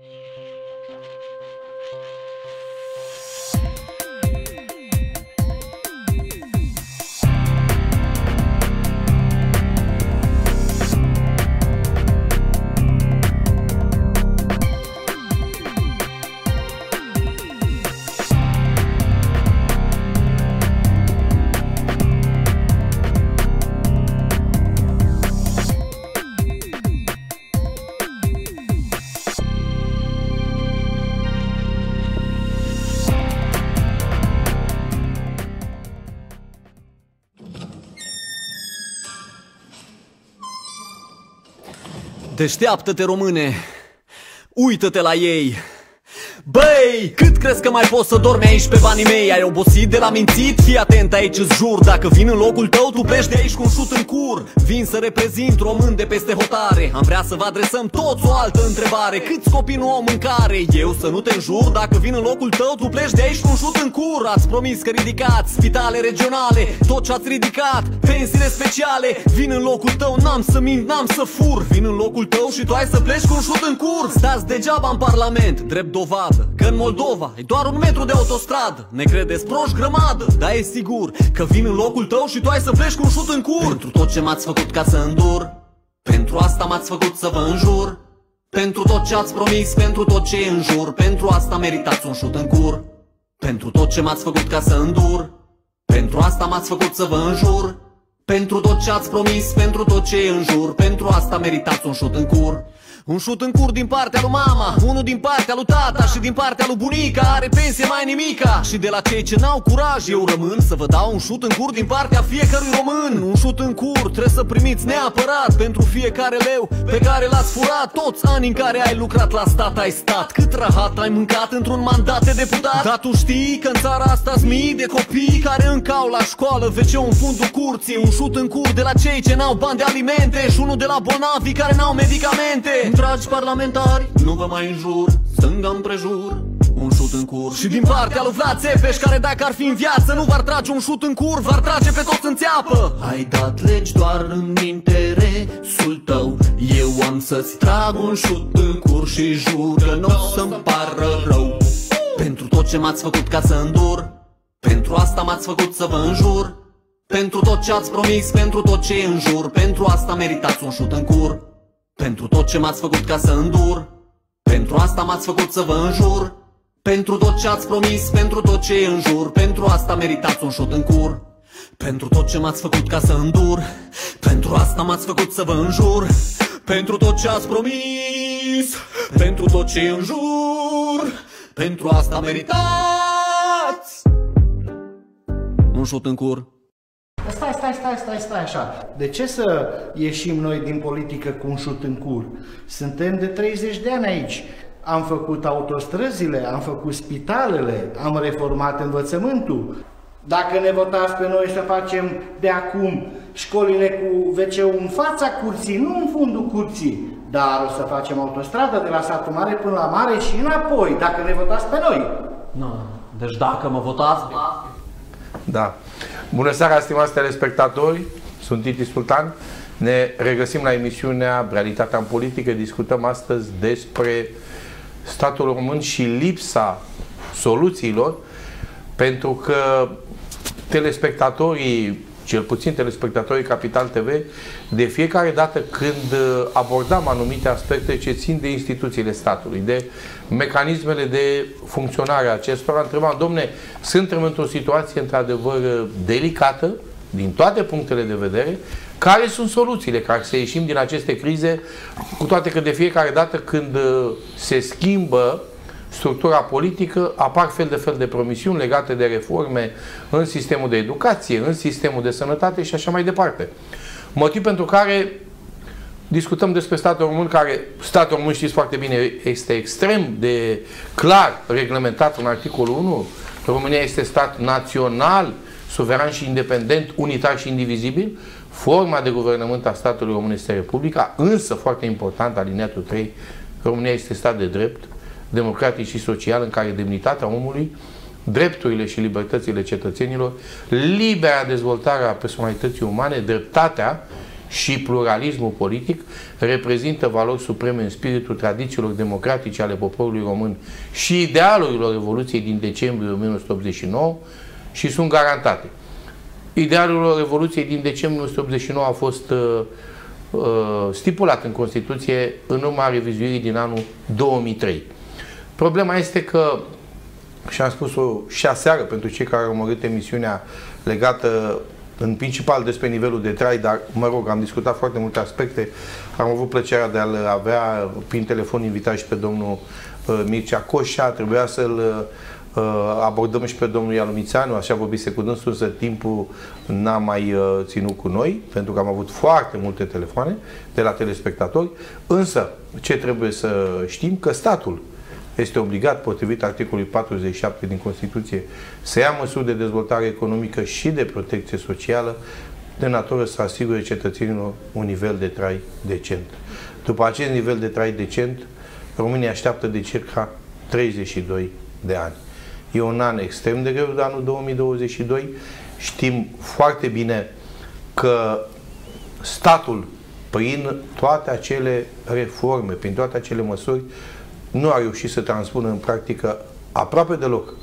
Yeah. Deșteaptă-te, române! Uită-te la ei! Băi, cât crezi că mai poți să dormi aici pe banii mei? Ai obosit de la mințit? Fii atent aici îți jur. Dacă vin în locul tău, tu pleci de aici cu un șut în cur. Vin să reprezint român de peste hotare. Am vrea să vă adresăm toți o altă întrebare. Câți copii nu au mâncare? Eu să nu te înjur? Dacă vin în locul tău, tu pleci de aici cu un șut în cur. Ați promis că ridicați spitale regionale. Tot ce ați ridicat, pensiile speciale. Vin în locul tău, n-am să mint, n-am să fur. Vin în locul tău și tu ai să pleci cu un șut în cur Stați degeaba în parlament, drept dovadă Că în Moldova e doar un metru de autostradă. Ne credeți proști grămadă, dar e sigur Că vin în locul tău și tu ai să pleci cu un șut în cur. Pentru tot ce m-ați făcut ca să îndur Pentru asta m-ați făcut să vă înjur. Pentru tot ce ați promis, pentru tot ce e în jur Pentru asta meritați un șut în cur. Pentru tot ce m-ați făcut ca să îndur Pentru asta m-ați făcut să vă înjur. Pentru tot ce ați promis, pentru tot ce e în jur Pentru asta meritați un șut în cur un șut în cur din partea lui mama Unul din partea lui tata și din partea lui bunica Are pensie mai nimica. Și de la cei ce n-au curaj eu rămân Să vă dau un șut în cur din partea fiecărui român. Un șut în cur trebuie să primiți neapărat Pentru fiecare leu pe care l-ați furat. Toți ani în care ai lucrat la stat ai stat. Cât rahat ai mâncat într-un mandat de deputat? Dar tu știi că în țara asta mii de copii Care încă au la școală wc în fundul curții. Un șut în cur de la cei ce n-au bani de alimente Și unul de la bonavi care n-au medicamente Dragi parlamentari, nu vă mai înjur Stânga împrejur, un șut în cur. Și din partea lui Vlad Țepeș Care dacă ar fi în viață nu v-ar trage un șut în cur V-ar trage pe toți în țeapă. Ai dat legi doar în interesul tău. Eu am să-ți trag un șut în cur Și jur că nu o să-mi pară rău. Pentru tot ce m-ați făcut ca să îndur Pentru asta m-ați făcut să vă înjur. Pentru tot ce ați promis, pentru tot ce e în jur Pentru asta meritați un șut în cur pentru tot ce m-ați făcut ca să îndur Pentru asta m-ați făcut să vă înjur. Pentru tot ce ați promis, pentru tot ce e în jur Pentru asta meritați un șut în cur. Pentru tot ce m-ați făcut ca să îndur Pentru asta m-ați făcut să vă înjur. Pentru tot ce ați promis Pentru tot ce e în jur Pentru asta meritați Un șut în cur Stai, stai, stai, stai, stai așa. De ce să ieșim noi din politică cu un șut în cur? Suntem de 30 de ani aici. Am făcut autostrăzile, am făcut spitalele, am reformat învățământul. Dacă ne votați pe noi să facem de acum școlile cu wc în fața curții, nu în fundul curții, dar o să facem autostradă de la satul mare până la mare și înapoi, dacă ne votați pe noi. Nu, deci dacă mă votați... Da. Bună seara, stimați telespectatori, sunt Titi Sultan. Ne regăsim la emisiunea Realitatea în politică. Discutăm astăzi despre statul român și lipsa soluțiilor, pentru că telespectatorii cel puțin telespectatorii Capital TV, de fiecare dată când uh, abordam anumite aspecte ce țin de instituțiile statului, de mecanismele de funcționare a acestora, întrebam, domne, suntem într-o situație într-adevăr uh, delicată, din toate punctele de vedere, care sunt soluțiile care să ieșim din aceste crize, cu toate că de fiecare dată când uh, se schimbă structura politică, apar fel de fel de promisiuni legate de reforme în sistemul de educație, în sistemul de sănătate și așa mai departe. Motiv pentru care discutăm despre statul român, care, statul român știți foarte bine, este extrem de clar reglementat în articolul 1. România este stat național, suveran și independent, unitar și indivizibil. Forma de guvernământ a statului român este Republica, însă, foarte important, alineatul 3, România este stat de drept, democratic și social în care demnitatea omului, drepturile și libertățile cetățenilor, libera dezvoltare a personalității umane, dreptatea și pluralismul politic reprezintă valori supreme în spiritul tradițiilor democratice ale poporului român și idealurilor Revoluției din decembrie 1989 și sunt garantate. Idealul Revoluției din decembrie 1989 a fost uh, uh, stipulat în Constituție în urma revizuirii din anul 2003. Problema este că, și am spus-o și aseară pentru cei care au urmărit emisiunea legată în principal despre nivelul de trai, dar mă rog, am discutat foarte multe aspecte. Am avut plăcerea de a-l avea prin telefon invitat și pe domnul uh, Mircea Coșa, trebuia să-l uh, abordăm și pe domnul Ialumițanu, așa vorbise cu dânsul, să timpul n-a mai uh, ținut cu noi, pentru că am avut foarte multe telefoane de la telespectatori, însă ce trebuie să știm, că statul este obligat, potrivit articolului 47 din Constituție, să ia măsuri de dezvoltare economică și de protecție socială de natură să asigure cetățenilor un nivel de trai decent. După acest nivel de trai decent, România așteaptă de circa 32 de ani. E un an extrem de greu de anul 2022. Știm foarte bine că statul, prin toate acele reforme, prin toate acele măsuri, nu a reușit să transpună în practică aproape deloc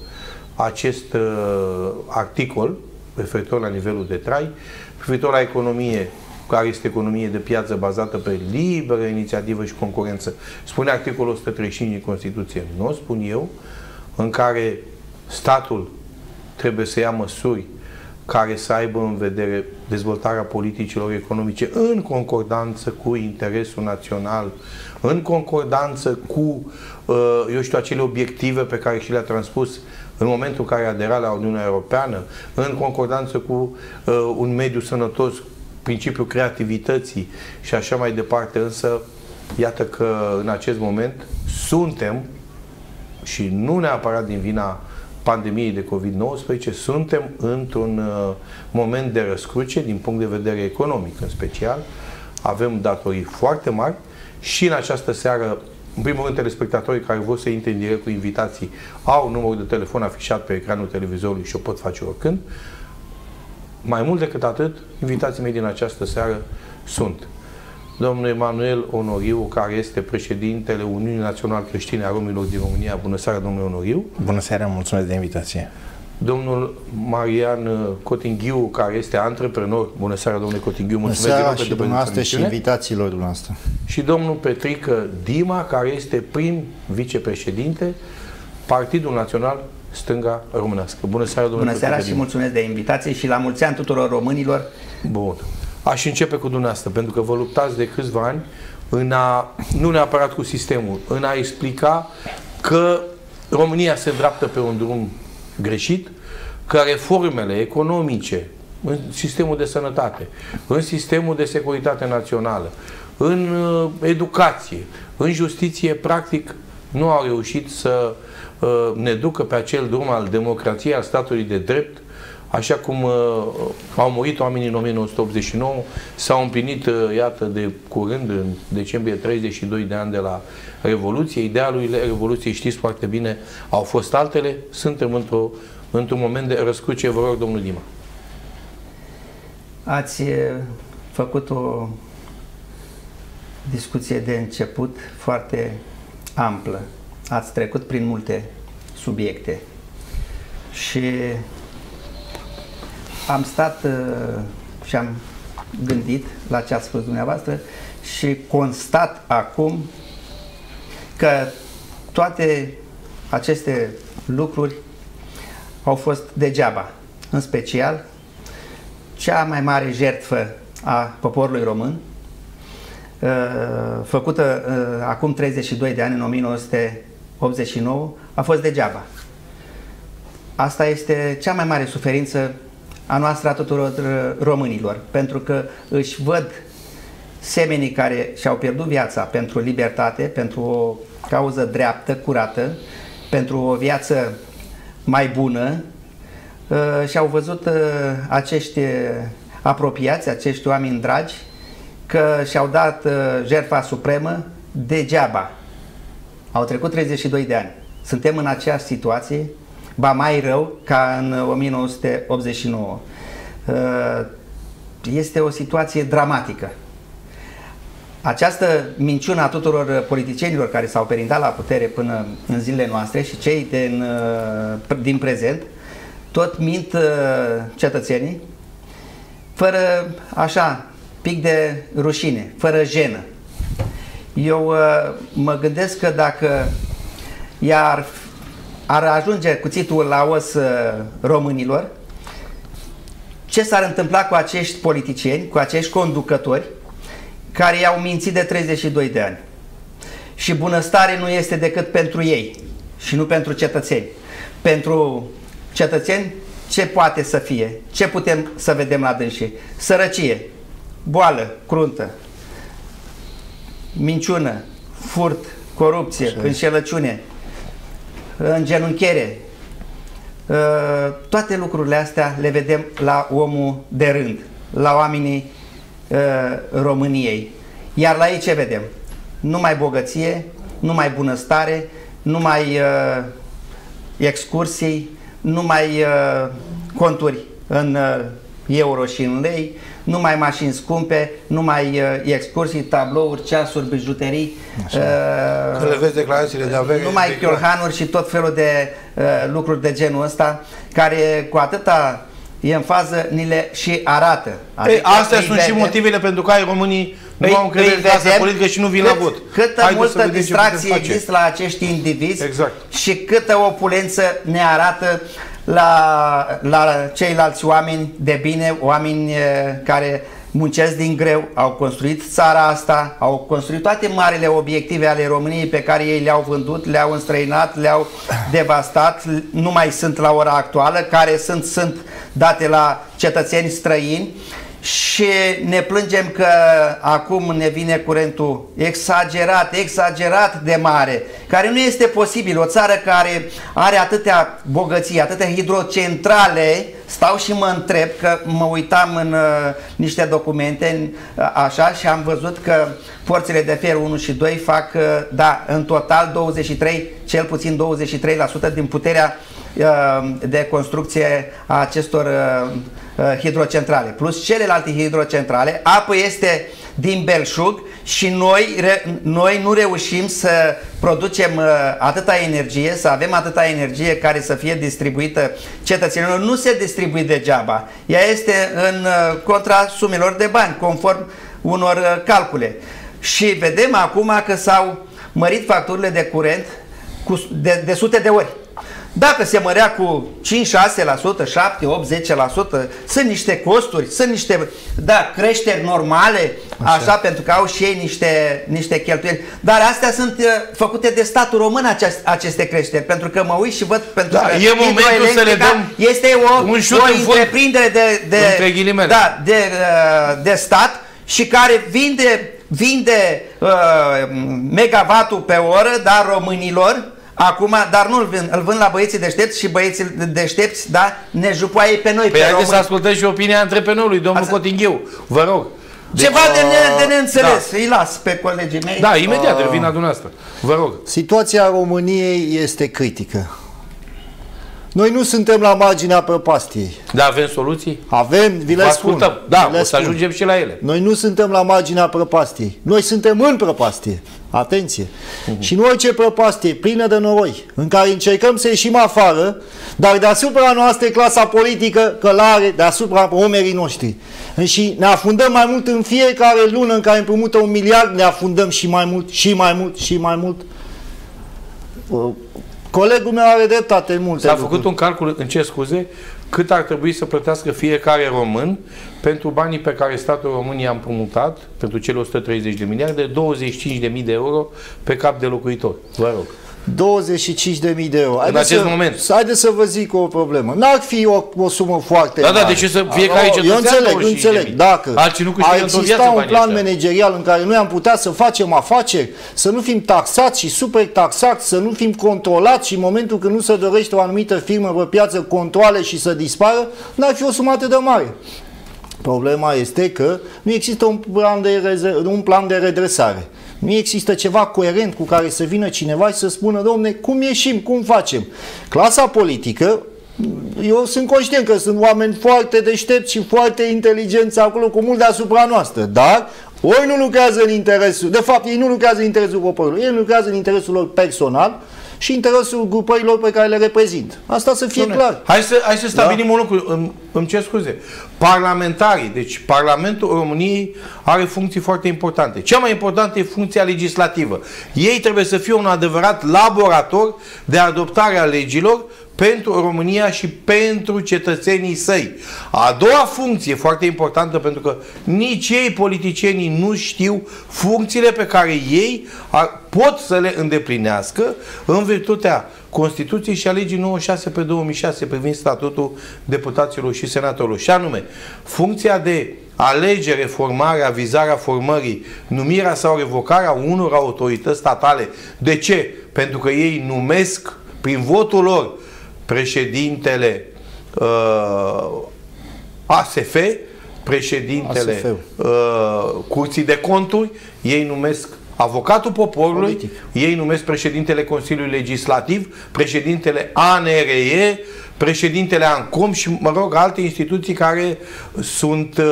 acest uh, articol referitor la nivelul de trai, referitor la economie, care este economie de piață bazată pe liberă inițiativă și concurență. Spune articolul 135 din Constituție, nu o spun eu, în care statul trebuie să ia măsuri care să aibă în vedere dezvoltarea politicilor economice în concordanță cu interesul național, în concordanță cu, uh, eu știu, acele obiective pe care și le-a transpus în momentul în care adera la Uniunea Europeană, în concordanță cu uh, un mediu sănătos, principiul creativității și așa mai departe, însă iată că în acest moment suntem și nu neapărat din vina pandemiei de COVID-19, suntem într-un uh, moment de răscruce din punct de vedere economic în special. Avem datorii foarte mari și în această seară, în primul rând, telespectatorii care vor să intre în direct cu invitații au numărul de telefon afișat pe ecranul televizorului și o pot face oricând. Mai mult decât atât, invitații mei din această seară sunt domnul Emanuel Onoriu, care este președintele Uniunii Național Creștine a Romilor din România. Bună seara, domnule Onoriu! Bună seara, mulțumesc de invitație! Domnul Marian Cotinghiu, care este antreprenor. Bună seara, domnule Cotinghiu. Mulțumesc Bună seara și dumneavoastră și invitațiilor dumneavoastră. Și domnul Petrică Dima, care este prim vicepreședinte Partidul Național Stânga Românească. Bună seara, domnule Bună seara și mulțumesc de invitație și la mulți ani tuturor românilor. Bun. Aș începe cu dumneavoastră, pentru că vă luptați de câțiva ani în a, nu neapărat cu sistemul, în a explica că România se îndreaptă pe un drum greșit, că reformele economice în sistemul de sănătate, în sistemul de securitate națională, în uh, educație, în justiție, practic, nu au reușit să uh, ne ducă pe acel drum al democrației, al statului de drept, așa cum uh, au murit oamenii în 1989, s-au împlinit, uh, iată, de curând, în decembrie, 32 de ani de la Revoluție. Idealurile Revoluției, știți foarte bine, au fost altele. Suntem într-o, într-un moment de răscruce. Vă rog, domnul Dima. Ați uh, făcut o discuție de început foarte amplă. Ați trecut prin multe subiecte și am stat uh, și am gândit la ce ați spus dumneavoastră și constat acum că toate aceste lucruri au fost degeaba. În special, cea mai mare jertfă a poporului român, uh, făcută uh, acum 32 de ani, în 1989, a fost degeaba. Asta este cea mai mare suferință a noastră a tuturor românilor, pentru că își văd semenii care și-au pierdut viața pentru libertate, pentru o cauză dreaptă, curată, pentru o viață mai bună uh, și au văzut uh, acești apropiați, acești oameni dragi, că și-au dat uh, jertfa supremă degeaba. Au trecut 32 de ani. Suntem în aceeași situație ba mai rău ca în 1989. Uh, este o situație dramatică. Această minciună a tuturor politicienilor care s-au perindat la putere până în zilele noastre și cei din, uh, din prezent, tot mint uh, cetățenii, fără așa, pic de rușine, fără jenă. Eu uh, mă gândesc că dacă iar ar ajunge cuțitul la os românilor, ce s-ar întâmpla cu acești politicieni, cu acești conducători, care i-au mințit de 32 de ani. Și bunăstare nu este decât pentru ei și nu pentru cetățeni. Pentru cetățeni, ce poate să fie? Ce putem să vedem la dânsii? Sărăcie, boală, cruntă, minciună, furt, corupție, Așa. înșelăciune, îngenunchiere. Ă, toate lucrurile astea le vedem la omul de rând, la oamenii uh, României. Iar la ei ce vedem? Numai bogăție, numai bunăstare, numai uh, excursii, numai uh, conturi în uh, euro și în lei, numai mașini scumpe, numai uh, excursii, tablouri, ceasuri, bijuterii. Așa. Uh, le vezi declarațiile de avere. Numai chiolhanuri și tot felul de uh, lucruri de genul ăsta, care cu atâta e în fază, ni le și arată. Adică Ei, astea sunt vedem, și motivele pentru care românii nu îi, au încredere în clasa politică și nu vin cât, la vot. Câtă Haideți multă distracție există la acești indivizi exact. și câtă opulență ne arată la, la ceilalți oameni de bine, oameni care muncesc din greu, au construit țara asta, au construit toate marile obiective ale României pe care ei le-au vândut, le-au înstrăinat, le-au devastat, nu mai sunt la ora actuală, care sunt, sunt date la cetățeni străini și ne plângem că acum ne vine curentul exagerat, exagerat de mare, care nu este posibil. O țară care are atâtea bogății, atâtea hidrocentrale, stau și mă întreb că mă uitam în uh, niște documente uh, așa și am văzut că forțele de fier 1 și 2 fac, uh, da, în total 23, cel puțin 23% din puterea uh, de construcție a acestor uh, Uh, hidrocentrale, plus celelalte hidrocentrale, apă este din belșug și noi, noi nu reușim să producem uh, atâta energie, să avem atâta energie care să fie distribuită cetățenilor. Nu se distribuie degeaba. Ea este în uh, contra sumelor de bani, conform unor calcule. Și vedem acum că s-au mărit facturile de curent cu, de, de sute de ori. Dacă se mărea cu 5-6%, 7, 8, 10%, sunt niște costuri, sunt niște da, creșteri normale, așa. așa, pentru că au și ei niște, niște cheltuieli. Dar astea sunt uh, făcute de statul român acest, aceste creșteri, pentru că mă uit și văd pentru da, că e momentul să le dăm este o, un o întreprindere de, de, de, da, de, uh, de stat și care vinde, vinde uh, megavatul pe oră, dar românilor, Acum, dar nu îl vând, îl vând la băieții deștepți și băieții deștepți, da, ne jupoaie pe noi, păi pe români. să ascultăm și opinia antreprenorului, domnul Asta... Cotinghiu. Vă rog. Deci, Ceva de, ne, de neînțeles, da. îi las pe colegii mei. Da, imediat, uh, revin la dumneavoastră. Vă rog. Situația României este critică. Noi nu suntem la marginea prăpastiei. Da, avem soluții? Avem, vi le Vă spun. Ascultăm. Da, vi le o să spun. ajungem și la ele. Noi nu suntem la marginea prăpastiei. Noi suntem în prăpastie. Atenție! Uh-huh. Și nu orice prăpastie, plină de noroi, în care încercăm să ieșim afară, dar deasupra noastră e clasa politică călare, deasupra omerii noștri. Și ne afundăm mai mult în fiecare lună în care împrumută un miliard, ne afundăm și mai mult, și mai mult, și mai mult. Colegul meu are dreptate în multe S-a făcut un calcul, în ce scuze, cât ar trebui să plătească fiecare român pentru banii pe care statul României a împrumutat, pentru cele 130 de miliarde, 25.000 de euro pe cap de locuitor. Vă rog. 25.000 de euro. Haideți în acest să, moment. Haideți să vă zic o problemă. N-ar fi o, o sumă foarte da, mare. Da, de ce să fiecare o, Eu înțeleg, înțeleg. Dacă Alții nu ar exista un plan managerial în care noi am putea să facem afaceri, să nu fim taxați și super taxați, să nu fim controlați și în momentul când nu se dorește o anumită firmă pe piață controle și să dispară, n-ar fi o sumă atât de mare. Problema este că nu există un plan de, un plan de redresare. Nu există ceva coerent cu care să vină cineva și să spună, domne, cum ieșim, cum facem? Clasa politică eu sunt conștient că sunt oameni foarte deștepți și foarte inteligenți acolo, cu mult deasupra noastră, dar ori nu lucrează în interesul, de fapt ei nu lucrează în interesul poporului, ei lucrează în interesul lor personal și interesul grupărilor pe care le reprezint. Asta să fie Dom'le, clar. Hai să, hai să stabilim da? un lucru, îmi, îmi cer scuze. Parlamentarii, deci Parlamentul României are funcții foarte importante. Cea mai importantă e funcția legislativă. Ei trebuie să fie un adevărat laborator de adoptare a legilor pentru România și pentru cetățenii săi. A doua funcție foarte importantă pentru că nici ei, politicienii, nu știu funcțiile pe care ei ar, pot să le îndeplinească în virtutea Constituției și a legii 96 pe 2006 privind statutul deputaților și senatorilor. Și anume, funcția de alegere, formarea, vizarea formării, numirea sau revocarea unor autorități statale. De ce? Pentru că ei numesc prin votul lor președintele uh, ASF, președintele ASF. uh, Curții de Conturi, ei numesc avocatul poporului, Politic. ei numesc președintele Consiliului Legislativ, președintele ANRE, președintele ANCOM și, mă rog, alte instituții care sunt uh,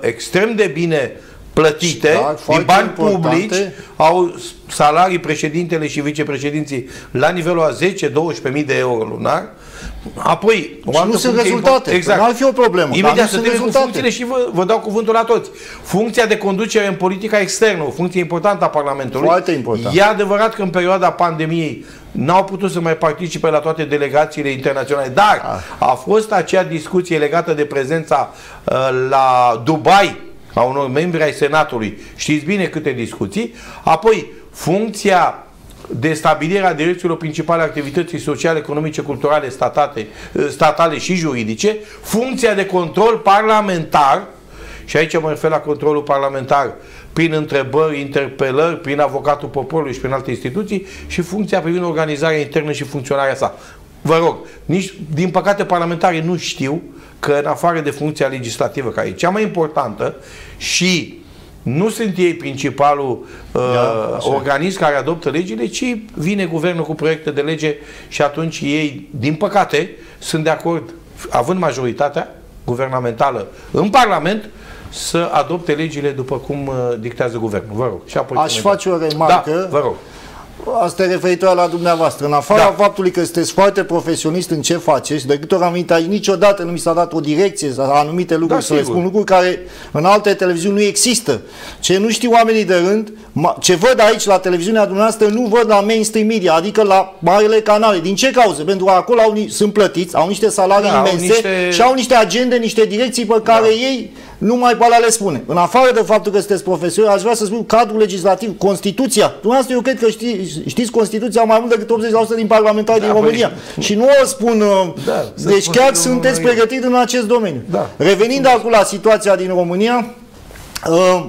extrem de bine plătite Da, din foarte bani importante. publici, au salarii președintele și vicepreședinții la nivelul a 10-12.000 de euro lunar. Apoi, o Și altă nu sunt funcție rezultate. import- Exact. Nu ar fi o problemă, dar Imediat nu să sunt termin cu rezultate. funcțiile și vă, vă dau cuvântul la toți. Funcția de conducere în politica externă, o funcție importantă a Parlamentului. Foarte important. E adevărat că în perioada pandemiei n-au putut să mai participe la toate delegațiile internaționale, dar Ah. a fost acea discuție legată de prezența uh, la Dubai a unor membri ai Senatului. Știți bine câte discuții. Apoi, funcția de stabilire a direcțiilor principale a activității sociale, economice, culturale, statate, statale și juridice, funcția de control parlamentar, și aici mă refer la controlul parlamentar prin întrebări, interpelări, prin avocatul poporului și prin alte instituții și funcția privind organizarea internă și funcționarea sa. Vă rog, nici, din păcate parlamentarii nu știu că în afară de funcția legislativă, care e cea mai importantă și nu sunt ei principalul uh, Da, așa e. organism care adoptă legile, ci vine guvernul cu proiecte de lege și atunci ei, din păcate, sunt de acord, având majoritatea guvernamentală în Parlament, să adopte legile după cum uh, dictează guvernul. Vă rog. Și apoi Aș face o remarcă. Da, vă rog. Asta e referitor la dumneavoastră. În afara Da. faptului că sunteți foarte profesionist în ce faceți, de câte ori am venit aici, niciodată nu mi s-a dat o direcție sau anumite lucruri, Da, să le sigur. spun lucruri care în alte televiziuni nu există. Ce nu știu oamenii de rând, ma- ce văd aici la televiziunea dumneavoastră, nu văd la mainstream media, adică la marile canale. Din ce cauză? Pentru că acolo au, ni- sunt plătiți, au niște salarii Da, au imense niște- și au niște agende, niște direcții pe care Da. ei nu mai pe alea le spune. În afară de faptul că sunteți profesori, aș vrea să spun cadrul legislativ, Constituția. Dumneavoastră, eu cred că știți, știți Constituția mai mult decât 80% din parlamentari Da, din păi- România. Și nu o spun... uh, Da, să deci spun chiar și sunteți domnul pregătiți în acest domeniu. Da. Revenind acum la situația din România, uh,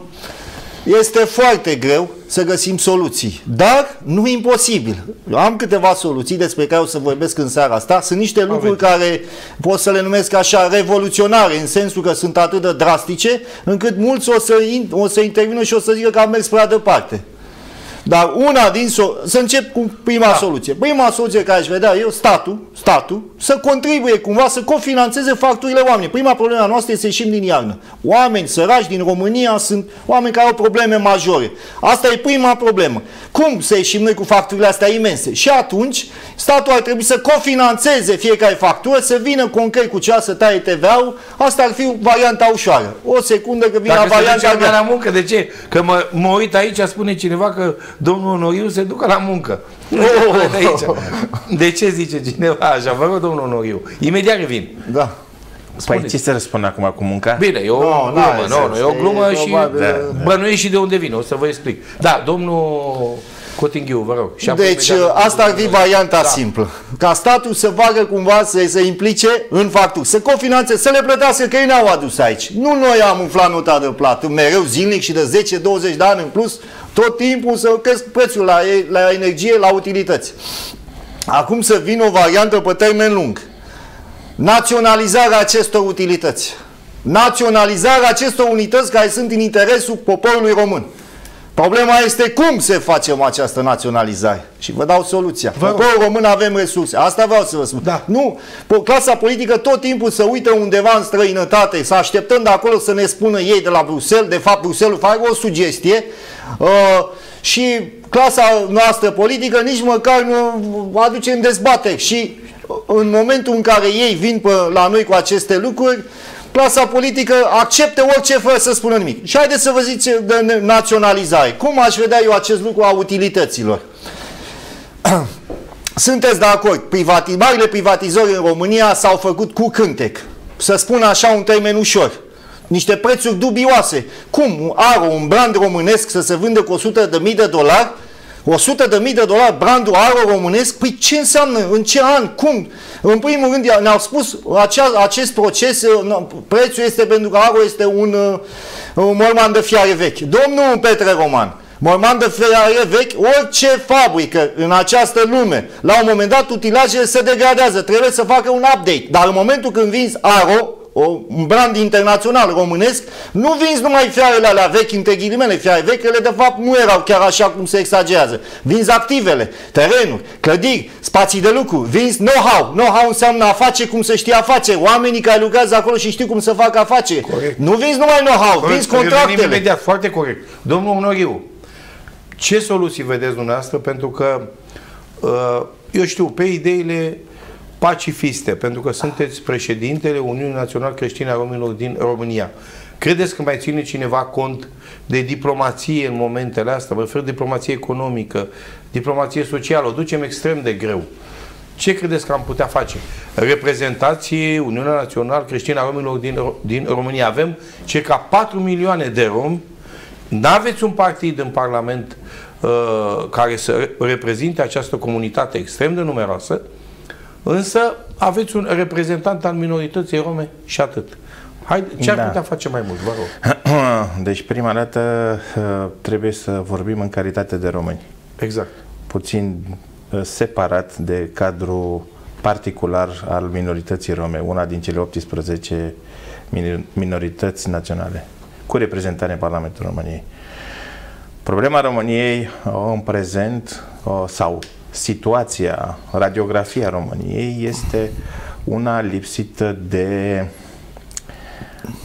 este foarte greu să găsim soluții, dar nu imposibil. Eu am câteva soluții despre care o să vorbesc în seara asta. Sunt niște lucruri care pot să le numesc așa revoluționare, în sensul că sunt atât de drastice, încât mulți o să, in, o să intervină și o să zică că am mers prea departe. Dar una din so- să încep cu prima da. soluție. Prima soluție care aș vedea eu, statul, statul, să contribuie cumva să cofinanțeze facturile oamenilor. Prima problemă a noastră este să ieșim din iarnă. Oameni săraci din România sunt oameni care au probleme majore. Asta e prima problemă. Cum să ieșim noi cu facturile astea imense? Și atunci, statul ar trebui să cofinanțeze fiecare factură, să vină concret cu cea să taie TVA-ul. Asta ar fi varianta ușoară. O secundă că vine la Dacă se duce varianta lumea grea. la muncă, de ce? Că mă, mă uit aici, spune cineva că domnul Onoriu se ducă la muncă. Oh. De, aici. de ce zice cineva așa? Vă rog, domnul Onoriu. Imediat revin. Da. Păi ce se răspunde acum cu munca? Bine, e o Nu, glumă, n-are nu, nu, sens. e o glumă E și probabil- da, Da. bănuiești și de unde vine, o să vă explic. Da, domnul Cotinghiu, vă rog. Și apoi Deci imediat- asta ar fi varianta Da. simplă. Ca statul să facă cumva să se implice în facturi, să cofinanțeze, să le plătească că ei ne-au adus aici. Nu noi am umflat nota de plată mereu zilnic și de 10-20 de ani în plus, tot timpul să cresc prețul la, e- la energie, la utilități. Acum să vină o variantă pe termen lung. Naționalizarea acestor utilități. Naționalizarea acestor unități care sunt în interesul poporului român. Problema este cum se facem această naționalizare. Și vă dau soluția. Vă rog. Poporul român avem resurse. Asta vreau să vă spun. Da. Nu, po- clasa politică tot timpul să uită undeva în străinătate, să așteptăm de acolo să ne spună ei de la Bruxelles, de fapt Bruxelles face o sugestie uh, și clasa noastră politică nici măcar nu aduce în dezbateri și uh, în momentul în care ei vin pe, la noi cu aceste lucruri, clasa politică acceptă orice fără să spună nimic. Și haideți să vă zic ce de naționalizare. Cum aș vedea eu acest lucru a utilităților? Sunteți de acord, privati, marile privatizări în România s-au făcut cu cântec. Să spun așa un termen ușor. Niște prețuri dubioase. Cum are un brand românesc să se vândă cu 100 de mii de dolari? 100 de mii de dolari brandul aro românesc? Păi ce înseamnă? În ce an? Cum? În primul rând ne-au spus acea, acest proces, uh, prețul este pentru că aro este un, uh, un morman de fiare vechi. Domnul Petre Roman, Morman de fiare vechi, orice fabrică în această lume, la un moment dat utilajele se degradează, trebuie să facă un update. Dar în momentul când vinzi Aro, o, un brand internațional românesc, nu vinzi numai fiarele alea vechi, între ghilimele, fiare vechile de fapt nu erau chiar așa cum se exagerează. Vinzi activele, terenuri, clădiri, spații de lucru, vinzi know-how. Know-how înseamnă a face cum se știe a face. Oamenii care lucrează acolo și știu cum să facă afaceri. Corect. Nu vinzi numai know-how, vinzi Revenim contractele. imediat, foarte corect. Domnul Onoriu, ce soluții vedeți dumneavoastră? Pentru că, uh, eu știu, pe ideile pacifiste, pentru că sunteți președintele Uniunii Național Creștine a Românilor din România. Credeți că mai ține cineva cont de diplomație în momentele astea? Mă refer diplomație economică, diplomație socială, o ducem extrem de greu. Ce credeți că am putea face? Reprezentații Uniunea Național Creștină a Romilor din, din România. Avem circa 4 milioane de romi. N-aveți un partid în Parlament uh, care să reprezinte această comunitate extrem de numeroasă, însă aveți un reprezentant al minorității rome și atât. Hai, ce ar Da. putea face mai mult, vă rog? Deci, prima dată, uh, trebuie să vorbim în calitate de români. Exact. Puțin uh, separat de cadrul particular al minorității rome, una din cele 18 minor- minorități naționale, cu reprezentare în Parlamentul României. Problema României uh, în prezent uh, sau situația, radiografia României este una lipsită de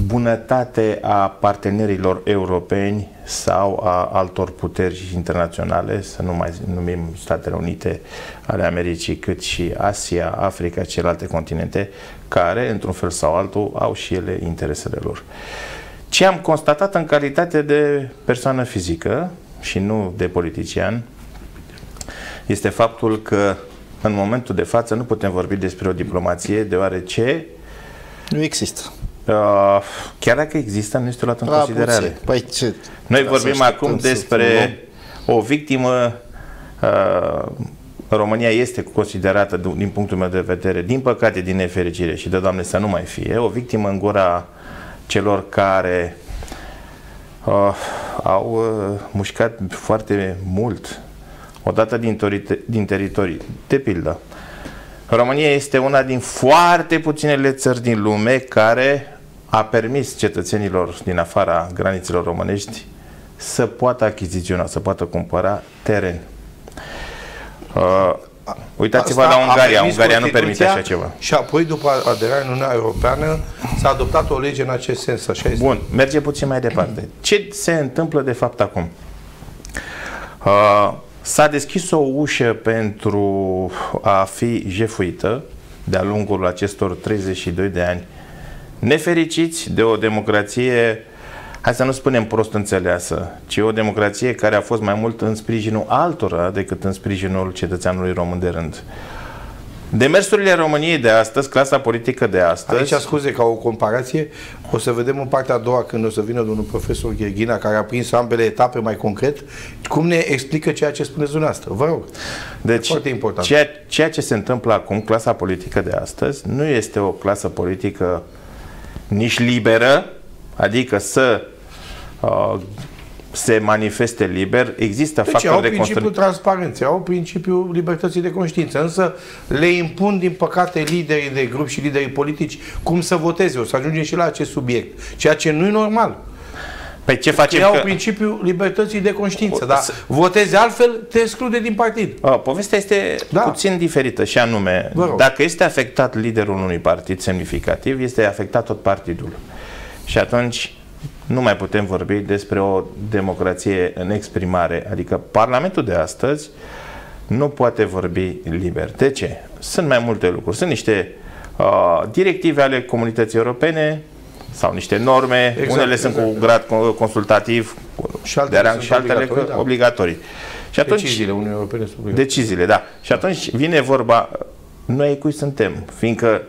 bunătate a partenerilor europeni sau a altor puteri internaționale, să nu mai numim Statele Unite ale Americii, cât și Asia, Africa, celelalte continente, care, într-un fel sau altul, au și ele interesele lor. Ce am constatat în calitate de persoană fizică și nu de politician, este faptul că în momentul de față nu putem vorbi despre o diplomație, deoarece Nu există. Uh, chiar dacă există, nu este luat în La considerare. puțin. Păi ce? Noi Ca vorbim să acum așteptăm să despre o victimă. Uh, România este considerată, du- din punctul meu de vedere, din păcate, din nefericire și de Doamne să nu mai fie, o victimă în gura celor care uh, au uh, mușcat foarte mult odată din, torite, din teritorii. De pildă, România este una din foarte puținele țări din lume care a permis cetățenilor din afara granițelor românești să poată achiziționa, să poată cumpăra teren. Uh, uitați-vă Asta la a Ungaria. permis Ungaria nu Constituția permite așa ceva. Și apoi, după aderarea în Uniunea Europeană, s-a adoptat o lege în acest sens. Așa este. Bun, merge puțin mai departe. Ce se întâmplă de fapt acum? Uh, s-a deschis o ușă pentru a fi jefuită de-a lungul acestor 32 de ani nefericiți de o democrație, hai să nu spunem prost înțeleasă, ci o democrație care a fost mai mult în sprijinul altora decât în sprijinul cetățeanului român de rând. Demersurile României de astăzi, clasa politică de astăzi, Aici, scuze, ca o comparație, o să vedem în partea a doua când o să vină domnul profesor Gherghina, care a prins ambele etape mai concret, cum ne explică ceea ce spuneți dumneavoastră. Vă rog. Deci, foarte important. Ceea, ceea ce se întâmplă acum, clasa politică de astăzi, nu este o clasă politică nici liberă, adică să uh, se manifeste liber. Există Deci factori au de principiul construcție. transparenței, au principiul libertății de conștiință, însă le impun, din păcate, liderii de grup și liderii politici cum să voteze. O să ajungem și la acest subiect, ceea ce nu e normal. Păi ce facem? Iau Că... principiul libertății de conștiință, dar Să- votezi altfel, te exclude din partid. A, Povestea este Da. da. puțin diferită și anume, Vă rog. dacă este afectat liderul unui partid semnificativ, este afectat tot partidul. Și atunci nu mai putem vorbi despre o democrație în exprimare. Adică Parlamentul de astăzi nu poate vorbi liber. De ce? Sunt mai multe lucruri. Sunt niște uh, directive ale comunității europene sau niște norme, Exact, exact, unele sunt exact. cu grad co- consultativ, Și și altele de rang sunt și altele obligatorii, da. obligatorii. Și atunci, Deciziile Uniunii Europene sunt obligatorii. Deciziile, da. Și atunci vine vorba, noi cui suntem, fiindcă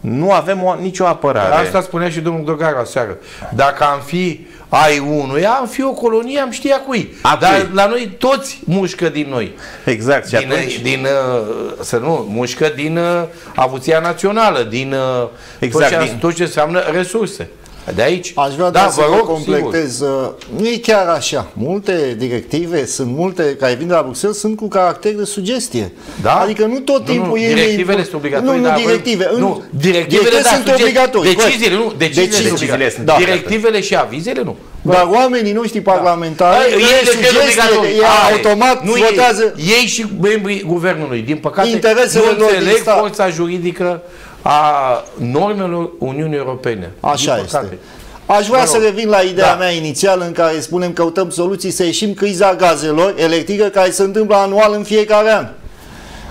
nu avem o, nicio apărare. Asta spunea și domnul Dogaru aseară. Dacă am fi ai unuia, am fi o colonie, am știa cui. A cui? Dar la noi toți mușcă din noi. Exact. Și Din, atunci, din, uh, să nu, mușcă din uh, avuția națională, din uh, Exact, tot, ce, din- tot ce înseamnă resurse. De aici, Aș vrea da, da, să vă vă rog, completez. uh, Nu e chiar așa. Multe directive sunt multe care vin de la Bruxelles sunt cu caracter de sugestie. Da? Adică nu tot Nu, timpul nu, ei ne directivele impun- sunt obligatorii, Nu, nu dar avem- directive. nu, În- directivele, da, sunt sugestii. obligatorii. Deciziile, corect. nu, deciziile, Deciziile. sunt obligatorii. sunt Da. Directivele și avizele nu. Dar oamenii noștri parlamentari, Ai, ei ei decret sugestie, obligatoriu. ei Are. automat nu votează. Ei, ei și membrii guvernului. Din păcate, Interesele nu lor din înțeleg stat. forța juridică a normelor Uniunii Europene. Așa Din păcate. este. Aș vrea Mă să rog. revin la ideea Da. mea inițială în care spunem că căutăm soluții să ieșim criza gazelor electrică care se întâmplă anual în fiecare an.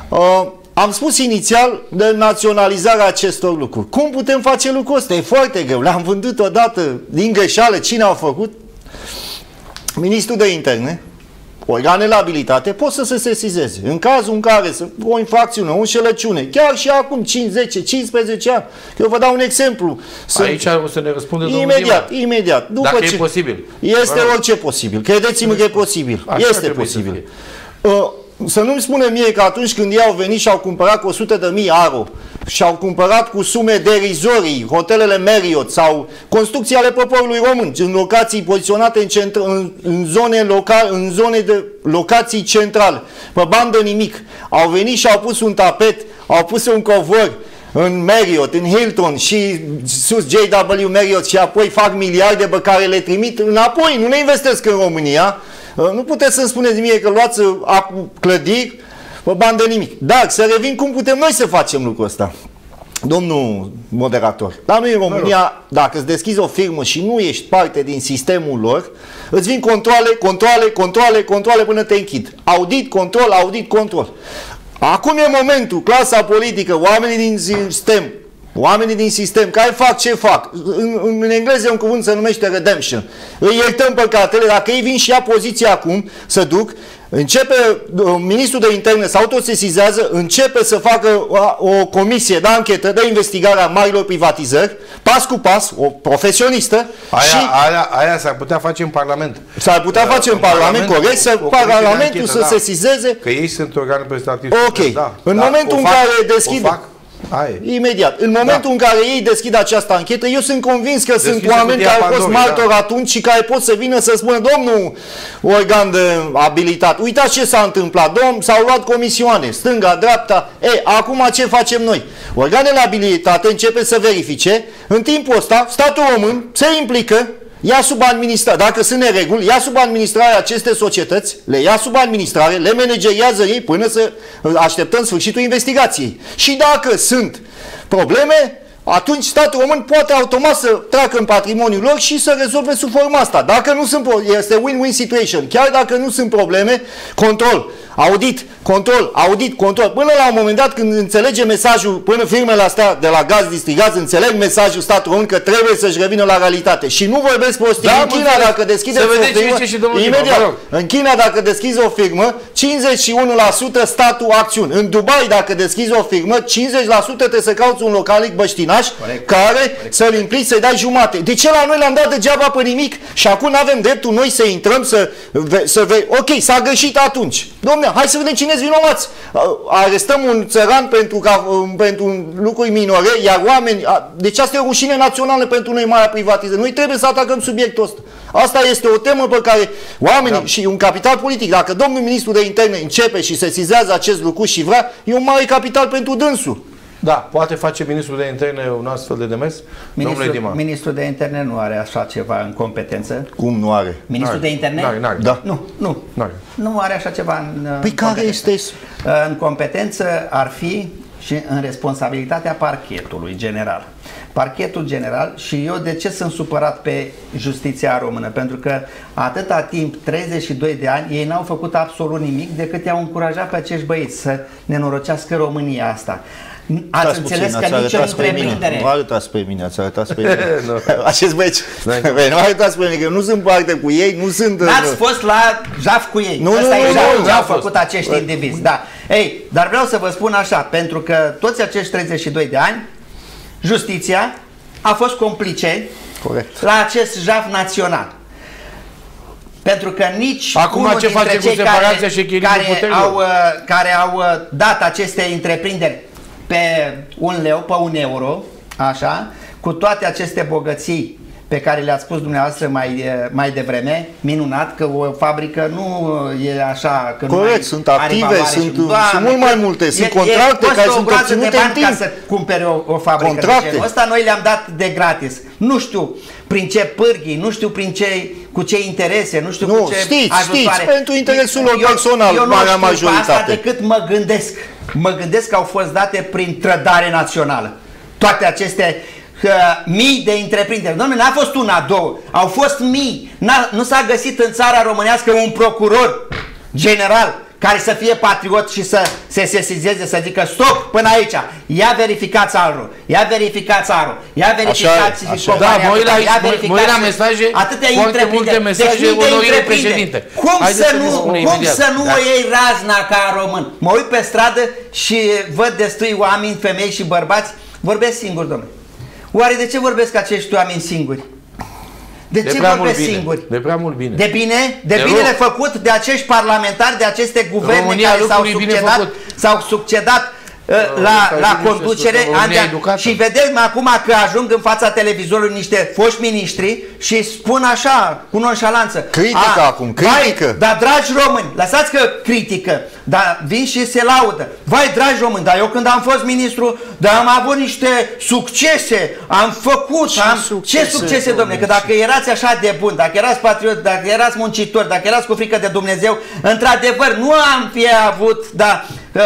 Uh, am spus inițial de naționalizarea acestor lucruri. Cum putem face lucrul ăsta? E foarte greu. Le-am vândut odată din greșeală. Cine au făcut? Ministrul de interne, organele abilitate pot să se sesizeze. În cazul în care sunt o infracțiune, o înșelăciune, chiar și acum 5, 10, 15 ani. Eu vă dau un exemplu. Sunt Aici o să ne răspundă domnul Imediat, Dima. imediat. După Dacă ce... e posibil. Este Vă rog. orice posibil. Credeți-mă că e posibil. Așa este trebuie să posibil. Uh, să nu-mi spune mie că atunci când ei au venit și au cumpărat cu 100 de mii aro și au cumpărat cu sume derizorii hotelele Marriott sau construcții ale poporului român în locații poziționate în, centr- în, în zone local, în zone de locații centrale, pe bandă nimic. Au venit și au pus un tapet, au pus un covor în Marriott, în Hilton și sus JW Marriott și apoi fac miliarde pe care le trimit înapoi, nu le investesc în România. Uh, Nu puteți să-mi spuneți mie că luați uh, acum clădiri pe bandă nimic. Dar să revin cum putem noi să facem lucrul ăsta. Domnul moderator, la noi în România, dacă îți deschizi o firmă și nu ești parte din sistemul lor, îți vin controle, controle, controle, controle până te închid. Audit, control, audit, control. Acum e momentul, clasa politică, oamenii din sistem, oamenii din sistem care fac ce fac. În, în engleză e un cuvânt se numește redemption. Îi iertăm păcatele, dacă ei vin și ia poziția acum să duc, începe uh, ministrul de interne să autosesizează, începe să facă o, o comisie de anchetă, de investigare a marilor privatizări, pas cu pas, o profesionistă Aia, și aia, aia s-ar putea face în Parlament. s-ar putea Uh, face în Parlament, corect, să o comisie de Parlamentul anchetă, să da. sesizeze Că ei sunt organ reprezentativ. Ok. Da, În da, momentul o în fac, care deschid- O fac, aia e. Imediat. În momentul în care ei deschid această anchetă, eu sunt convins că sunt Deschise oameni cutia care au fost Pandorei, martori da. atunci și care pot să vină să spună, domnul organ de abilitate, uitați ce s-a întâmplat, domn, s-au luat comisioane, stânga, dreapta, e, acum ce facem noi? Organele abilitate începe să verifice, în timpul ăsta, statul român se implică ia sub administrare, dacă sunt nereguli, ia sub administrare aceste societăți, le ia sub administrare, le manageriază ei până să așteptăm sfârșitul investigației. Și dacă sunt probleme, atunci statul român poate automat să treacă în patrimoniul lor și să rezolve sub forma asta. Dacă nu sunt, pro- este win-win situation. Chiar dacă nu sunt probleme, control, audit, control, audit, control. Până la un moment dat când înțelege mesajul, până firmele astea de la gaz distrigați înțeleg mesajul statului român că trebuie să-și revină la realitate. Și nu vorbesc prostii. Da, în mă China înțeleg. dacă deschideți Să vedeți o firmă, ce zice și domnul Dima, imediat, vă rog. în China dacă deschizi o firmă, 51% statul acțiuni. În Dubai dacă deschizi o firmă, 50% trebuie să cauți un localic băștinaș Corect. care să-l implici să-i dai jumate. De ce la noi le-am dat degeaba pe nimic și acum nu avem dreptul noi să intrăm să, ve- să ve- Ok, s-a greșit atunci. Domne, hai să vedem cine sunt vinovați. A- Arestăm un țăran pentru, ca, um, pentru lucruri minore, iar oameni... a- Deci asta e o rușine națională pentru noi marea privatizare. Noi trebuie să atacăm subiectul ăsta. Asta este o temă pe care oamenii și un capital politic, dacă domnul ministru de interne începe și sesizează acest lucru și vrea, e un mare capital pentru dânsul. Da, poate face ministrul de interne un astfel de demers? Domnule Ministrul, Dima. ministrul de interne nu are așa ceva în competență. Cum nu are? Ministrul de interne? N-are, n-are. Da. Nu, nu. N-are. Nu are așa ceva în Păi în care competență. este... În competență ar fi și în responsabilitatea parchetului general. Parchetul general și eu de ce sunt supărat pe justiția română? Pentru că atâta timp, 32 de ani, ei n-au făcut absolut nimic decât i-au încurajat pe acești băieți să nenorocească România asta. Ați Stați înțeles puțin, că ați nicio arătat spre mine. întreprindere... Nu arătați pe mine, ați arătat spre mine. Nu. Acești băieți. Băi, nu arătați spre mine, că eu nu sunt parte cu ei, nu sunt... N-ați fost la jaf cu ei. Nu, Asta nu, e nu, jaf, nu, ce n-a au fost. făcut acești indivizi. Da. Ei, dar vreau să vă spun așa, pentru că toți acești 32 de ani, justiția a fost complice Corect. la acest jaf național. Pentru că nici Acum unul ce dintre face cu cei separația care, și echilibrul care, puterilor? au, uh, care au uh, dat aceste întreprinderi pe un leu, pe un euro, așa, cu toate aceste bogății pe care le-ați spus dumneavoastră mai, uh, mai devreme, minunat că o fabrică nu e așa că nu Corect, mai sunt are active, valoare sunt- și- sunt Doamne, mult mai că multe, sunt e- contracte e, costă care o sunt groază de obținute în bani ca timp. să cumpere o, o fabrică Contracte. de genul ăsta, noi le-am dat de gratis. Nu știu prin ce pârghii, nu știu prin ce, cu ce interese, nu știu Nu, cu ce știți, ajutoare. știți, pentru interesul lor personal, eu nu marea știu pe asta majoritate. decât mă gândesc. Mă gândesc că au fost date prin trădare națională. Toate aceste uh, mii de întreprinderi. Domnule, n-a fost una, două, au fost mii. N-a, nu s-a găsit în țara românească un procuror general care să fie patriot și să se sesizeze, să zică stop până aici, ia verificați arul, ia verificați arul, ia verificați așa e. și compania Da, mă uit la- asta, ia mă- mă uit la verificați mesaje, atâtea foarte întreprinderi. multe mesaje, Deci mii de onorire întreprinderi. președinte. Cum Haideți să să nu, ne spunem cum imediat. să nu Da. o iei razna ca român? Mă uit pe stradă și văd destui oameni, femei și bărbați, vorbesc singur, domnule. Oare de ce vorbesc acești oameni singuri? De, De ce prea mult vorbesc bine. singuri? De prea mult bine. De bine? De Te binele rog. făcut de acești parlamentari, de aceste guverne România care s-au lucruri bine succedat, făcut. s-au succedat uh, la, stai la bine, conducere România an de an. educată. și vedem acum că ajung în fața televizorului niște foști miniștri și spun așa, cu nonșalanță. Critică "A, acum, critică." Vai, dar dragi români, lăsați că critică, dar vin și se laudă. Vai, dragi români, dar eu când am fost ministru, dar am avut niște succese, am făcut, Ce am... succese, ce succese, domnule? domnule? Că dacă erați așa de bun, dacă erați patriot, dacă erați muncitori, dacă erați cu frică de Dumnezeu, într-adevăr, nu am fi avut, da, uh,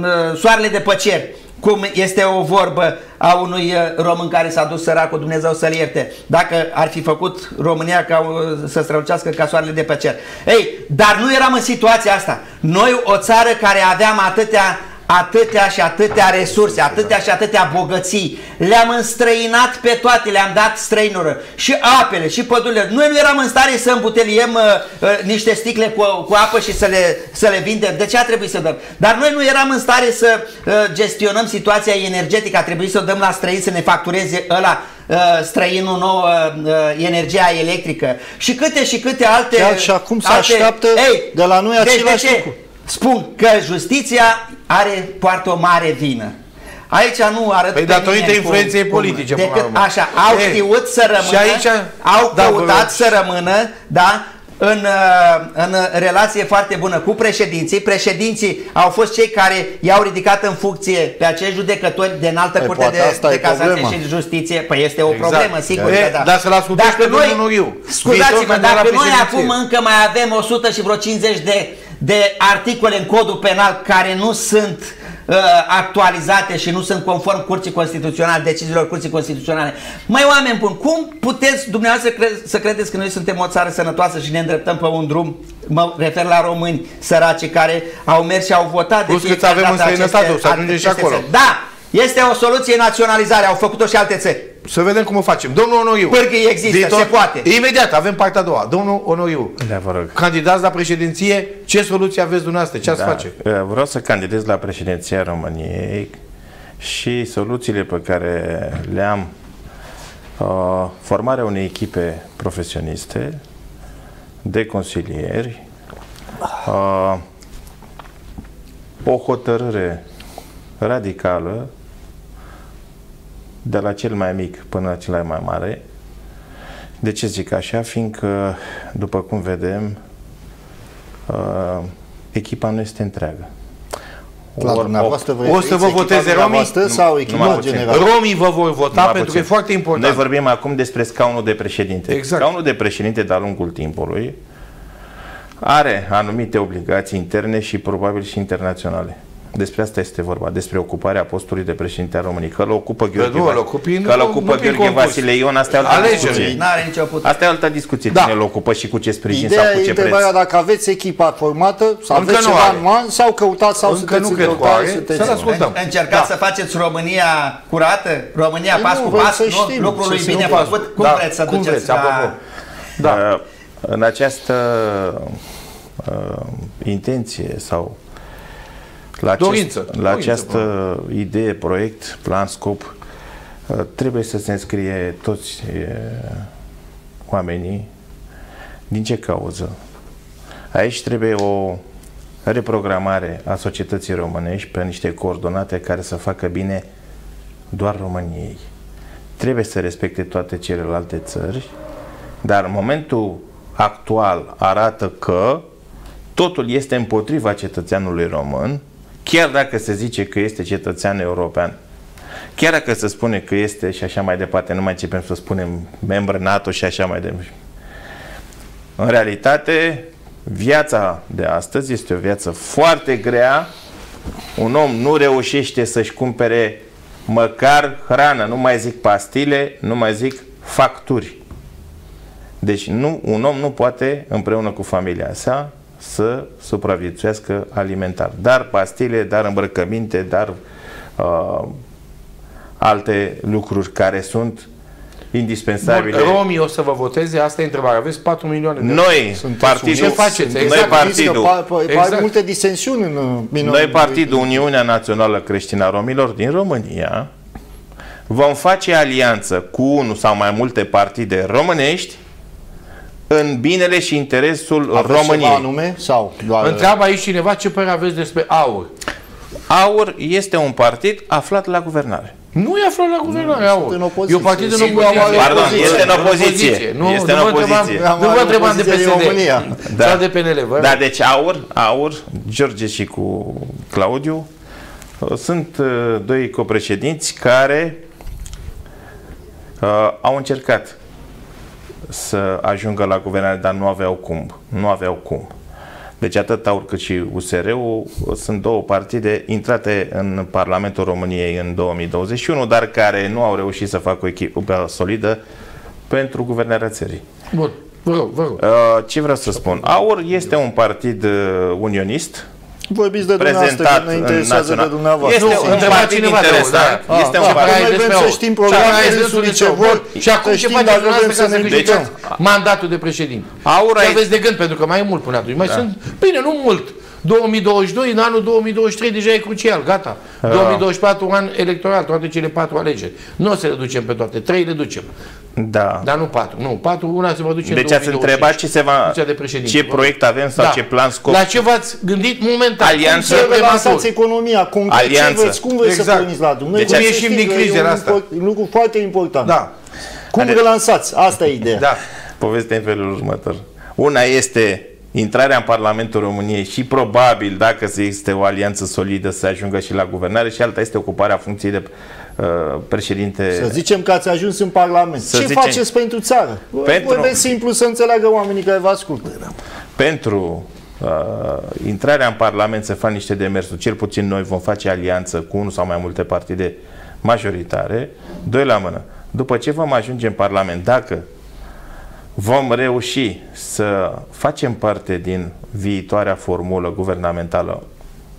uh, soarele de păceri, cum este o vorbă a unui uh, român care s-a dus săracul, Dumnezeu să-l ierte, dacă ar fi făcut România ca uh, să strălucească ca soarele de pe cer. Ei, dar nu eram în situația asta. Noi, o țară care aveam atâtea atâtea și atâtea resurse, atâtea și atâtea bogății, le-am înstrăinat pe toate, le-am dat străinură, și apele, și pădurile. Noi nu eram în stare să îmbuteliem uh, uh, niște sticle cu, cu apă și să le, să le vindem. De ce a trebuit să dăm? Dar noi nu eram în stare să uh, gestionăm situația energetică, a trebuit să o dăm la străini să ne factureze ăla uh, străinul nou uh, uh, energia electrică și câte și câte alte Chiar și acum se alte- așteaptă de la noi deci același de ce? lucru. Spun că justiția are, poartă o mare vină. Aici nu arăt Păi pe datorită nimeni cu- influenței cu- politice, până la Decât urmă. așa, au E, știut să rămână, și aici- au da, căutat vă rog. să rămână, da, în, uh, în relație foarte bună cu președinții. Președinții au fost cei care i-au ridicat în funcție pe acești judecători de înaltă Păi, curte poate de, asta de e casație problema. și de justiție. Păi este o Exact. problemă, sigur E, că da. dar să-l ascultați pe domnul Noriu, Scuzați-mă, viitor dacă candidat la noi președinție. acum încă mai avem 100 și vreo 50 de, de articole în codul penal care nu sunt uh, actualizate și nu sunt conform curții constituționale, deciziilor curții constituționale. Mai oameni buni, cum puteți dumneavoastră cre- să credeți că noi suntem o țară sănătoasă și ne îndreptăm pe un drum, mă refer la români săraci care au mers și au votat Plus că fiecare avem în dată străinătate, aceste- o să ajungem și aceste acolo. țări. Da, este o soluție naționalizare, au făcut-o și alte țări. Să vedem cum o facem. Domnul Onoriu. Pârghii există, se poate. Imediat, avem partea a doua. Domnul Onoriu. Da, vă rog. Candidați la președinție, ce soluție aveți dumneavoastră? Ce ați Da. face? Uh, Vreau să candidez la președinția României și soluțiile pe care le am uh, formarea unei echipe profesioniste de consilieri uh, o hotărâre radicală de la cel mai mic până la cel mai mare. De ce zic așa? Fiindcă, după cum vedem, uh, echipa nu este întreagă. La Or- dumneavoastră vă o să referiți vă echipa voteze romii? dumneavoastră sau numai echipa puțin. generală? Romii vă vor vota Numai pentru că puțin. e foarte important. Noi vorbim acum despre scaunul de președinte. Exact. Scaunul de președinte de-a lungul timpului are anumite obligații interne și probabil și internaționale. Despre asta este vorba, despre ocuparea postului de președinte al României. Că îl ocupă Gheorghe, nu îl Vas- ocupi, că nu- îl nu ocupă prin Gheorghe concurs. Vasile Ion, asta e altă Alegeri. discuție. N-are nicio putere. Asta e altă discuție, Da. cine îl ocupă și cu ce sprijin Ideea sau cu e ce preț. întrebarea dacă aveți echipa formată sau Încă aveți nu ceva are. în man sau căutați sau Încă sunteți nu în cred că căutare, are. sunteți Să-l ascultăm. În- Încercați să faceți România curată? România Păi pas nu, cu vrem pas? să Nu? știm, Lucrul să lui se bine nu făcut? Cum Da, vreți să cum duceți vreți, apropo? Da. În această uh, intenție sau la, acest, Dorință. la Dorință, această idee, proiect, plan, scop, uh, trebuie să se înscrie toți uh, oamenii. Din ce cauză? Aici trebuie o reprogramare a societății românești pe niște coordonate care să facă bine doar României. Trebuie să respecte toate celelalte țări, dar în momentul actual arată că totul este împotriva cetățeanului român, chiar dacă se zice că este cetățean european, chiar dacă se spune că este și așa mai departe, nu mai începem să spunem membru NATO și așa mai departe. În realitate, viața de astăzi este o viață foarte grea. Un om nu reușește să-și cumpere măcar hrană, nu mai zic pastile, nu mai zic facturi. Deci nu, un om nu poate, împreună cu familia sa, să supraviețuiască alimentar. Dar pastile, dar îmbrăcăminte, dar uh, alte lucruri care sunt indispensabile. Bun, Romii o să vă voteze, asta e întrebarea. Aveți 4 milioane de Noi, Sunteți partidul, Ce faceți? noi Exact. partidul, Că pa- pa- Exact. Ai multe disensiuni în uh, minor- noi partidul Uniunea Națională Creștină a Romilor din România vom face alianță cu unul sau mai multe partide românești în binele și interesul Aveți ceva României. anume sau doar Întreabă aici cineva ce părere aveți despre aur. Aur este un partid aflat la guvernare. Nu e aflat la guvernare, aur. în opoziție. E un partid în Sigur, opoziție. am Pardon, opoziție. este în opoziție. Nu, Este nu în vă întrebam- opoziție. Nu vă întrebam de Opoziție din PSD. România. Da. Sau de PNL, vă? Da, deci aur, aur, George și cu Claudiu uh, sunt uh, doi copreședinți care uh, au încercat să ajungă la guvernare, dar nu aveau cum. Nu aveau cum. Deci atât AUR cât și USR-ul sunt două partide intrate în Parlamentul României în 2021, dar care nu au reușit să facă o echipă solidă pentru guvernarea țării. Bun, vă rog, vă rog. Uh, Ce vreau să spun? AUR este un partid uh, unionist Vorbiți de dumneavoastră, prezentat că ne în interesează de național. dumneavoastră. Este Nu, un întreba partid cineva de interesant. da? Este Ah, un da, partid noi vrem despre să aur. știm Ce programele aveți dânsului, despre ce aur? vor, Și acum să ce știm faceți dacă vrem dumneavoastră să ca să ne câștigați implicăm. mandatul de președinte? Aur Ce ai- aveți de gând? Pentru că mai e mult până atunci. Mai sunt, bine, nu mult. 2022, în anul 2023 deja e crucial, gata. 2024, un an electoral, toate cele patru alegeri. Nu o să le ducem pe toate, trei le ducem. Da. Dar nu patru, nu, patru, una se va duce în Deci ați 2025. întrebat ce se va, Funcția de președinte. ce proiect avem sau Da. ce plan scop. La ce v-ați gândit momentan? Alianță. Cum Să se relansați prematur? economia, concret, ce Alianță. vreți, cum vreți să Exact. porniți la drum? Noi Deci vrem cum să ieșim știm, din e crizele un astea? import- un lucru foarte important. Da, Cum Ade- relansați? Asta e ideea. da. Povestea în felul următor. Una este intrarea în Parlamentul României și probabil, dacă se este o alianță solidă, să ajungă și la guvernare și alta este ocuparea funcției de uh, președinte. Să zicem că ați ajuns în Parlament. Să Ce zicem- faceți pentru țară? Pentru- Vorbeți simplu să înțeleagă oamenii care vă ascultă. pentru uh, intrarea în Parlament să fac niște demersuri, cel puțin noi vom face alianță cu unul sau mai multe partide majoritare, doi la mână. După ce vom ajunge în Parlament, dacă vom reuși să facem parte din viitoarea formulă guvernamentală,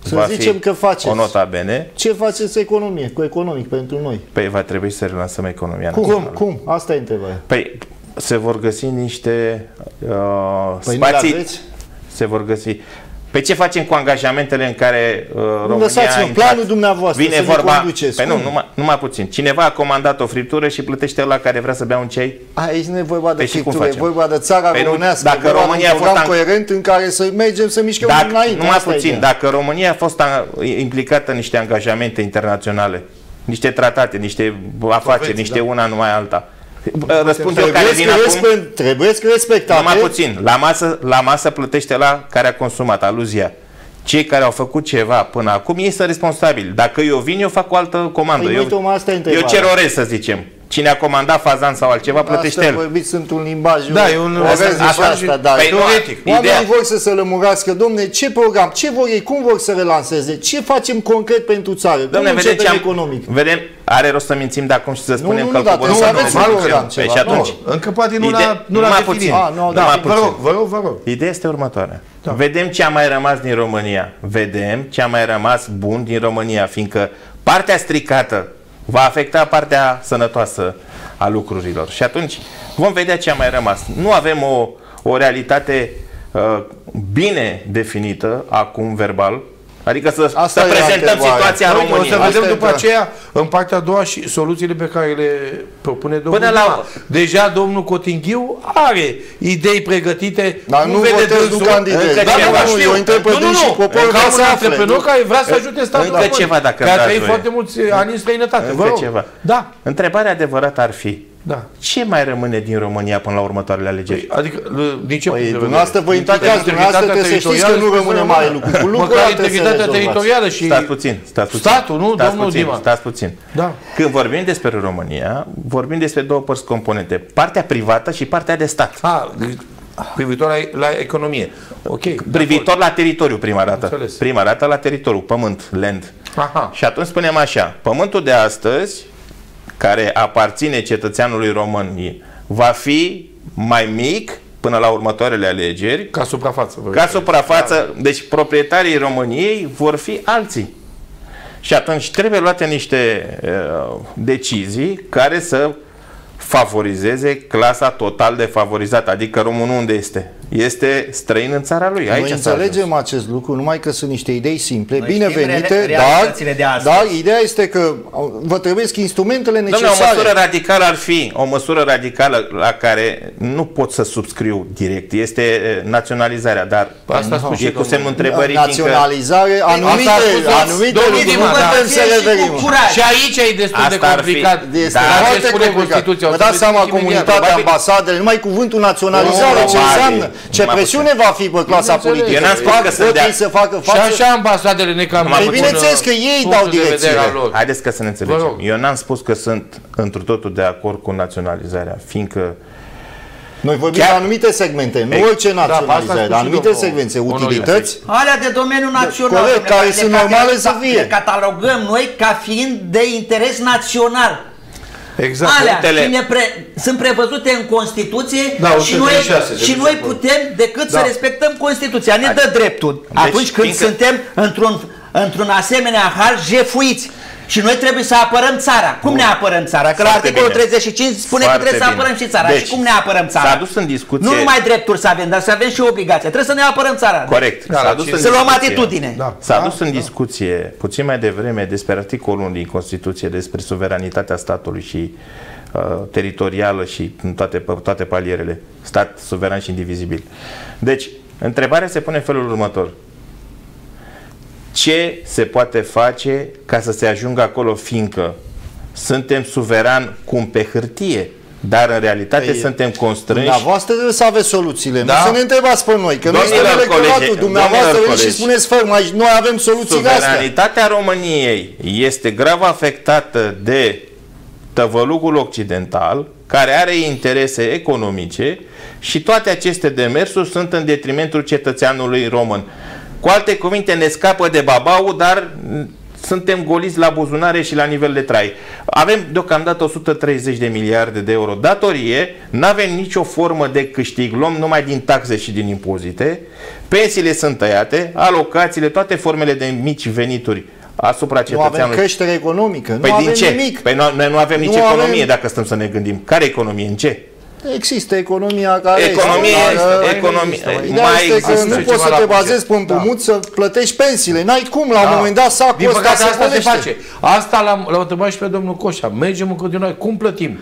Să va zicem fi că faceți. o nota bene, Ce faceți economie, cu economic pentru noi? păi va trebui să relansăm economia Cum? națională. Cum? Asta e întrebarea. Păi se vor găsi niște uh, Păi nu le spații, aveți? se vor găsi. Pe ce facem cu angajamentele în care uh, România lăsați-mă, a intrat? planul dumneavoastră, Vine să ne vorba, conduceți. Păi nu, Cum? numai, numai puțin. Cineva a comandat o friptură și plătește la care vrea să bea un ceai? Aici nu e vorba de Păi și cum friptură, e facem? vorba de țara Păi nu, românească. dacă e vorba de România a un fost program an- coerent în care să mergem să mișcăm Dacă, înainte. numai Asta e puțin, ideea. dacă România a fost a, implicată în niște angajamente internaționale, niște tratate, niște afaceri, niște una numai alta, răspund eu care Trebuie vin că acum... respe- Trebuie că respectate. Numai puțin. La masă, la masă plătește la care a consumat, aluzia. cei care au făcut ceva până acum, ei sunt responsabili. Dacă eu vin, eu fac o altă comandă. Păi, eu, uite, mă, asta e eu întrebarea. cer orez, să zicem. Cine a comandat fazan sau altceva, plătește Asta el. vorbiți sunt un limbaj. Da, e un- o asta- vezi și asta- asta, da. Păi nu, teoretic. Oamenii Ideea, vor să se lămurească, domne, ce program, ce vor ei, cum vor să relanseze, ce facem concret pentru țară, cum Domne, vedem începem ce am, economic. vedem, are rost să mințim de acum și să spunem nu, că nu, dar cuvântul trebuie să nu aveți ne un duce. program, Păi ceva. și atunci, Nu, încă poate nu Ide- l-a, nu l-a numai definit. puțin. A, nu, Da, da, mai Vă puțin. rog, vă rog, vă rog. Ideea este următoarea. Da. Vedem ce a mai rămas din România. Vedem ce a mai rămas bun din România, fiindcă partea stricată va afecta partea sănătoasă a lucrurilor. Și atunci vom vedea ce a mai rămas. Nu avem o, o realitate uh, bine definită acum verbal, adică să, Asta să e prezentăm întrebarea. situația Păi, României. O să vedem Asta e, după da. aceea, în partea a doua, și soluțiile pe care le propune domnul Până la- Dima. Deja domnul Cotinghiu are idei pregătite. Dar nu votez, nu candidez. Încă Da, ceva. nu, Nu, știu. eu întreb pe nu, nu, dâns și nu. poporul Ca ca un să afle. antreprenor care vrea să ajute statul Încă român, ceva, dacă Care a îmi dați trăit voie. foarte mulți ani în străinătate. Vă Încă rog. ceva. Da, Întrebarea adevărată ar fi, da. ce mai rămâne din România până la următoarele alegeri? Adică, l- din ce Păi, punct de vedere? dumneavoastră vă Din integrați, dumneavoastră integritatea trebuie să știți că teritorială nu și rămâne să mare rămână. lucru. Cu lucrul Măcar ăla trebuie să integritatea rezolvați. teritorială și... Stați puțin, stați puțin. Statul, nu, stați domnul puțin, Dima. Stați puțin. Da. Când vorbim despre România, vorbim despre două părți componente. Partea privată și partea de stat. A, privitor la, la economie. Ok. Privitor la teritoriu prima dată. Înțeles. Prima dată la teritoriu, pământ, land. Aha. Și atunci spunem așa, pământul de astăzi, care aparține cetățeanului român, va fi mai mic până la următoarele alegeri, Ca suprafață. vă Ca rog. suprafață, deci proprietarii României vor fi alții. Și atunci trebuie luate niște uh, decizii care să favorizeze clasa total defavorizată, adică românul unde este? Este străin în țara lui. Aici Noi s-a înțelegem ajuns. acest lucru, numai că sunt niște idei simple, Noi binevenite, știm re- dar, realitățile de astăzi. dar ideea este că vă trebuie instrumentele Dom'le, o necesare. măsură radicală ar fi, o măsură radicală la care nu pot să subscriu direct, este eh, naționalizarea, dar Asta a spus și e cu domnul. semnul întrebării, fiindcă Naționalizare, anumite, Asta a spus, anumite domnul lucruri, Dima, nu da. putem să Fie și cu revenim. curaj. Și aici e destul de Asta ar fi- complicat. Este Da. Dar foarte ce spune complicat. Constituția? O Vă să dați vedem seama, imediat. comunitatea, Probabil- ambasadele, numai cuvântul naționalizare, ce Probabil. înseamnă, ce Numai presiune va fi pe clasa Bineînțeles. politică. Eu n-am spus că sunt Pot de- ei să facă Și față. așa ambasadele ne cam Păi impun, bineînțeles că ei punctul dau de vedere direcțiile. al lor. Haideți că să ne Vă înțelegem. rog. Eu n-am spus că sunt întru totul de acord cu naționalizarea, fiindcă Noi vorbim Chiar- de anumite segmente, nu Ei, orice da, asta a naționalizare, spus dar și anumite domnul segmente, Onorie. utilități, Alea de domeniul național. corect, domnule, care le sunt cate- normale să fie. Le catalogăm noi ca fiind de interes național. Exact. Alea punctele- și ne pre, sunt prevăzute în Constituție Da, și noi, 136, și de noi exemplu. putem decât să Da. respectăm Constituția. Ne dă dreptul Deci, atunci când fiindcă- suntem într-un, într-un asemenea hal jefuiți. Și noi trebuie să apărăm țara. Cum ne apărăm țara? Că la Foarte articolul bine. 35 spune că Foarte trebuie să bine. apărăm și țara. Deci, și cum ne apărăm țara? s-a adus în discuție- Nu numai drepturi să avem, dar să avem și obligația. Trebuie să ne apărăm țara. corect, Da, s-a la adus ce- în Să luăm discuție- atitudine. Da. S-a Da, adus în da. discuție puțin mai devreme despre articolul 1 din Constituție, despre suveranitatea statului și uh, teritorială și în toate, pe toate palierele. Stat suveran și indivizibil. Deci, întrebarea se pune în felul următor. Ce se poate face ca să se ajungă acolo, fiindcă suntem suveran cum pe hârtie, dar în realitate Păi, suntem constrânși Dumneavoastră trebuie să aveți soluțiile, Da. nu să ne întrebați pe noi, că noi Domnilor suntem electoratul, colegi, dumneavoastră domnilor veniți și colegi. spuneți ferm, aici noi avem soluțiile astea. Suveranitatea României este grav afectată de tăvălugul occidental, care are interese economice și toate aceste demersuri sunt în detrimentul cetățeanului român. Cu alte cuvinte, ne scapă de babau, dar mm, suntem goliți la buzunare și la nivel de trai. Avem deocamdată 130 de miliarde de euro datorie, nu avem nicio formă de câștig, luăm numai din taxe și din impozite, pensiile sunt tăiate, alocațiile, toate formele de mici venituri asupra Nu avem cetățeanului. creștere economică, Păi nu din avem ce? nimic. Păi noi, noi nu avem nici Nu economie avem- dacă stăm să ne gândim. Care economie? În ce? Există economia care Economie, este, dar, economie, Ideea mai este că există nu ceva poți să la te buget. bazezi pe împrumut să plătești pensiile. N-ai cum, la un Da. moment dat sacul Din ăsta păcate se asta se golește. face. Asta l-am, l-am întrebat și pe domnul Coșa. Mergem în continuare. Cum plătim?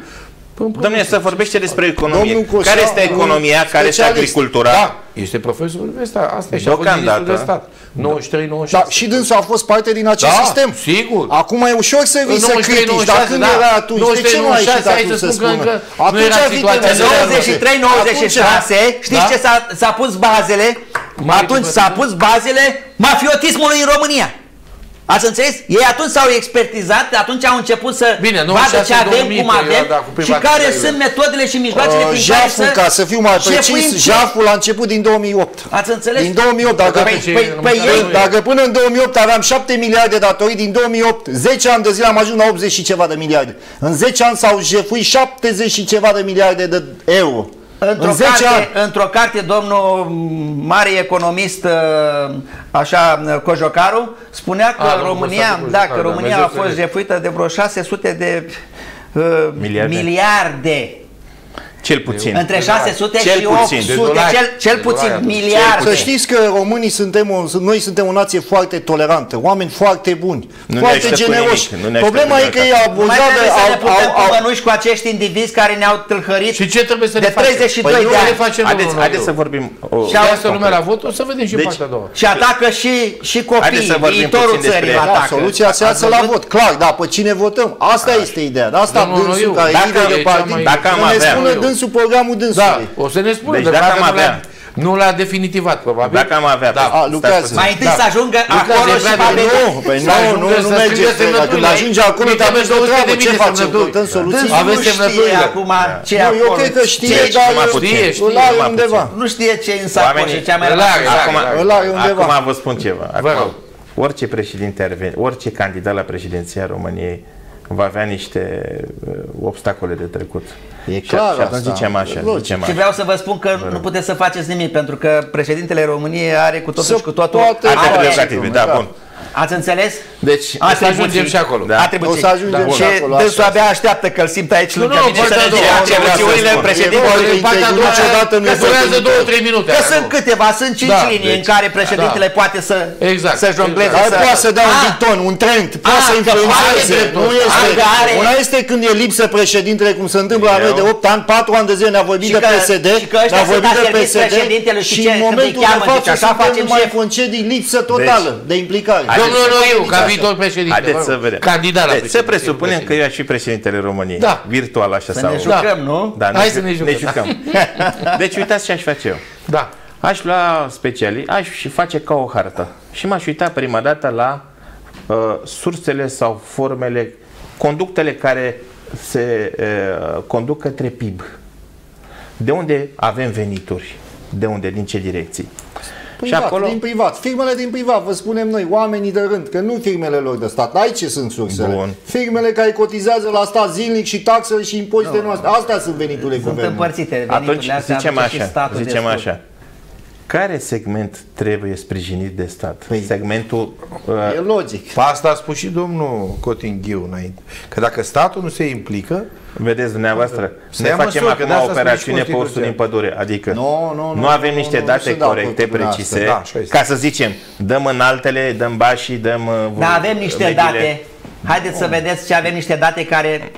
Păi, Domnule, să vorbește despre economie. Domnul Coșa, care este un economia, care este specialist. agricultura? Da, este profesorul ăsta. Asta e și a fost Deocamdată. ministrul de stat. 93, 96. Da, și dânsul a fost parte din acest Da, sistem. sigur. Acum e ușor să vii În să 93, critici, dar când 96, era da. atunci? 93, de ce nu ai ieșit 96, atunci aici să spun că spună? încă nu Atunci era ar fi situația trebuit În să- 93-96, Atunci- știți Da. ce s-a, s-a pus bazele? Mai Atunci departe, s-a da. pus bazele mafiotismului în România. Ați înțeles? Ei atunci s-au expertizat, atunci au început să Bine, vadă 96, ce avem, 2000, cum avem perioada cu și care privatizările. sunt metodele și mijloacele Uh, prin care Jaful, să ca să fiu mai jefuim precis, ce- Jaful a început din 2008. Ați înțeles? Din 2008, dacă, Păi, ce- păi, păi nu- ei, nu- dacă până în 2008 aveam 7 miliarde datorii, din 2008, 10 ani de zile am ajuns la 80 și ceva de miliarde. În 10 ani s-au jefuit 70 și ceva de miliarde de euro. Într-o în 10 ani. carte, într-o carte, domnul m, mare economist, uh, așa, uh, Cojocaru, spunea că A, domnul România, Constantin da, Cojocaru, că da, România a Dumnezeu fost să jefuită de vreo 600 de uh, Miliarde. miliarde. Cel puțin. Între 600 Cel și puțin. 800, De dolari. cel, cel De puțin dolari. miliarde. Să știți că românii suntem o, noi suntem o nație foarte tolerantă, oameni foarte buni, Nu ne foarte așteptăm generoși. nimic, nu ne Problema e așteptăm că ei nimic. au Nu mai abuzat de... trebuie să ne Au, putem au, cu au, bănuși cu acești indivizi care ne-au tâlhărit Și ce trebuie să de ne facem? 32 Păi nu de le ani. facem, Haideți, domnul haideți să Noiu. vorbim o, Și au- Iasă lumea la vot, o să vedem și în Deci- partea a doua. Și atacă și, și Haideți copiii, să vorbim viitorul puțin țării despre- îl da, atacă. soluția se Ați iasă la văzut? vot, clar, dar pe cine votăm? Asta este ideea, de asta Domnul dânsul Noiu, care e dacă lider de e cea partid, mai- Dacă am să ne avea- spună Noiu. Dânsul programul Da, dânsului. o să ne spună, Deci de dacă parcă am nu l-a- avea- Nu l-a definitivat, probabil. Dacă am avea... Da. A, lucrează. stați Mai puțin. întâi Da. să ajungă Lucrează, acolo e și prea va de- vedea. Nu, păi Să nu, ajungă nu, nu să merge. scrie semnăturile. Când ajunge acolo, Uite, te aveți aveți de o 200 treabă, de ce mii de facem? semnături. Căutăm soluții? Dânsul Aveți nu știe semnăturile. acum ce Nu, eu acolo. cred că știe, Ce- dar numai puțin. Știe, știe, îl are numai undeva. puțin. Nu știe ce e în sacoșă, Oamenii- ce a mai Îl are, rămas. Acum, Îl are undeva. acum vă spun ceva. Vă Acum, rog. orice președinte ar veni, orice candidat la președinția României va avea niște uh, obstacole de trecut. E Și- clar Și atunci asta. zicem așa, Logic. zicem Și așa. vreau să vă spun că nu puteți să faceți nimic, pentru că președintele României are cu totul Să și cu totul poate Alte face, prerogative, da, da. bun. Ați înțeles? Deci, Să ajungem și acolo. Da. Atribuții. O să ajungem și și acolo, dânsul așa. abia așteaptă că îl simt aici Nu, lângă nu, mine să partea ne a doua, dea asta vreau să atribuțiunile spun. președintelui. E partea a doua, Niciodată nu că este durează două, trei minute. Că acolo. sunt câteva, sunt cinci Da, linii în deci- care președintele poate să, Exact, să jongleze. exact. Dar să- poate să dea un Ah, dicton, un trend, poate Ah, să că influențeze. are Nu dreptul este. ăsta. Are. Una este când e lipsă președintele, cum se întâmplă la noi de 8 ani, 4 ani de zile ne-a vorbit Și de că- PSD, și că ăștia ne-a sunt vorbit la de serviciu PSD președintelui și și ce- în când momentul îi cheamă, de față zice, așa suntem facem numai șef. în concedii lipsă totală de implicare. Haideți Domnul să- Noiu, ca Așa. viitor președinte. Haideți vă să rog. vedem. Candidat la deci, să președinte, presupunem că președinte. eu aș fi președintele României. Da. Virtual așa Să sau... ne jucăm, nu? Da, Hai să ne jucăm. Ne jucăm. Deci uitați ce aș face eu. Da. Aș lua speciali, aș și face ca o hartă. Și m-aș uita prima dată la uh, sursele sau formele, conductele care se uh, conduc către PIB. De unde avem venituri? De unde? Din ce direcții? Privat, și acolo, din privat. Firmele din privat, vă spunem noi, oamenii de rând, că nu firmele lor de stat. Aici sunt sursele. Bun. Firmele care cotizează la stat zilnic și taxele și impozitele noastre. Astea sunt veniturile Sunt guvernului. împărțite atunci veniturile astea, zicem aduce și așa, statul zicem destul. așa. Care segment trebuie sprijinit de stat? Păi, Segmentul uh, E logic. Pe asta a spus și domnul Cotinghiu înainte. Că dacă statul nu se implică, Vedeți dumneavoastră, Să ne ia facem măsuri, că acum de o asta spune operațiune și pe ursul Constituția. din pădure, adică Nu, nu, nu, nu avem nu, niște nu, nu date sunt de acord corecte, cu dumneavoastră. precise, Da, așa este. ca să zicem, dăm în altele, dăm bașii, dăm uh, Dar avem niște mediile. date. Haideți să vedeți ce avem niște date care, care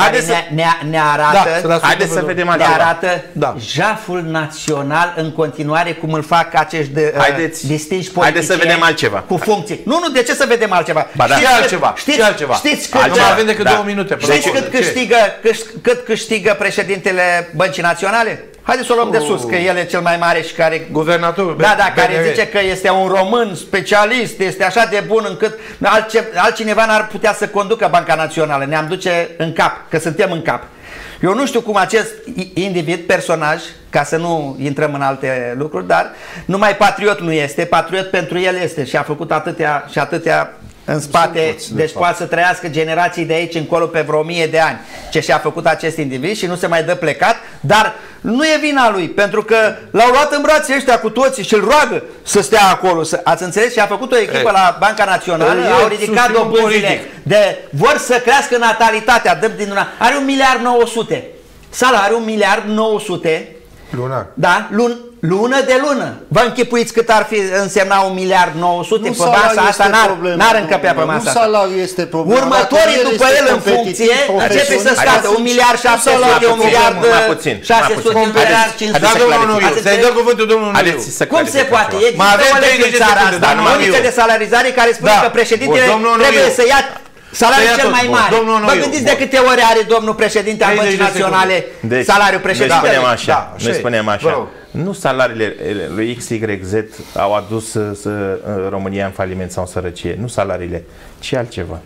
Haideți să- ne, ne, ne arată. Da, să dați Haideți să Domnul- vedem ne altceva. arată Da. jaful național în continuare cum îl fac acești de, Haideți- uh, distinși politicieni haideți să vedem altceva. cu funcții. Nu, nu, de ce să vedem altceva? Ba da. Și cât- altceva, Știți, și altceva. Știți cât, Altceva. Nu mai avem decât Da. două minute. știți până cât acolo. Ce? câștigă, câș- cât câștigă președintele Băncii Naționale? Haideți să o luăm de sus, că el e cel mai mare și care Guvernatorul Da, da, care BNR. zice că este un român specialist, este așa de bun încât altce, altcineva n-ar putea să conducă Banca Națională. Ne-am duce în cap, că suntem în cap. Eu nu știu cum acest i- individ, personaj, ca să nu intrăm în alte lucruri, dar numai patriot nu este, patriot pentru el este și a făcut atâtea și atâtea în spate, mulți, de deci fapt. poate să trăiască generații de aici încolo pe vreo mie de ani ce și-a făcut acest individ și nu se mai dă plecat, dar nu e vina lui, pentru că l-au luat în brațe ăștia cu toții și îl roagă să stea acolo. Să, ați înțeles? Și a făcut o echipă E, la Banca Națională, e au ridicat susținut dobânzile politic. de vor să crească natalitatea, dăm din una. Are un miliard 900. Salariu un miliard 900. Lunar. Da, lun, lună de lună. Vă închipuiți cât ar fi însemna un miliard 900 Nu pe masa salariul asta, este n-ar, problema, n-ar încăpea pe domnule. masa Nu asta. salariul este problema. Următorii Dacă după este el în competitiv, funcție începe să profesionist, scadă un miliard 700, Mai un puțin, miliard mai puțin, mai 600, puțin. un miliard Haideți- 500. Da, să domnul clarificăm. Noiu, Ați să-i dă înțeles? cuvântul domnului Haideți Noiu. să Cum se clarificăm poate? ceva. Există Mai avem o lege 30 în de țara secunde, asta, domnul o unică Noiu. de salarizare care spune Da. că președintele Bun, domnul trebuie Noiu. să ia salariul Să ia cel tot. mai Bun, mare. domnul Vă Noiu. gândiți de Bun. câte ori are domnul președinte al 30 Băncii de Naționale Deci, salariul Noi președintelui? spunem așa, Da, așa noi e. spunem Vă așa. Rog. Nu salariile lui XYZ au adus să, să, România în faliment sau în sărăcie. Nu salariile, ci altceva.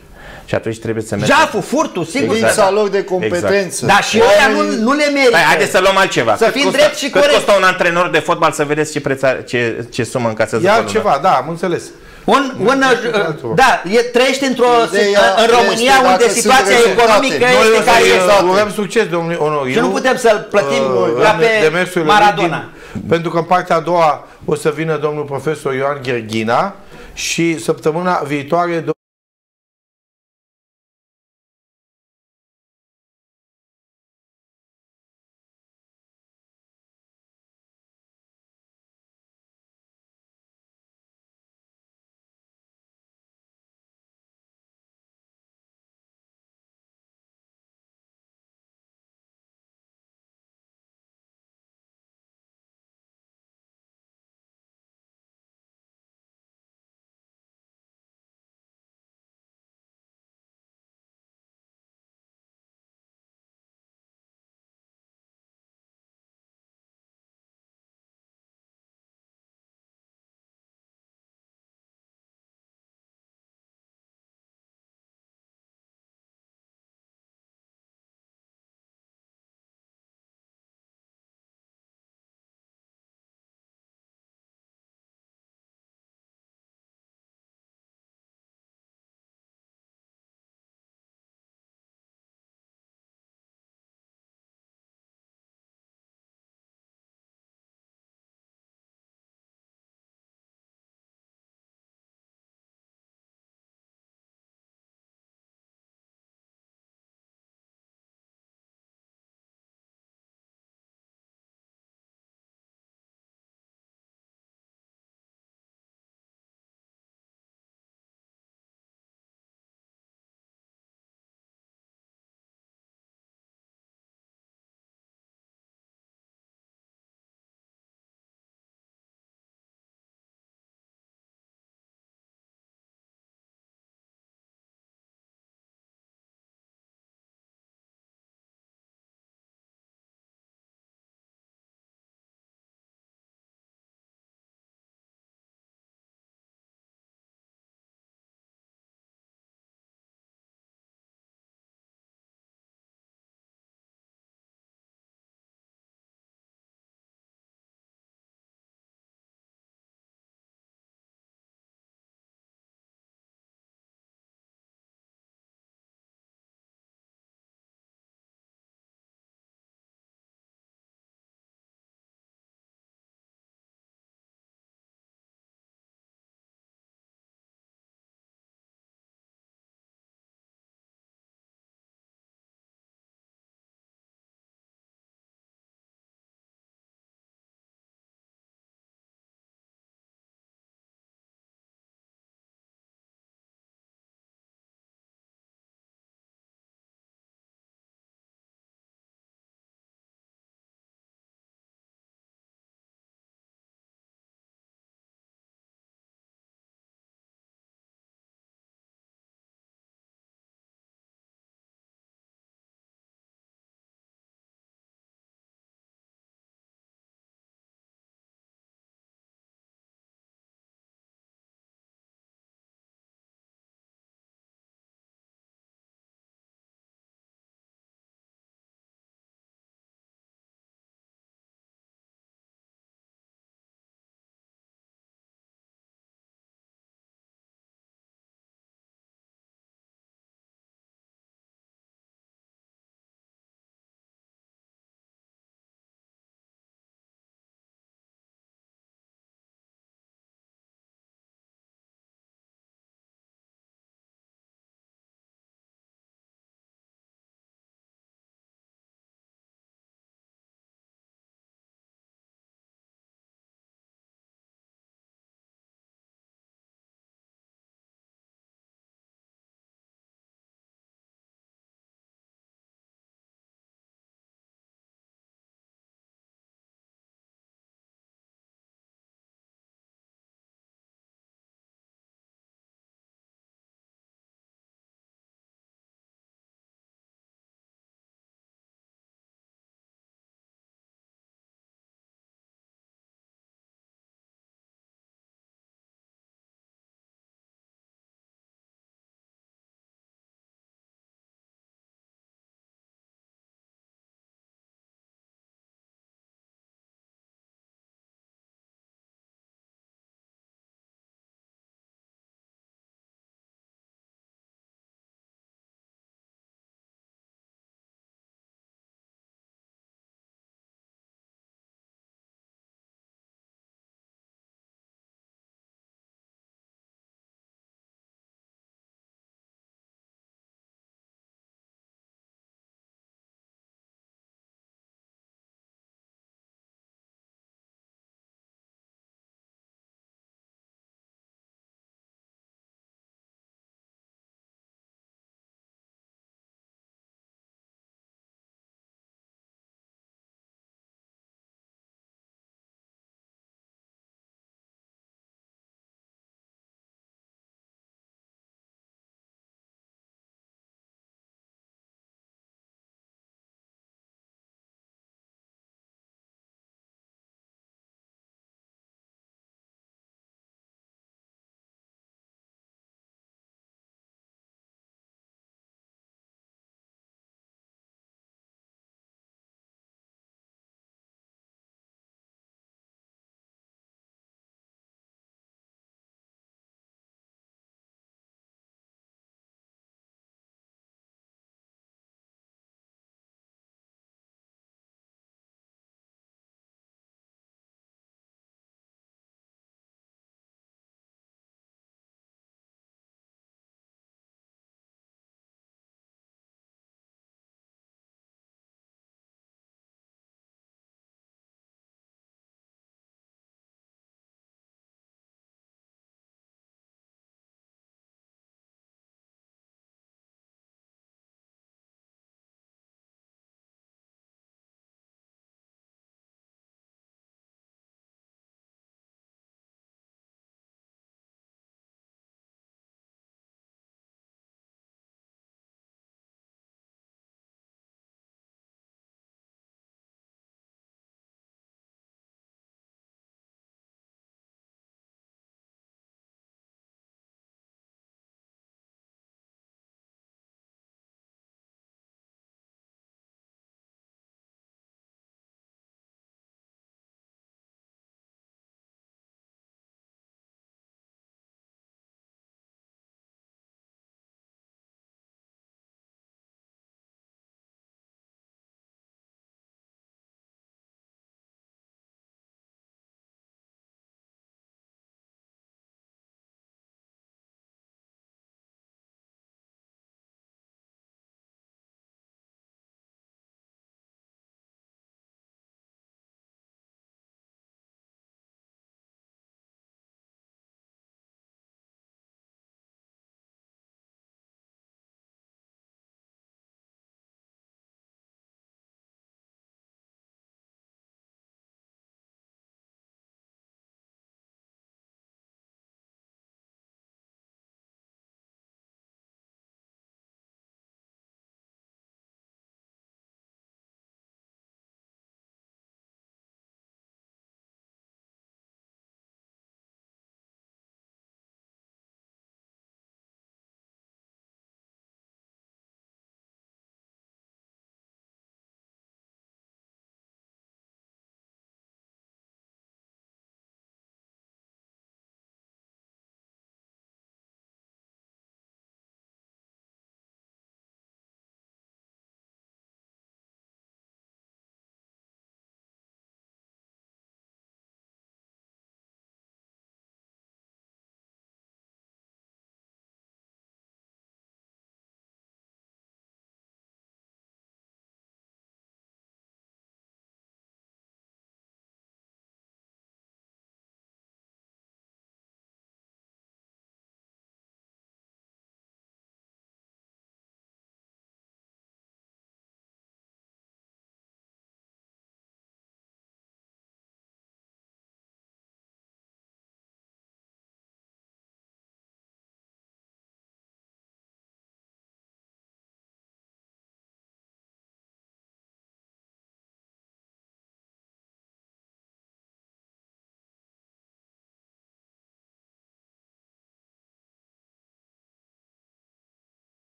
Și atunci trebuie să mergem. Jaful, furtul, sigur. Lipsa Exact. lor de competență. Dar și ăia nu, nu le merită. Hai, haideți să luăm altceva. Să Cât fim costă, drept și cât corect. costă un antrenor de fotbal să vedeți ce, preț are, ce, ce sumă încasează E pe lună? altceva, da, am înțeles. Un, un, altceva. da, e, trăiește într-o, Ideea în România este unde dacă sunt situația rezultate. economică Noi este o să care iei este. rezultate. Urăm succes, domnule Onoriu. Și nu putem să-l plătim uh, ca în pe demersurile lui Maradona. Din, pentru că în partea a doua o să vină domnul profesor Ioan Gherghina și săptămâna viitoare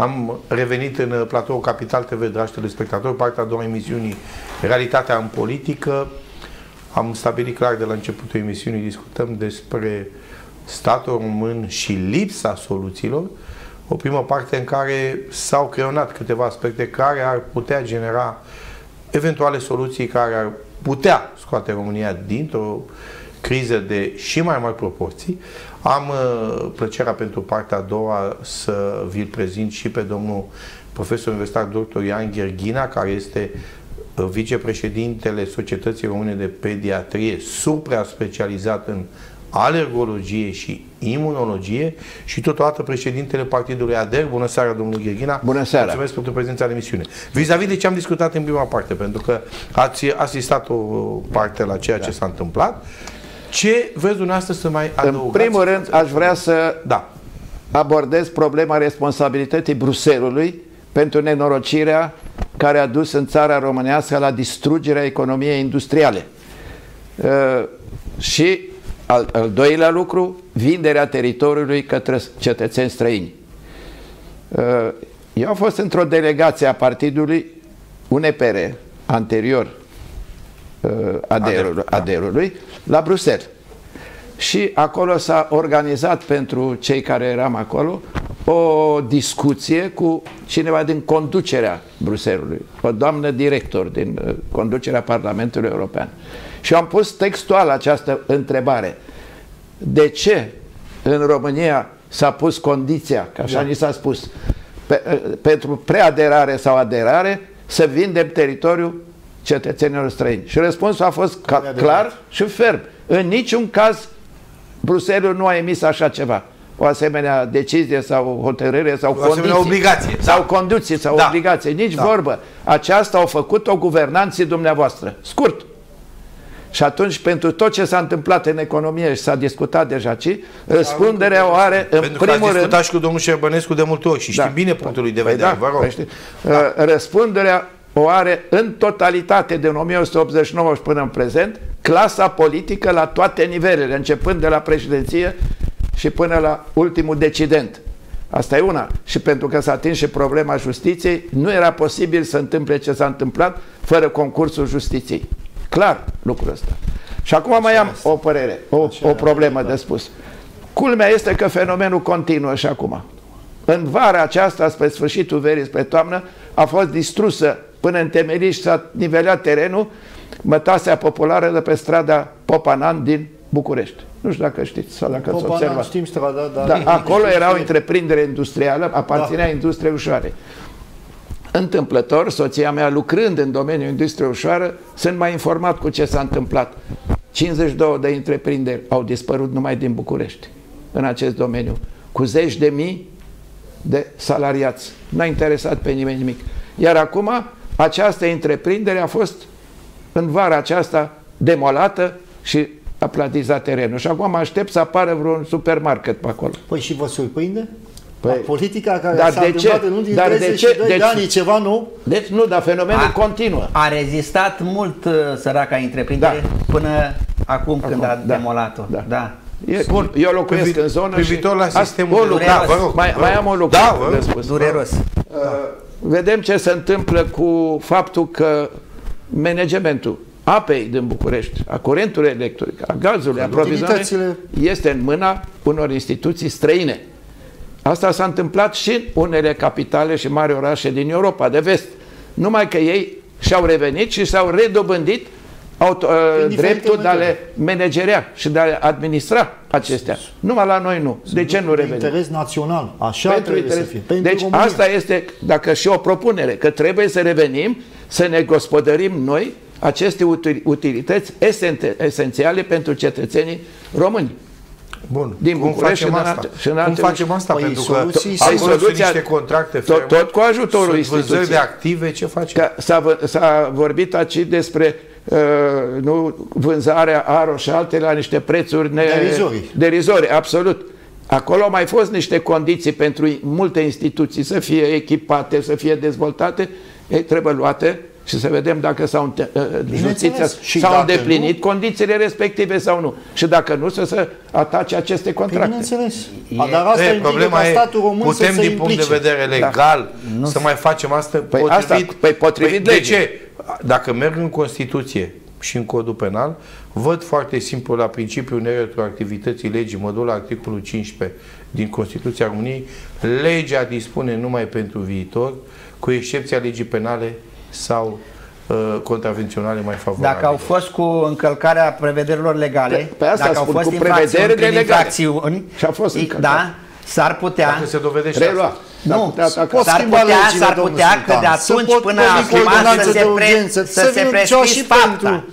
Am revenit în platou Capital TV, dragi telespectatori, partea a doua emisiunii Realitatea în politică. Am stabilit clar de la începutul emisiunii, discutăm despre statul român și lipsa soluțiilor. O primă parte în care s-au creionat câteva aspecte care ar putea genera eventuale soluții care ar putea scoate România dintr-o criză de și mai mari proporții. Am uh, plăcerea pentru partea a doua să vi-l prezint și pe domnul profesor universitar dr. Ian Gherghina, care este uh, vicepreședintele Societății Române de Pediatrie, supra-specializat în alergologie și imunologie și totodată președintele Partidului ADER. Bună seara, domnul Gherghina. Bună seara. Mulțumesc pentru prezența în emisiune. Vis-a-vis de ce am discutat în prima parte, pentru că ați asistat o parte la ceea da. ce s-a întâmplat, ce vreți dumneavoastră să mai adăugați? În primul rând, aș vrea să da. abordez problema responsabilității Bruselului pentru nenorocirea care a dus în țara românească la distrugerea economiei industriale. Uh, și al, al doilea lucru, vinderea teritoriului către cetățeni străini. Uh, eu am fost într-o delegație a partidului UNPR, anterior uh, aderului, da. aderului la Bruxelles. Și acolo s-a organizat pentru cei care eram acolo o discuție cu cineva din conducerea Bruselului, o doamnă director din uh, conducerea Parlamentului European. Și am pus textual această întrebare. De ce în România s-a pus condiția, că așa da. ni s-a spus, pe, uh, pentru preaderare sau aderare, să vindem teritoriul cetățenilor străini. Și răspunsul a fost ca, clar și ferm. În niciun caz Bruselul nu a emis așa ceva. O asemenea decizie sau hotărâre sau o condiții. obligație. Sau da. condiții sau da. obligație. Nici da. vorbă. Aceasta au făcut-o guvernanții dumneavoastră. Scurt. Și atunci, pentru tot ce s-a întâmplat în economie și s-a discutat deja ci, răspunderea o are în pentru primul că rând... și cu domnul Șerbănescu de multe ori și știm da. bine punctul lui de vedere, păi da, vă rog. Păi da. Răspunderea o are în totalitate din 1989 și până în prezent clasa politică la toate nivelele, începând de la președinție și până la ultimul decident. Asta e una. Și pentru că s-a atins și problema justiției, nu era posibil să întâmple ce s-a întâmplat fără concursul justiției. Clar lucrul ăsta. Și acum mai am o părere, o, o problemă de spus. Culmea este că fenomenul continuă și acum. În vara aceasta, spre sfârșitul verii, spre toamnă, a fost distrusă până în temelii și s-a nivelat terenul mătasea populară de pe strada Popanan din București. Nu știu dacă știți sau dacă ați observat. știm strada, dar... Da, acolo era o întreprindere industrială, aparținea da. industriei ușoare. Întâmplător, soția mea lucrând în domeniul industriei ușoară, sunt mai informat cu ce s-a întâmplat. 52 de întreprinderi au dispărut numai din București în acest domeniu, cu zeci de mii de salariați. N-a interesat pe nimeni nimic. Iar acum această întreprindere a fost în vara aceasta demolată și a platizat terenul. Și acum aștept să apară vreun supermarket pe acolo. Păi și vă surprinde? Păi, politica care dar s-a de ce, în ultimii dar 32 de, ce, de deci, ani, ceva nou? Deci nu, dar fenomenul a, continuă. A rezistat mult uh, săraca întreprindere da. până acum, acum când a da, demolat-o. Da. da. E, Bun. Eu locuiesc Privi, în zonă privitor la sistemul de da, vă rog, mai, mai am o lucru da, de spus. Dureros. Uh, vedem ce se întâmplă cu faptul că managementul apei din București, a curentului electric, a gazului, a aprovizionării, este în mâna unor instituții străine. Asta s-a întâmplat și în unele capitale și mari orașe din Europa de vest. Numai că ei și-au revenit și s-au redobândit auto, uh, dreptul de a le managerea și de a administra acestea. Numai la noi nu. De ce nu revenim? interes național. Așa Pentru trebuie interes. să fie. Pentru deci România. asta este, dacă și o propunere, că trebuie să revenim, să ne gospodărim noi aceste utilități esențiale pentru cetățenii români. Bun. Din Cum facem asta? Și în Cum facem asta? Păi Pentru că acolo sunt niște contracte tot, tot cu ajutorul instituției. de active, ce facem? S-a vorbit aici despre uh, nu, vânzarea aro și altele la niște prețuri ne... derizorii. derizorii, absolut. Acolo au mai fost niște condiții pentru multe instituții să fie echipate, să fie dezvoltate, ei, trebuie luate și să vedem dacă s-au, înte- uh, Bineînțeles. justiția Și s-au dacă îndeplinit nu- condițiile respective sau nu. Și dacă nu, să se atace aceste Păi, contracte. bineînțeles. A, dar asta E, implică problema ca e, statul român putem să se din punct de implice. vedere legal să mai facem asta Păi potrivit, asta, păi potrivit de legii. ce? Dacă merg în Constituție și în codul penal, văd foarte simplu la principiul neretroactivității legii, mă duc la articolul 15 din Constituția României, legea dispune numai pentru viitor, cu excepția legii penale sau uh, contravenționale mai favorabile. Dacă au fost cu încălcarea prevederilor legale, Pe- pe asta dacă au spun, fost cu infracțiuni prevederile prin legale. infracțiuni, Și a fost i- încălcat. da, s-ar putea, Dacă se dovedește Relua. asta. S-ar nu, putea ataca. pot s-ar schimba putea, legile, s-ar domnul putea că de Sultan. Se atunci pot până veni cu acum să ordonanță se, de pre, urgență, să să se vedem ce prescris și fapta.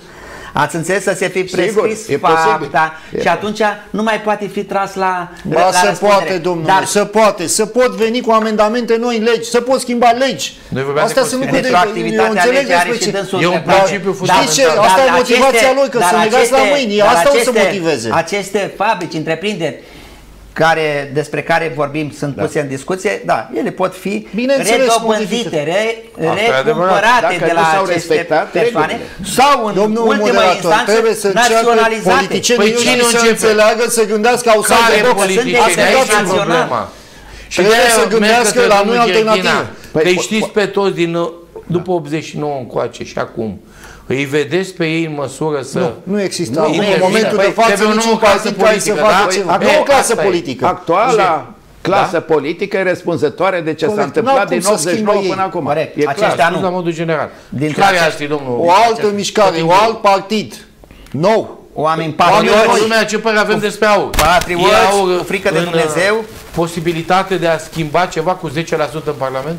Pentru- Ați înțeles să se fi Sigur, prescris e posibil. fapta E și atunci nu mai poate fi tras la, Ba, la se răspundere. poate, domnule, Dar se poate. Se pot veni cu amendamente noi în legi, se pot schimba legi. Noi vorbeam Astea de sunt Constituție. lucruri de... Eu retroactivitatea înțeleg legii are despre și ce... dânsul E un dreptate. principiu Dar- fundamental. Știți ce? Asta dar e motivația aceste- lui, că dar să negați la aceste- mâini. dar Asta o să aceste- motiveze. Aceste fabrici, întreprinderi, care, despre care vorbim sunt Da. puse în discuție, da, ele pot fi Bineînțeles, redobândite, re, Asta e adevărat. recumpărate Dacă de nu la s-au aceste respectat persoane regulile. sau în Domnul ultimă moderator, instanță trebuie să încearcă naționalizate. politicienii Păi ăștia cine să începe? înțeleagă, să gândească au Care Pentru că sunt politicieni? de Aici e național. problema. Și Trebuie de-aia să merg gândească către la domnul noi alternative. Gherghina, Păi, Că îi po- știți po- pe toți din uh, după 89 încoace și acum. Îi vedeți pe ei în măsură să... Nu, nu există Nu, acum, în intervine. momentul Păi, de față trebuie o niciun nouă clasă partid care să politică, facă da? ceva. Păi, Nu o clasă asta e. politică. Actuala clasă Da? politică e răspunzătoare de ce s-a Corect. întâmplat N-au din cum să schimbă 89 ei. până acum. Corect. E clar. Aceștia Spus nu. la modul general. Dintre Care acest- asta e, domnul? O altă mișcare, un alt partid, nou. Oameni Oamenii patrioți, lumea ce părere avem despre aur? patrioți, Ei au, cu frică de în, Dumnezeu. uh, posibilitate de a schimba ceva cu 10% în Parlament?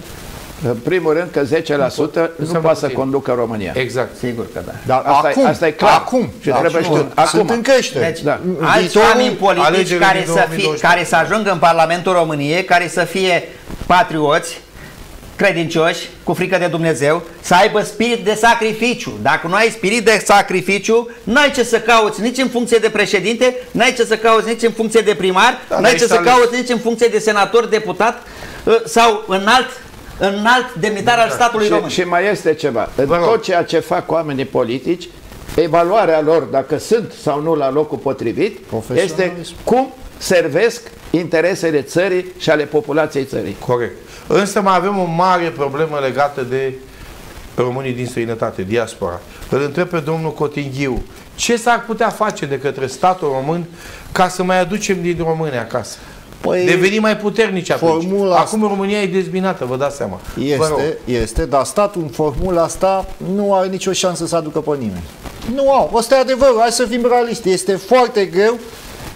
În primul rând că 10% nu Înseamnă poate să puțin. conducă România. Exact. Sigur că da. Dar Asta e- acum, asta e clar. acum, Și trebuie acum, știut. Sunt Acum. în creștere. Deci, Da. alți Viitorul- oameni politici alegerile care din să, fie, 2012. care să ajungă în Parlamentul României, care să fie patrioți, credincioși, cu frică de Dumnezeu, să aibă spirit de sacrificiu. Dacă nu ai spirit de sacrificiu, n-ai ce să cauți nici în funcție de președinte, n-ai ce să cauți nici în funcție de primar, Da, n-ai dar ce să ești ales. cauți nici în funcție de senator, deputat uh, sau înalt, înalt demnitar al statului român. Și, și mai este ceva. În Vă rog. tot ceea ce fac oamenii politici, evaluarea lor, dacă sunt sau nu la locul potrivit, Profesionalism. este cum servesc interesele țării și ale populației țării. Corect. Însă mai avem o mare problemă legată de românii din străinătate, diaspora. Îl întreb pe domnul Cotinghiu, ce s-ar putea face de către statul român ca să mai aducem din români acasă? Păi, Deveni mai puternici atunci. formula Acum România e dezbinată, vă dați seama. Vă rog. Este, este, dar statul în formula asta nu are nicio șansă să aducă pe nimeni. Nu au. Ăsta e adevărul. Hai să fim realiști. Este foarte greu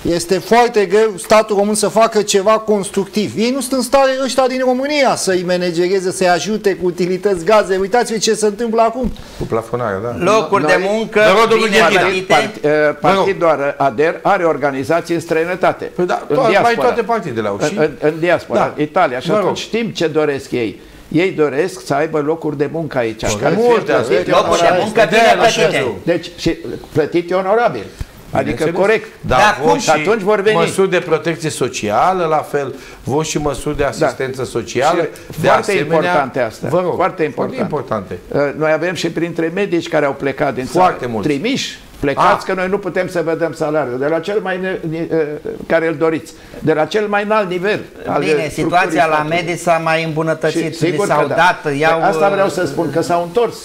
este foarte greu statul român să facă ceva constructiv. Ei nu sunt în stare ăștia din România să-i managerieze, să-i ajute cu utilități gaze. Uitați-vă ce se întâmplă acum. Cu plafonarea, da. Locuri de Noi- muncă Vă rog, domnul bine Gherghina. plătite. Part, uh, partidul ADER are organizații în străinătate. Păi da, în to- mai diaspora. toate partidele au. Și? În, în, în diaspora, Da. Italia. Și Vă rog. atunci știm ce doresc ei. Ei doresc să aibă locuri de muncă aici. care să fie Multe, plătite asta e. Locuri de onorabil. muncă De-aia bine la plătite. Șezău. Deci, și plătite onorabil. Adică Bineînțeles. corect. Da, Dar vor cum? și Și atunci vor veni. măsuri de protecție socială, la fel, vor și măsuri de asistență socială. Și de foarte asemenea, importante astea. Vă rog, Foarte importante. importante. Uh, Noi avem și printre medici care au plecat din Foarte țară. mulți. Trimiși, plecați, Ah. că noi nu putem să vedem salariul. De la cel mai ne, ne- uh, care îl doriți. De la cel mai înalt nivel. al Bine, structurii situația la statului. medici s-a mai îmbunătățit, li sigur s-au că da. dat, iau, Păi Asta vreau să spun, că s-au întors.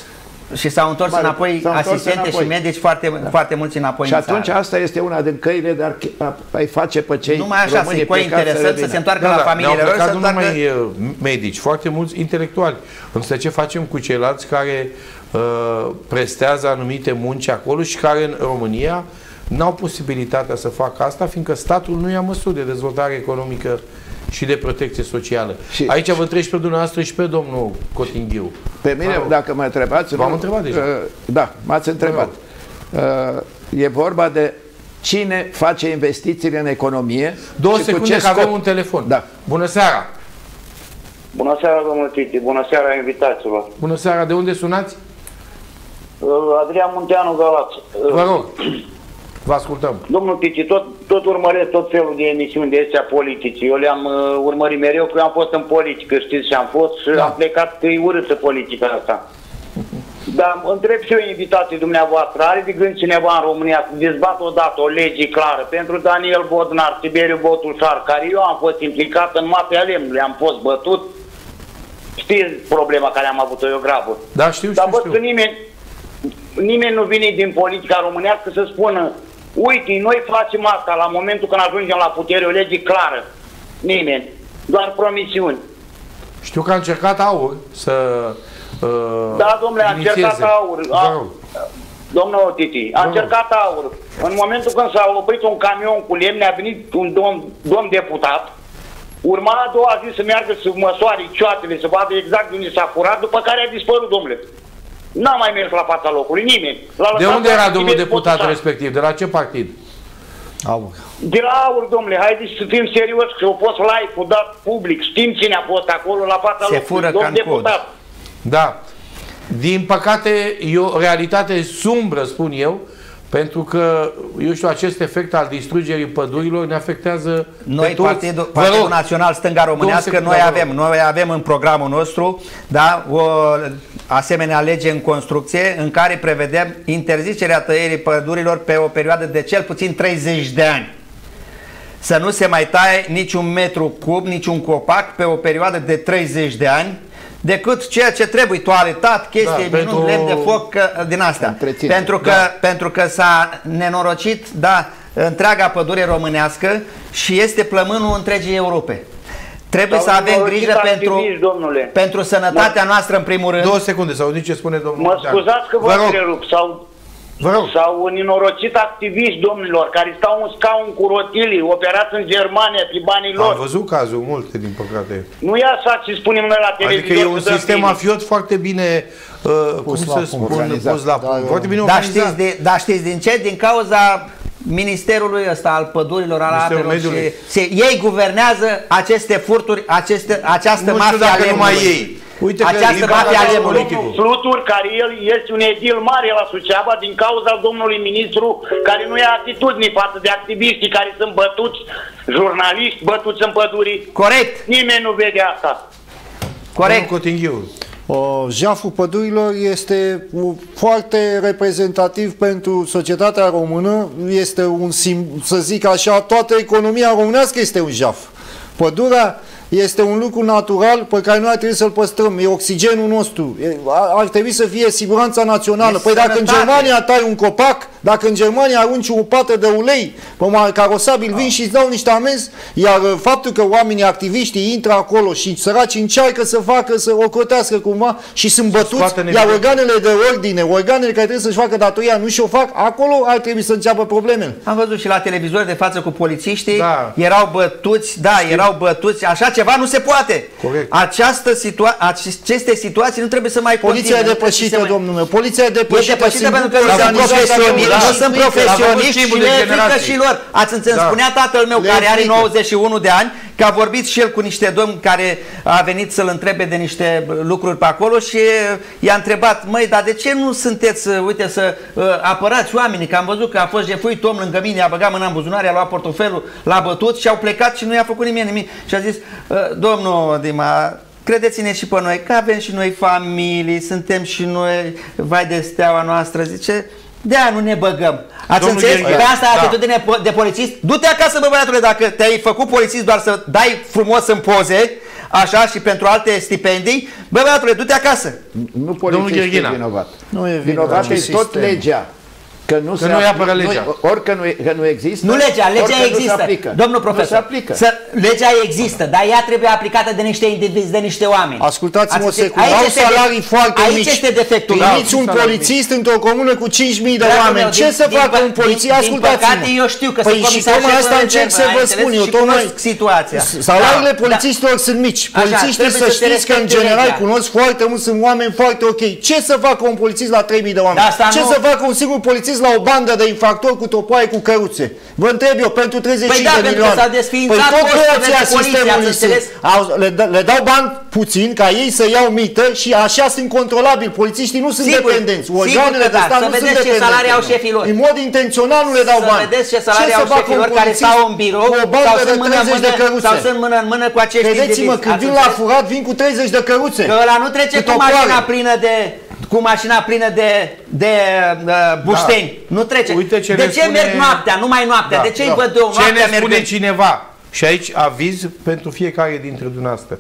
Și s-au întors Mare, înapoi s-au întors asistente înapoi. și medici foarte, foarte mulți înapoi Și în atunci țară. asta este una din căile de a, a, a face pe cei Numai așa, români să-i coi plecați interesant să revină. se întoarcă Da, la da, familiile ne-au lor, plecat să nu întoarcă... numai uh, medici, foarte mulți intelectuali. Însă ce facem cu ceilalți care uh, prestează anumite munci acolo și care în România n-au posibilitatea să facă asta, fiindcă statul nu ia măsuri de dezvoltare economică și de protecție socială. Și- Aici vă întreb și pe dumneavoastră și pe domnul Cotinghiu. Pe mine, Mă rog. dacă mă întrebați... V-am nu- întrebat deja. Uh, Da, m-ați întrebat. Uh, E vorba de cine face investițiile în economie Două și cu secunde ce că avem scop. un telefon. Da. Bună seara! Bună seara, domnul Titi, bună seara invitaților. Bună seara! De unde sunați? Uh, Adrian Munteanu Galaț. Uh, Vă rog. Vă ascultăm. Domnul Titi, tot, tot urmăresc tot felul de emisiuni de astea politici. Eu le-am uh, urmărit mereu, că eu am fost în politică, știți, și am fost și Da. am plecat că e urâtă politica asta. Da, întreb și eu invitații dumneavoastră. Are de gând cineva în România să dezbată odată o lege clară pentru Daniel Bodnar, Tiberiu Botușar, care eu am fost implicat în mafia lemnului, am fost bătut. Știți problema care am avut-o eu gravă. Da, știu, Dar știu, văd știu. că nimeni, nimeni nu vine din politica românească să spună uite, noi facem asta la momentul când ajungem la putere, o lege clară. Nimeni. Doar promisiuni. Știu că a încercat aur să uh, Da, domnule, a inițieze. încercat aur. Vă A, rog. domnul Titi, a Vă rog. încercat aur. În momentul când s-a oprit un camion cu lemne, a venit un domn, domn deputat, urma a doua zi să meargă să măsoare cioatele, să vadă exact de unde s-a furat, după care a dispărut, domnule. N-a mai mers la fața locului, nimeni. L-a De lăsat unde la era Tiberiu domnul deputat Botușar. respectiv? De la ce partid? Aur. De la aur, domnule, haideți să fim serios, că a fost live-ul dat public, știm cine a fost acolo la fața Se locului, fură domn ca în cod. deputat. Da. Din păcate, e o realitate sumbră, spun eu, pentru că, eu știu, acest efect al distrugerii pădurilor ne afectează Noi, pe toți. Partidul, Vă Partidul rog, Național Stânga Românească, Domnul noi secretar, avem, noi avem în programul nostru da, o asemenea lege în construcție în care prevedem interzicerea tăierii pădurilor pe o perioadă de cel puțin 30 de ani. Să nu se mai taie niciun metru cub, niciun copac pe o perioadă de 30 de ani decât ceea ce trebuie, toaletat, chestii, Da, da, pentru- lemn de foc că- din astea. Întreținere. Pentru că, Da. pentru că s-a nenorocit, da, întreaga pădure românească și este plămânul întregii Europe. Trebuie S-au să avem nenorocit grijă pentru, activiști, domnule. pentru sănătatea noastră în primul rând. Două secunde, să auziți ce spune domnul Mă Bogdan. scuzați că vă, Vă rog, întrerup. Sau, vă rog. sau nenorocit activiști, domnilor, care stau în scaun cu rotili, operați în Germania, pe banii Am lor. văzut cazul multe, din păcate. Nu e așa ce spunem noi la televizor. Adică e un că dăm sistem bine. mafiot foarte bine uh, cum la să punct, spun, organizat. pus la punct. Foarte bine Dar organizat. știți, de, dar știți din ce? Din cauza Ministerului ăsta al pădurilor, al Ministerul apelor și Mediului. se, ei guvernează aceste furturi, aceste, această Nu știu mafia dacă lemnului. numai ei. Uite că această din mafia cauza lemnului. politicul. Flutur, care el este un edil mare la Suceava din cauza domnului ministru care nu ia atitudini față de activiștii care sunt bătuți, jurnaliști bătuți în păduri. Corect, Nimeni nu vede asta. corect. Domnul Cotinghiu. O, jaful pădurilor este u- foarte reprezentativ pentru societatea română, este un, sim- să zic așa, toată economia românească este un jaf. Pădurea este un lucru natural pe care noi ar trebui să-l păstrăm, e oxigenul nostru, e, ar, ar trebui să fie siguranța națională. E păi dacă în sănătate. Germania tai un copac, dacă în Germania arunci o pată de ulei pe un carosabil, vin și îți dau niște amenzi, iar uh, faptul că oamenii activiștii intră acolo și săraci încearcă să facă, să ocotească cumva și sunt bătuți, scoată în iar evidență. organele de ordine, organele care trebuie să-și facă datoria, nu și-o fac, acolo ar trebui să înceapă problemele. Am văzut și la televizor de față cu polițiștii, Da. erau bătuți, da, erau bătuți, așa ceva nu se poate. Corect. Această situa- aceste situații nu trebuie să mai Poliția e continue, nu trebuie să depășită, se mai- domnul meu. Poliția e E depășită. depășită sunt pentru că grupuri nu sunt organizate profesioniști, care nu ură. sunt Da, profesioniști schimbul și de le e frică generații. și lor. Ați înțeles, Da. spunea tatăl meu Le e care are frică. 91 de ani că a vorbit și el cu niște domni care a venit să-l întrebe de niște lucruri pe acolo și i-a întrebat, măi, dar de ce nu sunteți, uh, uite, să uh, apărați oamenii, că am văzut că a fost jefuit om lângă mine, a băgat mâna în buzunar, a luat portofelul, l-a bătut și au plecat și nu i-a făcut nimeni nimic. Și a zis, uh, domnul Dima, Credeți-ne și pe noi, că avem și noi familii, suntem și noi, vai de steaua noastră, zice, de nu ne băgăm. Ați Domnul înțeles? Gheorghe, Pe asta e da. atitudine po- de polițist. Du-te acasă, bă, băiatule, dacă te-ai făcut polițist doar să dai frumos în poze, așa, și pentru alte stipendii, bă, băiatule, du-te acasă. Nu polițistul e Gheorghina. vinovat. Nu e vinovat, vinovat ci e tot sistemul. legea. Că nu, se nu-i apl- apără legea. Nu, ori că nu, e- că nu există, Nu legea, ori legea că Nu există. se aplică. Domnul profesor, Nu se aplică. Să, legea există, dar ea trebuie aplicată de niște indivizi, de niște oameni. Ascultați-mă o Ați înțeles? secundă, Aici au este salarii de- foarte aici mici. este defectul. Primiți Da, un salarii polițist într-o comună cu 5.000 de Dragul oameni. meu, Ce din- să din facă pă- un polițist? din- din Ascultați-mă. păcate, eu știu că păi sunt și comisar tocmai șef asta de încerc să rezervă, vă ai spun înțeles? eu. Și Tocmai cunosc situația. salariile Da, polițistilor sunt mici. Polițiștii, trebuie să să se știți că în respecte general legea. cunosc foarte mult, sunt oameni foarte ok. Ce să facă un polițist la 3.000 de oameni? Da, asta Ce nu- să facă un singur polițist la o bandă de infractori cu topoaie cu căruțe? Vă întreb eu, pentru 35 Păi da, de pentru că milioane. s-au desființat Păi tot posturile grație de poliție, sistemului ați sunt. înțeles? Au, le, dă- le dau bani puțin ca ei să iau mită și așa sunt controlabili. Polițiștii nu sunt Sigur, dependenți. sigur Organele că de da. stat Să nu sunt vedeți ce dependenți. salarii au șefii lor. În mod intențional nu le dau Să bani. vedeți ce salarii să au facă un șefilor care polițist stau în birou cu o sau bandă de sunt, mână în 30 de mână, căruțe? sau sunt mână în mână cu acești Credeți-mă, indivizi. când Ați vin la înțeles? furat, vin cu 30 de căruțe. Că ăla nu trece Cu cu topoare. mașina plină de cu mașina plină de, de uh, bușteni. Nu trece. Uite ce de ne ce spune- merg noaptea, numai noaptea? Da, de ce îi da. văd eu Ce noaptea ne spune mergând? cineva? Și aici aviz pentru fiecare dintre dumneavoastră.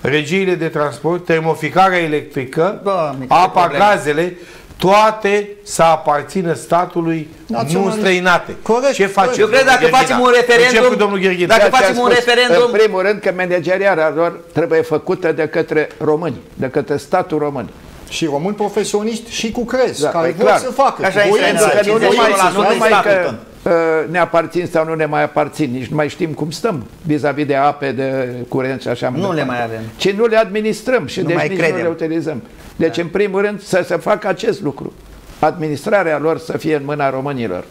Regiile de transport, termoficarea electrică, Doamne, ce apa, probleme. gazele, toate să aparțină statului, nu Naționalist. străinate. Corect, Ce face? corect. Eu cred dacă facem un referendum- Încep cu domnul Gherghin. Dacă Ceea ce facem a un spus, referendum- În primul rând că manageriarea lor trebuie făcută de către români, de către statul român. Și români profesioniști și cu crez, Da, care e vor clar. să facă. Așa cu este, voință, da, cu 50 voință, la nu sută noi numai statul, că da. uh, ne aparțin sau nu ne mai aparțin, nici nu mai știm cum stăm vis-a-vis de ape, de curent și așa Nu departe. le mai avem. Ci nu le administrăm și Nu deci mai nici credem. nu le utilizăm. Deci, în primul rând, să se facă acest lucru. Administrarea lor să fie în mâna românilor.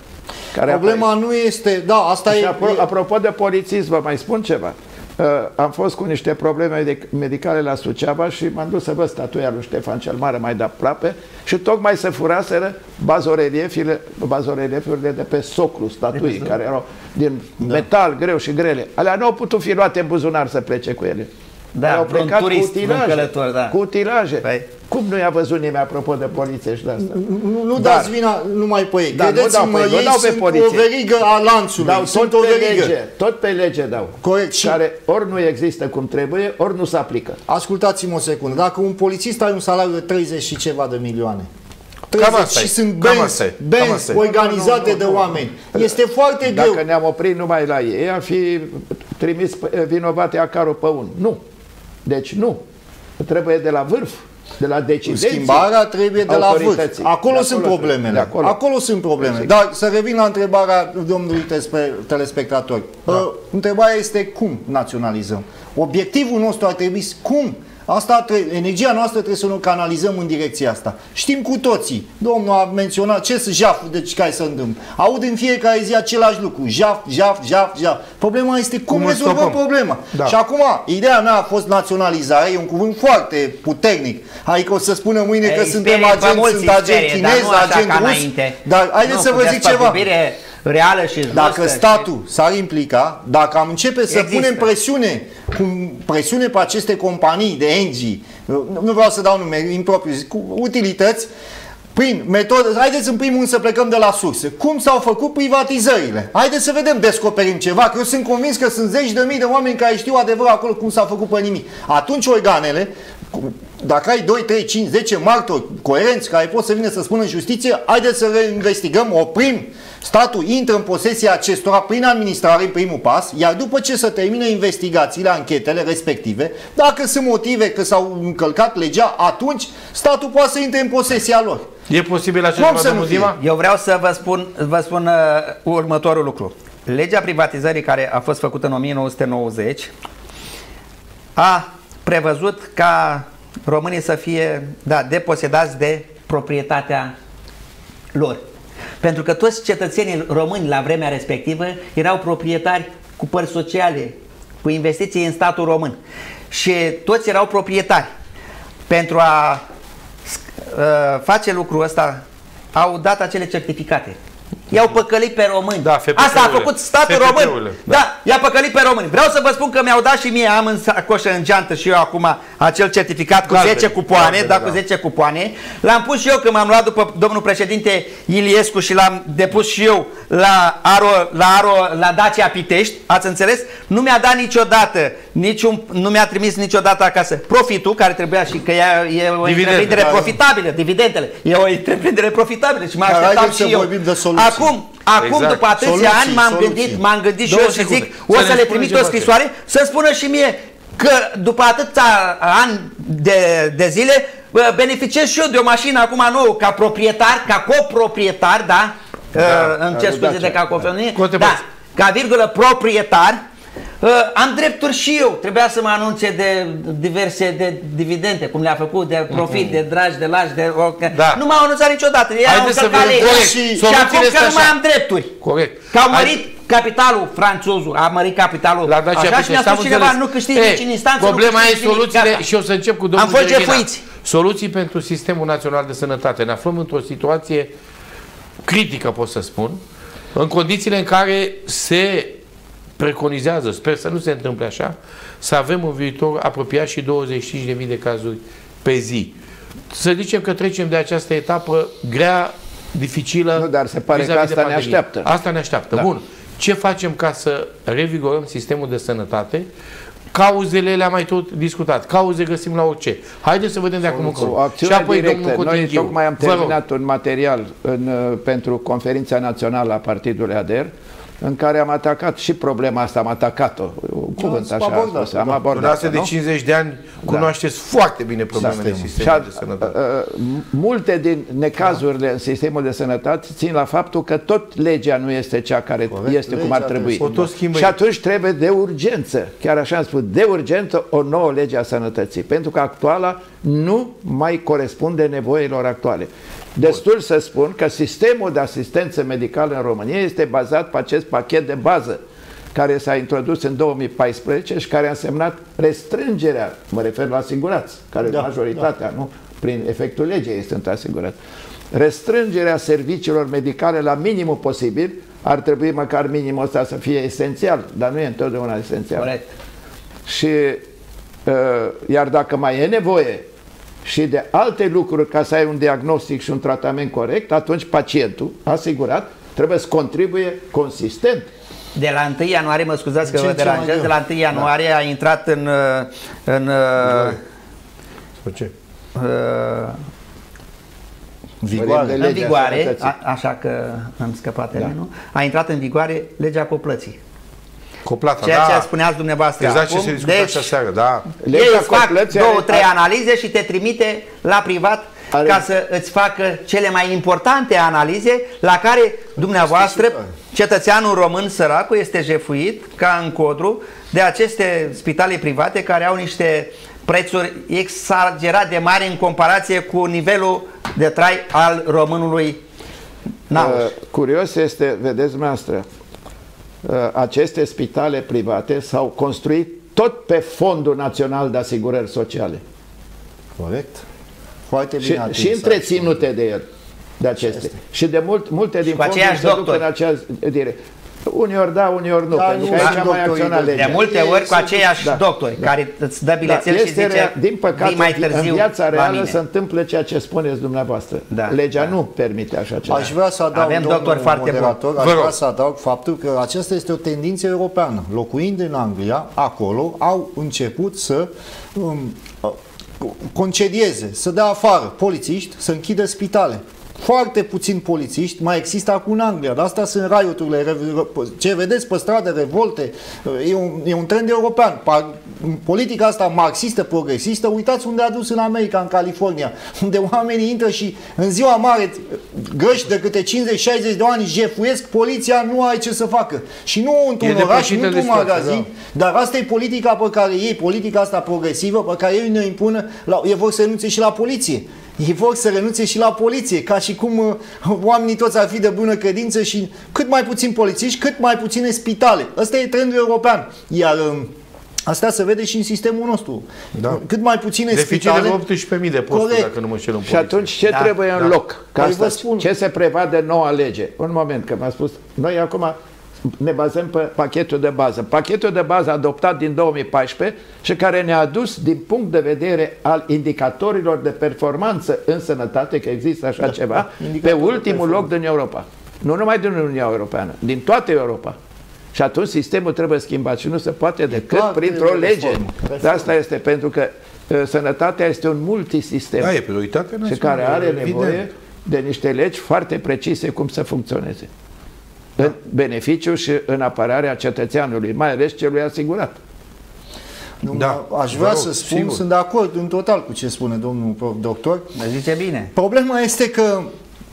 Care Problema nu este, da, asta și e, apro- apropo de polițism, vă mai spun ceva. Uh, am fost cu niște probleme medic- medicale la Suceava și m-am dus să văd statuia lui Ștefan cel Mare mai de aproape și tocmai se furaseră bazoreliefurile, bazoreliefurile de pe soclu statuii, care erau din Da. metal greu și grele. Alea nu au putut fi luate în buzunar să plece cu ele. Da, au vreun plecat turist, cu vreun utilaje. călător, da. Cu utilaje. Păi. Cum nu i-a văzut nimeni apropo de poliție și de asta? nu, nu Dar- dați vina numai pe ei. Da, nu dau Credeți-mă, pe ei, nu ei dau pe sunt poliție. o verigă a lanțului. Dau tot sunt o pe verigă. lege, tot pe lege dau. Corect. Și Care ori nu există cum trebuie, ori nu se aplică. ascultați-mă o secundă. Dacă un polițist are un salariu de 30 și ceva de milioane, 30 asta e. și sunt Cam benzi, asta e. Cam benzi asta e. organizate Nu, nu, de nu, nu. oameni. Este foarte greu. Dacă ne-am oprit numai la ei, am fi trimis pe- vinovate acarul pe un. Nu. Deci nu. Trebuie de la vârf, de la decidenții. Schimbarea trebuie de la vârf. autorității. Acolo De sunt acolo problemele. De acolo. acolo sunt probleme. Sigur. Dar să revin la întrebarea domnului tespe- telespectator. Da. Uh, întrebarea este cum naționalizăm. Obiectivul nostru ar trebui să- cum Asta tre- energia noastră trebuie să o canalizăm în direcția asta. Știm cu toții. Domnul a menționat ce sunt jaf, deci care se întâmplă. Aud în fiecare zi același lucru. Jaf, jaf, jaf, jaf. Problema este cum, Cum îl rezolvăm stopăm? problema. Da. Și acum, ideea mea a fost naționalizare, e un cuvânt foarte puternic. Adică o să spună mâine că Ei, suntem sperie pe agenți, mulți, sunt sperie, agent dar chinez, nu așa agent ca rus. înainte. Dar haideți Nu, să vă cu Deci zic ceva. despăgubire reală și Dacă justă statul s-ar implica, dacă am începe să Există. punem presiune, cu presiune pe aceste companii de NG, nu nu vreau să dau nume impropriu, zic, cu utilități, prin metode, haideți în primul rând să plecăm de la surse. Cum s-au făcut privatizările? Haideți să vedem, descoperim ceva, că eu sunt convins că sunt zeci de mii de oameni care știu adevărul acolo cum s-a făcut pe nimic. Atunci organele, cu- dacă ai 2, 3, 5, 10 martori coerenți care pot să vină să spună în justiție, haideți să le investigăm, oprim, statul intră în posesia acestora prin administrare, în primul pas, iar după ce se termină investigațiile, anchetele respective, dacă sunt motive că s-au încălcat legea, atunci statul poate să intre în posesia lor. E posibil așa Cum ceva, să nu domnul fie? Dima? Eu vreau să vă spun, vă spun uh, următorul lucru. Legea privatizării care a fost făcută în 1990 a prevăzut ca românii să fie da, deposedați de proprietatea lor. Pentru că toți cetățenii români la vremea respectivă erau proprietari cu părți sociale, cu investiții în statul român. Și toți erau proprietari. Pentru a uh, face lucrul ăsta, au dat acele certificate. I-au păcălit pe români. Da, FPP-urile. Asta a făcut statul român. FPP-urile, Da. da. i-a păcălit pe români. Vreau să vă spun că mi-au dat și mie, am în sacoșă în geantă și eu acum acel certificat cu Galben, 10 cupoane, galben, da, da. cu 10 cupoane. L-am pus și eu când m-am luat după domnul președinte Iliescu și l-am depus și eu la Aro, la, Aro, la Dacia Pitești, ați înțeles? Nu mi-a dat niciodată, niciun, nu mi-a trimis niciodată acasă profitul, care trebuia și că e, e o Dividende, întreprindere da. profitabilă, dividendele. E o întreprindere profitabilă și mă Dar așteptam haideți și să eu. vorbim de soluții. Acum, acum Exact. după atâția Soluții, ani m-am soluții. gândit, m-am gândit și Două eu să secunde. zic, o Să să ne le spună trimit ce o face. scrisoare să spună și mie că după atâția ani de, de zile bă, beneficiez și eu de o mașină acum nouă ca proprietar, ca coproprietar, da? da îmi cer da, scuze da, de ca coproprietar. Cote Da, băți. ca virgulă proprietar, Uh, am drepturi și eu. Trebuia să mă anunțe de diverse de dividende, cum le-a făcut, de profit, de dragi, de lași, de... Da. Nu m-au anunțat niciodată. Ei au Haideți să încălcat vedem legea. corect. Și, și Soluțiile acum că sunt nu mai așa. am drepturi. Corect. Că au Hai- mărit capitalul franțuzul, a mărit capitalul. La Dacia Așa și Pitești, mi-a am spus cineva, înțeles. nu câștigi E, nici în instanță. Problema nu e câștigi nimic. soluțiile Gata. și o să încep cu domnul Am fost Gherghina. jefuiți. Soluții pentru Sistemul Național de Sănătate. Ne aflăm într-o situație critică, pot să spun, în condițiile în care se preconizează, sper să nu se întâmple așa, să avem în viitor apropiat și 25.000 de cazuri pe zi. să zicem că trecem de această etapă grea, dificilă. Nu, dar se pare vis-a-vis că de asta ne pandemie. așteaptă. Asta ne așteaptă. Da. Bun. Ce facem ca să revigorăm sistemul de sănătate? Cauzele le-am mai tot discutat. Cauze găsim la orice. Haideți să vedem de acum O încolo. acțiune Și apoi directă. domnul Noi Cotinghiu. tocmai am Vă rog. terminat un material în, uh, pentru conferința națională a Partidului ADER în care am atacat și problema asta, am atacat-o. Un cuvânt ați așa, abordat-o, spus, am da. abordat Dumneavoastră de nu? 50 de ani cunoașteți foarte bine problemele Da. Și sistemului a, de sănătate. uh, multe din necazurile în sistemul de sănătate țin la faptul că tot legea nu este cea care Corect. este cum Legea ar trebui. trebuie O tot schimbă. Și atunci trebuie de urgență, chiar așa am spus, de urgență o nouă lege a sănătății, pentru că actuala nu mai corespunde nevoilor actuale. Destul să spun că sistemul de asistență medicală în România este bazat pe acest pachet de bază care s-a introdus în 2014 și care a însemnat restrângerea, mă refer la asigurați, care da, majoritatea, nu? Prin efectul legei sunt asigurați. Restrângerea serviciilor medicale la minimul posibil, ar trebui măcar minimul ăsta să fie esențial, dar nu e întotdeauna esențial. Corect. Și uh, iar dacă mai e nevoie și de alte lucruri ca să ai un diagnostic și un tratament corect, atunci pacientul asigurat trebuie să contribuie consistent. De la 1 ianuarie, mă scuzați că Ce- vă ce mai deranjez, greu. de la 1 ianuarie a intrat în, uh, în, uh, Sau ce? uh, Vigoare. De în legea vigoare, sănătății. a, așa că am scăpat termenul, a intrat în vigoare legea coplății. Coplata, Ceea da. ce spuneați dumneavoastră Exact acum, ce se discută deci, așa seară, da. Ei Legea îți fac coplății două, are- trei are- analize și te trimite la privat Are- ca să îți facă cele mai importante analize la care dumneavoastră, cetățeanul român săracul, este jefuit ca în codru de aceste spitale private care au niște prețuri exagerat de mari în comparație cu nivelul de trai al românului Nauș. Uh, curios este, vedeți dumneavoastră, uh, aceste spitale private s-au construit tot pe Fondul Național de Asigurări Sociale Corect. Foarte bine și, atins și întreținute de el, de aceste. Și de mult, multe din cu fonduri aceiași se duc doctori. în aceeași dire. Uneori da, uneori nu, Da, pentru nu că aici sunt am mai doctorii acționat de- legea. De multe Ei ori cu sunt- aceiași da. doctori care îți dă Da, bilețel și este zice rea- din păcate, vii mai în târziu viața la reală mine. se întâmplă ceea ce spuneți dumneavoastră. Da, Legea da. nu permite așa ceva. Aș vrea să adaug, Avem domnul doctori foarte moderator, buni. aș Vă rog. vrea să adaug faptul că aceasta este o tendință europeană. Locuind în Anglia, acolo au început să um, concedieze, să dea afară polițiști, să închidă spitale. Foarte puțini polițiști mai există acum în Anglia, dar astea sunt rioturile, re- ce vedeți pe stradă, revolte, e un, e un trend european. Pa- Politica asta marxistă, progresistă, uitați unde a dus în America, în California, unde oamenii intră și în ziua mare grăși de câte 50-60 de oameni jefuiesc, poliția nu are ce să facă. Și nu într-un E oraș, depășită nu de într-un situație, magazin, dar asta e politica pe care ei, politica asta progresivă, pe care ei ne impună, la, ei vor să renunțe și la poliție. Ei vor să renunțe și la poliție, ca și cum uh, oamenii toți ar fi de bună credință și cât mai puțin polițiști, cât mai puține spitale. Ăsta e trendul european. Iar um, asta se vede și în sistemul nostru. Da. Cât mai puține Deficit spitale... de 18.000 de posturi, Corect. dacă nu mă știu în Și poliție. atunci ce Da, trebuie în da. loc? Ca Păi asta, vă spun. Ce se prevade în noua lege? Un moment, că m-a spus. Noi acum ne bazăm pe pachetul de bază. Pachetul de bază adoptat din 2014 și care ne-a dus din punct de vedere al indicatorilor de performanță în sănătate, că există așa ceva, pe indicatori de ultimul loc din Europa. Nu numai din Uniunea Europeană, din toată Europa. Și atunci sistemul trebuie schimbat și nu se poate decât clar, printr-o trebuie lege. reformă. De Reformă. asta este pentru că uh, sănătatea este un multisistem Da, e prioritatea și națională, care are evident. nevoie de niște legi foarte precise cum să funcționeze. În beneficiu și în apărarea cetățeanului, mai ales celui asigurat. Da, Da, aș vă vrea rog, să spun, sigur. sunt de acord în total cu ce spune domnul prof. doctor. Mă zice bine. Problema este că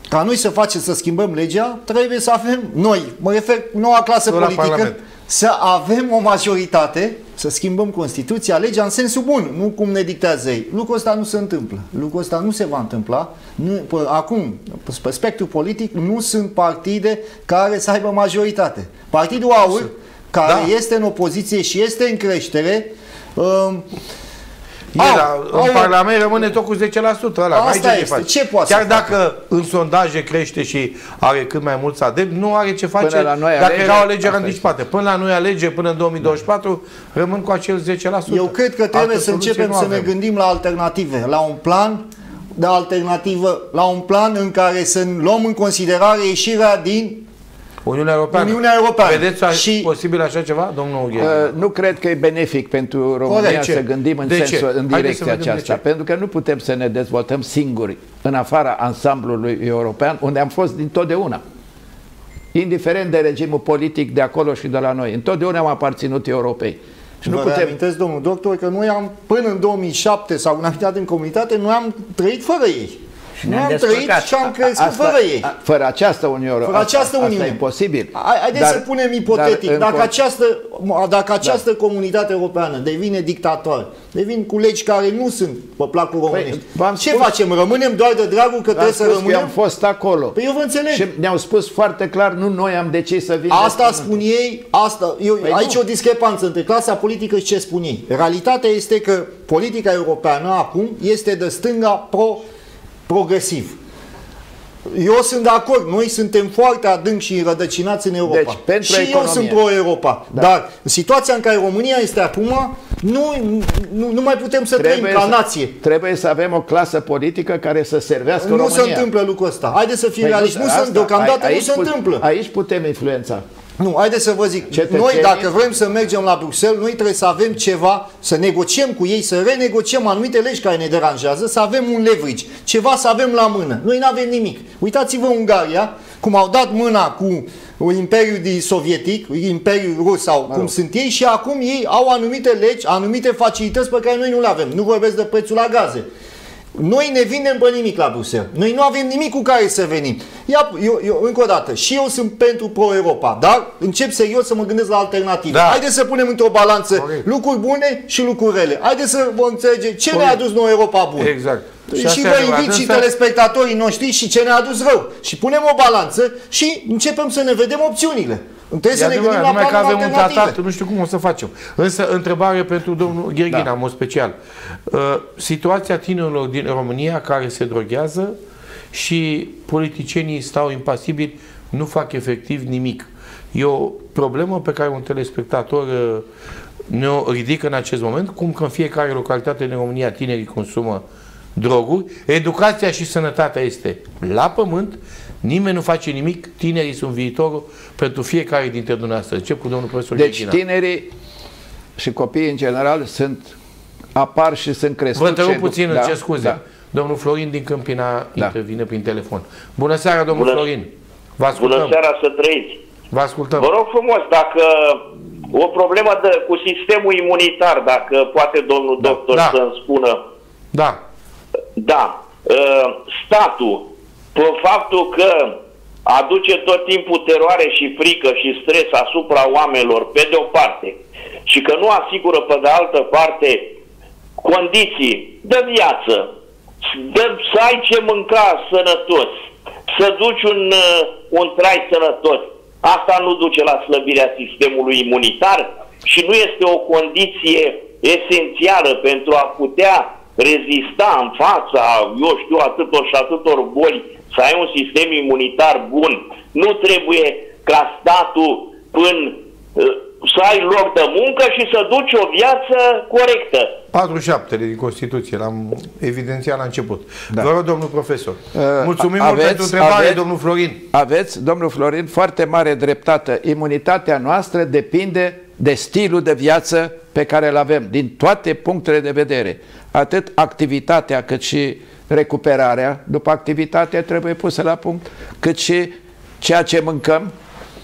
ca noi să facem să schimbăm legea, trebuie să avem noi, mă refer noua clasă Noi la politică, Parlament. să avem o majoritate, să schimbăm Constituția, legea în sensul bun, nu cum ne dictează ei. Lucrul ăsta nu se întâmplă. Lucrul ăsta nu se va întâmpla. Nu, pă, acum, pe spectru politic, nu sunt partide care să aibă majoritate. Partidul AUR, care Da. este în opoziție și este în creștere, um, E, Au, dar în au- Parlament rămâne tot cu 10% ăla. Asta Aici ce este. faci? Ce poate Chiar să dacă în sondaje crește și are cât mai mulți adepți, nu are ce face Până la noi dacă alegeri, era o alegere asta anticipată. Până la noi alegeri, până în 2024, rămân cu acel 10%. Eu cred că trebuie Altă să soluție începem nu să avem. ne gândim la alternative, la un plan de alternativă la un plan în care să luăm în considerare ieșirea din Uniunea Europeană. Uniunea Europeană. Vedeți a- Și- posibil așa ceva, domnul Ughe? Uh, nu cred că e benefic pentru România Corect. să gândim în, De ce? sensul, în Haideți să direcția vedem de aceasta. ce. Pentru că nu putem să ne dezvoltăm singuri în afara ansamblului european, unde am fost dintotdeauna. Indiferent de regimul politic de acolo și de la noi. Întotdeauna am aparținut Europei. Și Nu nu Vă putem, reamintesc, domnul doctor, că noi am, până în 2007 sau în în comunitate, noi am trăit fără ei. Și noi ne-am am trăit descurcat. și am crescut Asta- fără ei. a- Fără această Uniune Fără această asta, Uniune. Asta e posibil. Hai- Haideți Dar- să punem ipotetic, dar în dacă con- această, dacă această comunitate europeană devine dictator, devin cu legi care nu sunt pe placul românești, Păi, v-am ce spus- facem? Rămânem doar de dragul că Am trebuie să spus că eu rămânem? am fost acolo. Păi eu vă înțeleg. Și ne-au spus foarte clar, nu noi am decis să vină. Asta spun ei, asta, eu, Păi aici nu. e o discrepanță între clasa politică și ce spun ei. Realitatea este că politica europeană acum este de stânga pro, progresiv. Eu sunt de acord, noi suntem foarte adânc și înrădăcinați în Europa. Deci, pentru și eu economie. sunt pro-Europa. Da. Dar situația în care România este acum, nu, nu, nu mai putem să trăim ca să, nație. Trebuie să avem o clasă politică care să servească Nu România. se întâmplă lucrul ăsta. Haideți să fim Păi realiști. Nu, asta- se, deocamdată aici nu se put- întâmplă. Aici putem influența. Nu, haideți să vă zic, Cetățenii- noi dacă vrem să mergem la Bruxelles, noi trebuie să avem ceva, să negociem cu ei, să renegociem anumite legi care ne deranjează, să avem un leverage, ceva să avem la mână. Noi nu avem nimic. Uitați-vă Ungaria, cum au dat mâna cu Imperiul din Sovietic, Imperiul Rus sau cum sunt ei și acum ei au anumite legi, anumite facilități pe care noi nu le avem. Nu vorbesc de prețul la gaze. Noi ne vindem pe nimic la Bruxelles. Noi nu avem nimic cu care să venim. Ia, eu, eu, încă o dată, și eu sunt pentru pro-Europa, dar încep serios să mă gândesc la alternative. Da. Haideți să punem într-o balanță Corect. lucruri bune și lucruri rele. Haideți să vă înțelege ce Corect. ne-a adus nouă Europa bună. Exact. Și, asta și e vă adevărat. invit și Însă- telespectatorii noștri și ce ne-a adus rău. Și punem o balanță și începem să ne vedem opțiunile. Trebuie E să ne adevărat, gândim la numai că planuri avem un alternative. tratat, nu știu cum o să facem. Însă, întrebare pentru domnul Gherghin, Da. am o special. Uh, situația tinerilor din România care se droghează și politicienii stau impasibili, nu fac efectiv nimic. E o problemă pe care un telespectator uh, ne-o ridică în acest moment, cum că în fiecare localitate din România tinerii consumă droguri, educația și sănătatea este la pământ, nimeni nu face nimic, tinerii sunt viitorul pentru fiecare dintre dumneavoastră. Încep cu domnul profesor Deci Gherghina. tinerii și copiii în general sunt apar și sunt crescuți. Vă întrerup și edu- puțin, da, îmi cer scuze. da. Domnul Florin din Câmpina Da. intervine prin telefon. Bună seara, domnul Bună- Florin. Vă ascultăm. Bună seara să trăiți. Vă ascultăm. Vă rog frumos, dacă o problemă de, cu sistemul imunitar, dacă poate domnul doctor Da. să-mi spună. Da. Da, uh, statul, pe faptul că aduce tot timpul teroare și frică și stres asupra oamenilor, pe de o parte, și că nu asigură pe de altă parte condiții de viață, de, să ai ce mânca sănătos, să duci un, uh, un trai sănătos. Asta nu duce la slăbirea sistemului imunitar și nu este o condiție esențială pentru a putea rezista în fața, eu știu, atâtor și atâtor boli, să ai un sistem imunitar bun. Nu trebuie ca statul până uh, să ai loc de muncă și să duci o viață corectă. 47 din Constituție, l-am evidențiat la început. Da. Vă rog, domnul profesor. Uh, Mulțumim aveți- mult pentru întrebare, aveți- domnul Florin. Aveți, domnul Florin, foarte mare dreptate. Imunitatea noastră depinde de stilul de viață pe care îl avem, din toate punctele de vedere. Atât activitatea cât și recuperarea după activitate trebuie pusă la punct, cât și ceea ce mâncăm,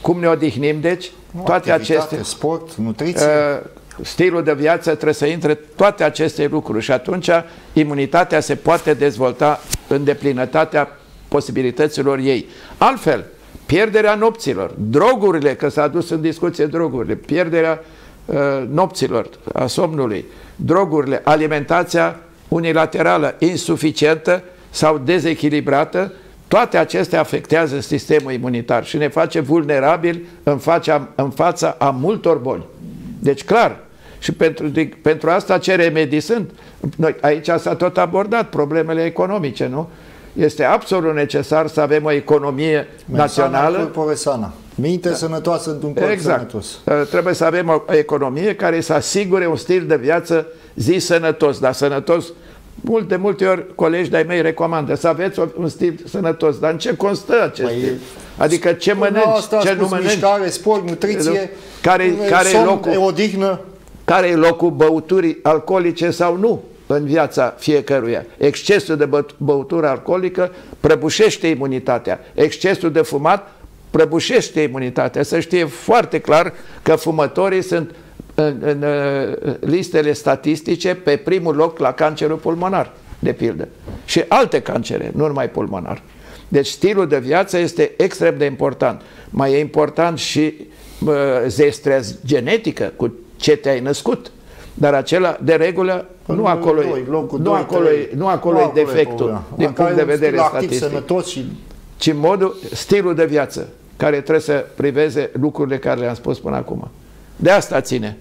cum ne odihnim, deci toate Activitate, aceste... sport, nutriție. Uh, stilul de viață trebuie să intre toate aceste lucruri și atunci imunitatea se poate dezvolta în deplinătatea posibilităților ei. Altfel, pierderea nopților, drogurile, că s-a adus în discuție drogurile, pierderea uh, nopților, a somnului, drogurile, alimentația unilaterală, insuficientă sau dezechilibrată, toate acestea afectează sistemul imunitar și ne face vulnerabil în fața, în fața a multor boli. Deci clar, și pentru, de- pentru asta ce remedii sunt? Noi, aici s-a tot abordat problemele economice, nu? Este absolut necesar să avem o economie națională. Corpore sana. Minte sănătoasă într-un corp Exact. sănătos. Uh, Trebuie să avem o economie care să asigure un stil de viață zi sănătos, dar sănătos Multe, multe ori colegi de-ai mei recomandă să aveți un stil sănătos. Dar în ce constă acest Păi, stil? Adică ce mănânci, Asta a ce nu spus mănânci, mișcare, sport, nutriție, Care- care e somn, locul? odihnă. care e locul băuturii alcoolice sau nu în viața fiecăruia. Excesul de bă- băutură alcoolică prăbușește imunitatea. Excesul de fumat prăbușește imunitatea. Să știe foarte clar că fumătorii sunt în, în uh, listele statistice pe primul loc la cancerul pulmonar, de pildă. Și alte cancere, nu numai pulmonar. Deci stilul de viață este extrem de important. Mai e important și uh, zestrea genetică, cu ce te-ai născut. Dar acela, de regulă, nu Numărul acolo, e- doi, locul nu doi, acolo, trei. e- nu acolo e defectul, problema. din Dacă punct ai de un vedere stil activ, statistic sănătos și ci modul, stilul de viață, care trebuie să priveze lucrurile care le-am spus până acum. De asta ține.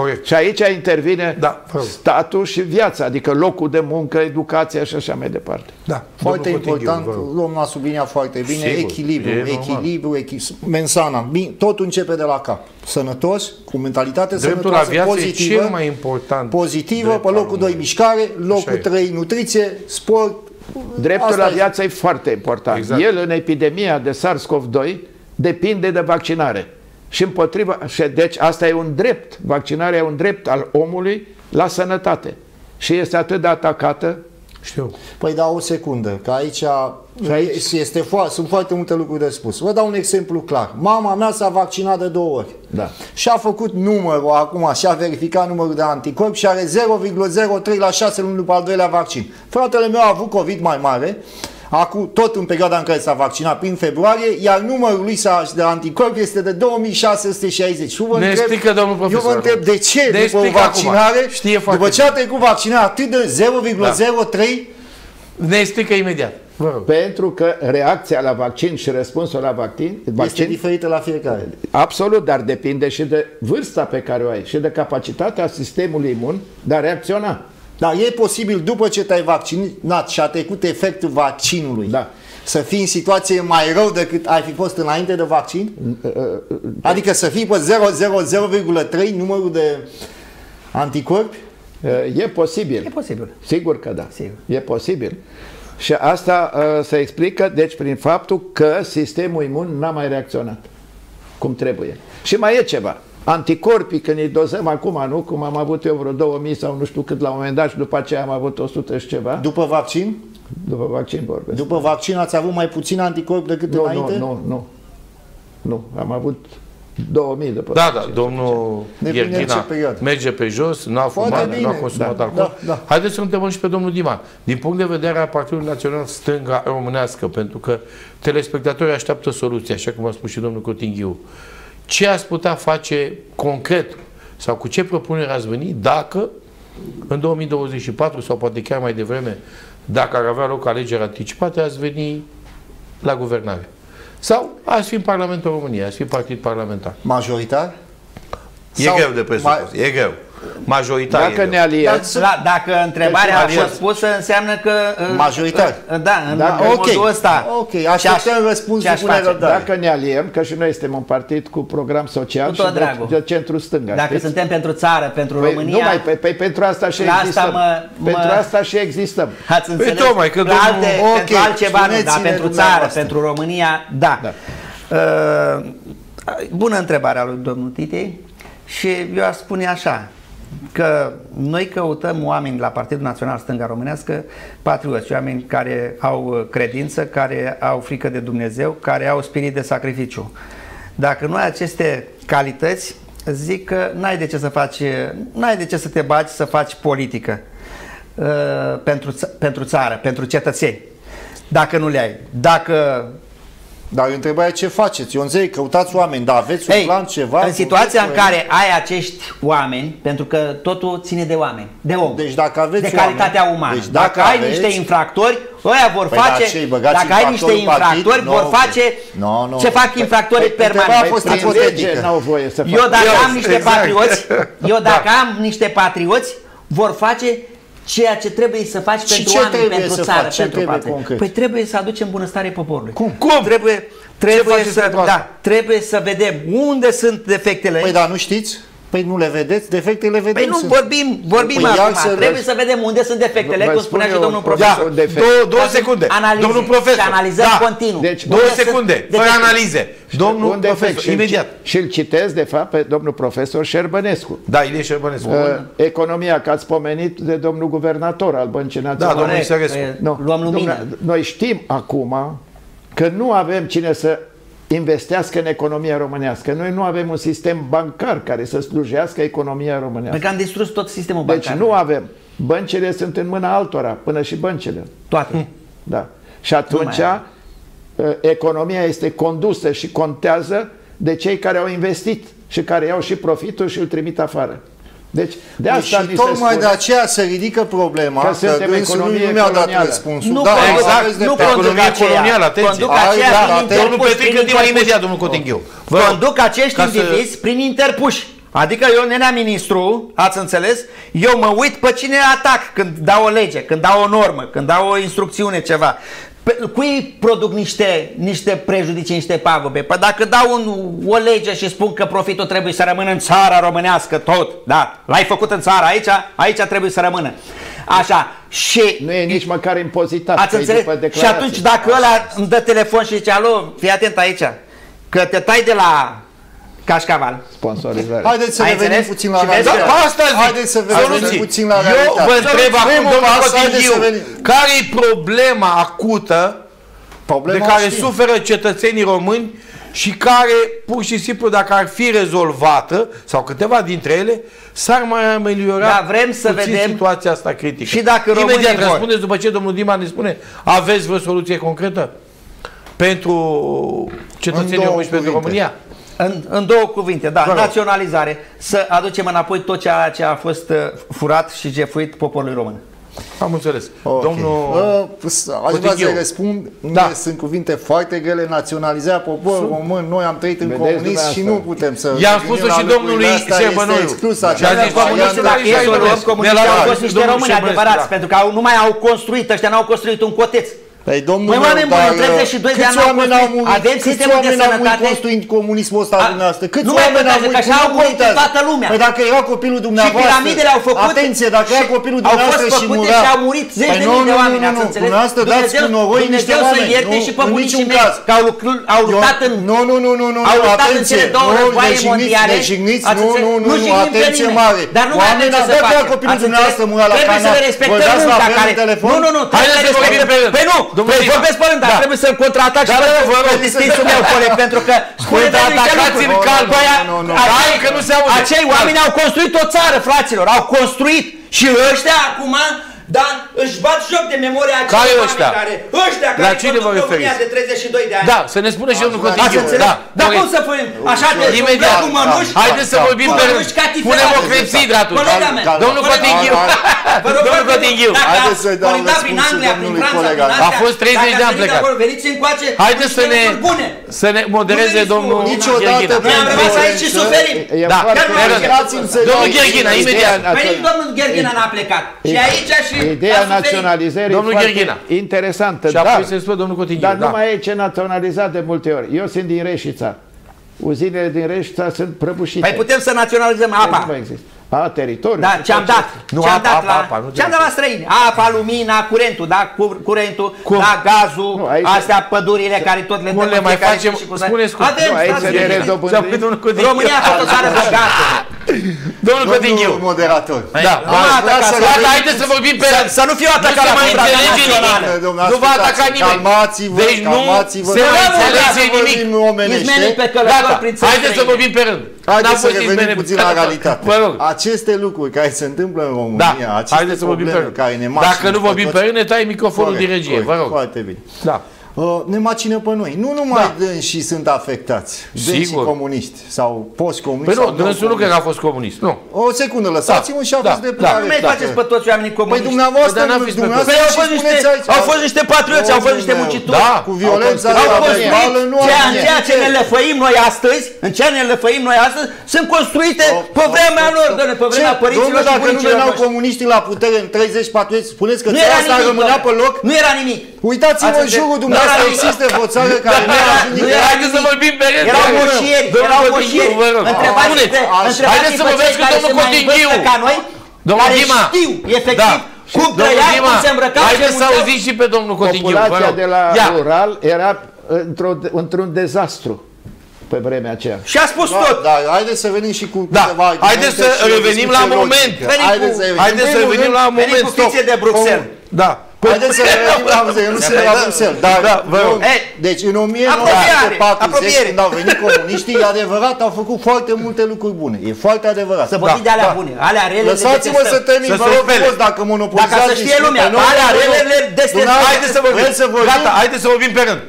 Corect. Și aici intervine Da, vă rog. statul și viața, adică locul de muncă, educația și așa mai departe. Da. Foarte Domnul Cotighiu, important, vă rog. domnul a subliniat foarte bine, Sigur, echilibru, e normal. echilibru, echilibru, mensana, bine, totul începe de la cap. Sănătos, cu mentalitate Dreptul la sănătoasă, viață pozitivă, e cel mai important. pozitivă, drept pe al locul 2 omului. mișcare, locul Așa e. 3 nutriție, sport. Dreptul Asta la e. viață e foarte important. Exact. El în epidemia de SARS-CoV-2 depinde de vaccinare. Și împotriva, și deci asta e un drept, vaccinarea e un drept al omului la sănătate. Și este atât de atacată Știu. Păi da, o secundă, că aici, aici- este fo- sunt foarte multe lucruri de spus. Vă dau un exemplu clar. Mama mea s-a vaccinat de două ori. Da. Și a făcut numărul acum și a verificat numărul de anticorpi și are 0,03 la 6 luni după al doilea vaccin. Fratele meu a avut COVID mai mare, acum tot în perioada în care s-a vaccinat, prin februarie, iar numărul lui sa- de anticorpi este de 2660. Și eu vă Ne întreb, explică domnul Eu profesor. vă întreb de ce Ne după o explică acum. vaccinare, Știe foarte după ce a trecut vaccinarea atât de 0,03 Ne explică imediat. Vă rog. pentru că reacția la vaccin și răspunsul la vaccin, este vaccin diferită la fiecare. Absolut, dar depinde și de vârsta pe care o ai și de capacitatea sistemului imun de a reacționa. Dar e posibil după ce te-ai vaccinat și a trecut efectul vaccinului Da. să fii în situație mai rău decât ai fi fost înainte de vaccin? Adică să fii pe 0,0,3 numărul de anticorpi? E posibil. E posibil. Sigur că da. Sigur. E posibil. Și asta uh, se explică, deci, prin faptul că sistemul imun n-a mai reacționat cum trebuie. Și mai e ceva. Anticorpii, când îi dozăm acum, nu? Cum am avut eu vreo 2000 sau nu știu cât la un moment dat și după aceea am avut 100 și ceva, După vaccin? după vaccin vorbesc. După vaccin ați avut mai puțin anticorpi decât Nu, înainte? nu, nu, nu. Nu, am avut 2000 după Da, da, vaccin. domnul Depinde în ce Ierghina perioadă. merge pe jos, nu a Foarte fumat, nu a bine. consumat Da, alcool. da, da. Haideți să întrebăm și pe domnul Dima. Din punct de vedere al Partidului Național Stânga Românească, pentru că telespectatorii așteaptă soluții, așa cum a spus și domnul Cotinghiu. Ce ați putea face concret sau cu ce propunere ați veni dacă în 2024 sau poate chiar mai devreme, dacă ar avea loc alegeri anticipate, ați veni la guvernare? Sau ați fi în Parlamentul României, ați fi partid parlamentar? Majoritar? E Sau greu de presupus, e greu. Majoritar e Dacă greu. ne aliem, Da, dacă întrebarea a Deci, fost pusă, înseamnă că... uh, Majoritar. uh, Da, în Dacă- în ok. modul ăsta. Ok, Ce așteptăm aș- răspunsul ce aș cu face? nerăbdare. dacă ne aliem, că și noi suntem un partid cu program social Cu tot și de, dragul. de centru stânga. Dacă știți? suntem pentru țară, pentru Păi, România, numai, pe, pe, pentru asta și La asta existăm. mă- mă- Pentru asta și existăm. ați înțeles? tocmai, că La domnul- alte, Ok, pentru altceva nu, dar spuneți-ne pentru țară, dumneavoastră. pentru România, da. Da. Uh, bună întrebarea lui domnul Titei și eu aș spune așa, că noi căutăm oameni la Partidul Național Stânga Românească, patrioți, oameni care au uh, credință, care au frică de Dumnezeu, care au spirit de sacrificiu. Dacă nu ai aceste calități, zic că n-ai de ce să faci, n-ai de ce să te bagi să faci politică uh, pentru, ț- pentru țară, pentru cetățeni. Dacă nu le ai. Dacă Dar întrebarea ce faceți? Eu înțeleg, căutați oameni, dar aveți un Ei, plan, ceva? în situația în Sunteți- care ai acești oameni, pentru că totul ține de oameni, de om, Deci dacă aveți de oameni- calitatea umană. deci dacă, dacă ai aveți- niște infractori, ăia vor Păi face, da, ce, îi băgați dacă ai niște infractorul în partid? infractori, Nu, vor ok. face Nu, nu. ce fac Păi- infractorii păi, întrebarea permanent. a fost Prin ipotetică. lege n-au voie să Eu facă. dacă Eu, am niște exact. patrioți, eu dacă Da. am niște patrioți, vor face ceea ce trebuie să faci Și pentru ce oameni, trebuie pentru să țară, faci? Ce pentru trebuie patrie. concret? Păi trebuie să aducem bunăstare poporului. Cum? Cum? Trebuie, trebuie, faceți să, pentru asta? da, trebuie să vedem unde sunt defectele Păi da, nu știți? Păi nu le vedeți? Defectele le vedem. Păi nu, sunt. vorbim, vorbim Păi ia să acum. Trebuie vă- să vedem unde sunt defectele, Vă cum spun spunea și eu domnul un profesor. profesor. defect. două, două Ca să secunde. analize Domnul profesor. și analizăm da. continuu. Deci, Două Unde sunt secunde. Fără defectele? analize. Domnul un defect profesor. și îl, Imediat. și îl citesc, de fapt, pe domnul profesor Șerbănescu. Da, Ilie Șerbănescu. Uh, economia, că ați pomenit de domnul guvernator al Băncii Naționale. Da, domnul Corect, Isărescu. e- Nu, Luăm lumină. domnule, Noi știm acum că nu avem cine să investească în economia românească. Noi nu avem un sistem bancar care să slujească economia românească. Pentru că am distrus tot sistemul Deci bancar. nu avem. Băncile sunt în mâna altora, până și băncile. Toate. Da. Și atunci mai uh, economia este condusă și contează de cei care au investit și care iau și profitul și îl trimit afară. Deci de Păi asta și ni se tocmai spune de aceea se ridică problema Că că, suntem dânsul nu, economie nu mi-a dat colonială. răspunsul. Nu da, conduc- exact. nu aveți conduc dreptate. Economie aceea. colonială, atenție. Conduc Ai aceea dreptate. prin Domnul Domnul interpuși, Petrică, prin te mai interpuși. imediat, domnul Cotinghiu. Vă rog. Conduc acești Ca să- indivizi prin interpuși. Adică eu, nenea ministru, ați înțeles, eu mă uit pe cine atac când dau o lege, când dau o normă, când dau o instrucțiune, ceva. Pe, cui produc niște, niște prejudicii, niște pagube? Păi dacă dau un, o lege și spun că profitul trebuie să rămână în țara românească tot, da, l-ai făcut în țară aici, aici trebuie să rămână. Așa, și nu e nici măcar impozitat. Ați că e înțeles? după Și declarație. atunci dacă ăla îmi dă telefon și zice, alo, fii atent aici, că te tai de la cașcaval. Sponsorizare. Haideți să Ai revenim înțeles? puțin la Și vezi Da, realitate. pe asta zic. Haideți să revenim Soluții. puțin la Eu realitate. vă întreb acum, Primul domnul pas, haideți să Cotinghiu, venim. care e problema acută Problema de care știm. suferă cetățenii români și care, pur și simplu, dacă ar fi rezolvată, sau câteva dintre ele, s-ar mai ameliora Da, vrem să puțin vedem situația asta critică. și dacă românii Imediat vor. răspundeți după ce domnul Dima ne spune, aveți vreo soluție concretă pentru cetățenii două români și pentru cuvinte. România? În, în două cuvinte, da, Vă rog. naționalizare, să aducem înapoi tot ceea ce a fost uh, furat și jefuit poporului român. Am înțeles. Ok. Domnul... Uh, s- aș vrea Cotinghiu. să răspund. Da. Da. Sunt cuvinte foarte grele. Naționalizarea poporului român. Noi am trăit în Vedeți comunism și dumneavoastră. nu putem să... I-am gândim spus-o la și lucrurile domnului astea. Șerbănoiu. Este exclus Și a această zis, domnul variantă. Șerbănoiu, Dacă e să o luăm, comuniștii de la- au fost niște domnul români Șerbănescu, adevărați, da. pentru că au, nu mai au construit, ăștia n-au construit un coteț. Păi, domnul Măi, meu, oameni buni, dar, în 32 de câți ani n-au oameni construit- au murit? avem Câți sistemul de oameni au murit sănătate? construind comunismul ăsta A- dumneavoastră? Câți nu mai oameni au contează, murit? că așa Nu au murit contează. toată lumea. Păi dacă era copilul dumneavoastră... piramidele au făcut Atenție, dacă era și copilul au fost dumneavoastră și făcute murea... și au murit zeci Păi de nu, mii de nu, oameni, nu, ați nu, înțeles? Dumneavoastră dați cu Dumnezeu- noroi niște Dumnezeu să oameni. ierte Nu, și pe în bunicii niciun mei, caz. că au, lucru- au Eu- luptat în... Nu, nu, nu, nu, nu, Au nu, luptat în atenție. cele două Nu, războaie ne jigniți, mondiale. ne jigniți, Ați nu, înțeles? nu, nu, Nu nu, jignim pe atenție nimeni. mare. Dar nu mai avem Oamenii ce au să dat facem. copilul Ați dumneavoastră înțeles? murea la Trebuie să canal. le respectăm Vă dați la munca fel care... în telefon? Nu, nu, nu, trebuie Haideți să să vorbim respectăm. pe rând. Păi nu, Domnul păi Dima. vorbesc pe rând, dar Da. trebuie să-l contraatac și Da, da, da, vă pe rog. distinsul meu coleg, pentru că spune de niște Contraatacați lucruri. în calm. Păi, Nu, nu, nu. acei- Calm, că nu se aude. Acei Calm. oameni au construit o țară, fraților, au construit și ăștia acum da, își bat joc de memoria acelor Care oameni ăștia? care, ăștia La care cine vă conduc România referiți? de 32 de ani. Da, să ne spune și domnul Ați Cotinghiu. înțeles? Da, Dar corect. cum să punem? Așa de Imediat. cu mănuși? Haideți să vorbim Cu pe rând. mănuși ca tiferați. Punem o clepsidră atunci. Colega mea. Domnul Colega Cotinghiu. mea. Vă rog Domnul foarte mult, Cotinghiu. dacă Haideți să-i dau colindați prin răspunsul Anglia, prin domnului Franța, colega. prin A astea, fost 30 dacă de ani ați venit plecat. acolo, Veniți încoace cu Haideți să niște ne, lucruri bune. să ne modereze Nu veniți domnul cu- Niciodată Gherghina. Noi am rămas aici și suferim. E Da, foarte Chiar nu pe am rând. Dați-mi să Domnul dau- Gherghina, imediat. Ideea- Păi nici domnul Gherghina n-a plecat. Și aici și Ideea a suferit. naționalizării Domnul e foarte Gherghina. interesantă, Și apoi dar, să spune domnul Cotinghiu. dar da. nu mai e ce naționalizat de multe ori. Eu sunt din Reșița. Uzinele din Reșița sunt prăbușite. Păi putem să naționalizăm Deci Nu apa. mai există. A, teritoriu. Da, ce-am dat. Nu, ce-am apa, dat apa, la, apa, nu ce-am dat la străini. Apa, lumina, curentul, da? Cu- Curentul, Cum? da, gazul, Nu, aici- astea pădurile care tot le Cum dăm le în mai fiecare facem? zi și cu- Spuneți cum. Avem, Nu, aici stați se liniștiți. redobândi- Și apoi domnul Cotinghiu. România a fost o țară bogată. Domnul Cotinghiu. Domnul moderator. Da, Nu mă atacați, să să- Gata, haideți să vorbim pe Să- să nu fiu atacat Nu se la mai fronta înțelege națională. nimic. Domnule, Nu va ascultați, ataca nimeni. calmați-vă, Deci nu calmați-vă. se mai Să înțelege Să nimic. vorbim omenește. Izmenii pe călători Gata, prin țări haideți să străine. vorbim pe rând. N-a Haideți să fost revenim izmene- puțin la realitate. Vă rog. Aceste lucruri care se întâmplă în Da, România, aceste haideți să vorbim pe probleme rând. care ne macină Dacă nu pe vorbim toți- pe rând, ne tai microfonul Corect, din regie. corect, Vă rog. Foarte bine. Da. Uh, ne macină pe noi. Nu numai da. dânsi sunt afectați, dânsi Sigur. comuniști sau post-comuniști. Păi nu, sau dânsul nu cred că a non-comuniști. fost comunist. Nu. O secundă, lăsați-mă și aveți da, dreptate. da. Nu mai faceți pe toți oamenii Păi comuniști. dumneavoastră, Păi, dar n-am fi dumneavoastră Păi au și fost niște, spuneți aici. au fost niște patrioți, au fost niște Domnule, muncitori. Da. Cu violența Au la construit verbală nu ceea, am în ceea ce ne lăfăim noi astăzi, în ceea ce ne lăfăim noi astăzi, sunt construite pe vremea lor, doamne, pe vremea părinților Domnule, și dacă nu bunicilor veneau noștri. comuniștii la putere în 30-40, spuneți că Nu țara era asta nimic, rămânea pe domnule. loc? Nu era nimic. Uitați-vă Ați în înțeles? jurul dumneavoastră, Nu era- există vreo țară care nu a ajuns nu nicăieri. era Haideți să nimic. vorbim pe rând. Erau Domnul- moșieri, domnul erau Cotinghiu, moșieri. vă rog. Întrebați Spuneți. pe, Așa. întrebați Haideți să pe vorbesc cei cu care domnul se mai Cotinghiu. învăță ca noi, Domnul care Dima. știu efectiv Da. cum Domnul trăiau, Dima, cum se îmbrăcau, ce Haideți să munceau. auziți și pe domnul Cotinghiu. vă Populația rog. de la Ia. rural era într-o, într-un dezastru pe vremea aceea. Și a spus Da, tot. da, haideți să venim și cu Da, câteva argumente haideți să și o revenim discuție la moment. logică. Venim Haideți cu- să revenim. Haideți În să primul venim rând, la Venim moment. cu Stop. ficție de Bruxelles. Da. Haideți să revenim la muzeul, nu sunt la Bruxelles. Dar, Da, vă rog. eu- Ei, deci în apropiare, 1940, apropiere. când au venit comuniștii, e adevărat, au făcut foarte multe lucruri bune. E foarte adevărat. Să vorbim de alea bune, alea rele le Lăsați-mă să detestăm. termin, Să vă rog surpele. frumos, dacă monopolizați Dacă să știe discuția, lumea, nu, alea vă rog. rele le detestăm. Dumneavoastră, Haideți să vorbim. vreți să vorbim? Gata, haideți să vorbim pe rând.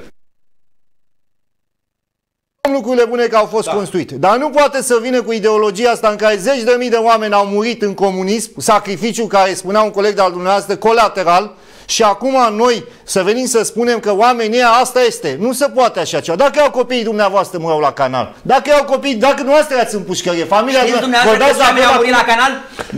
Lucrurile bune că au fost da. construite. Dar nu poate să vină cu ideologia asta în care zeci de mii de oameni au murit în comunism, sacrificiu care spunea un coleg de-al dumneavoastră, colateral, și acum noi să venim să spunem că oamenii ăia asta este. Nu se poate așa ceva. Dacă au copiii dumneavoastră mă la canal, dacă au copii, dacă dumneavoastră ați în pușcărie, familia Știți dumneavoastră, dumneavoastră vă dați câți oameni au seama murit la canal?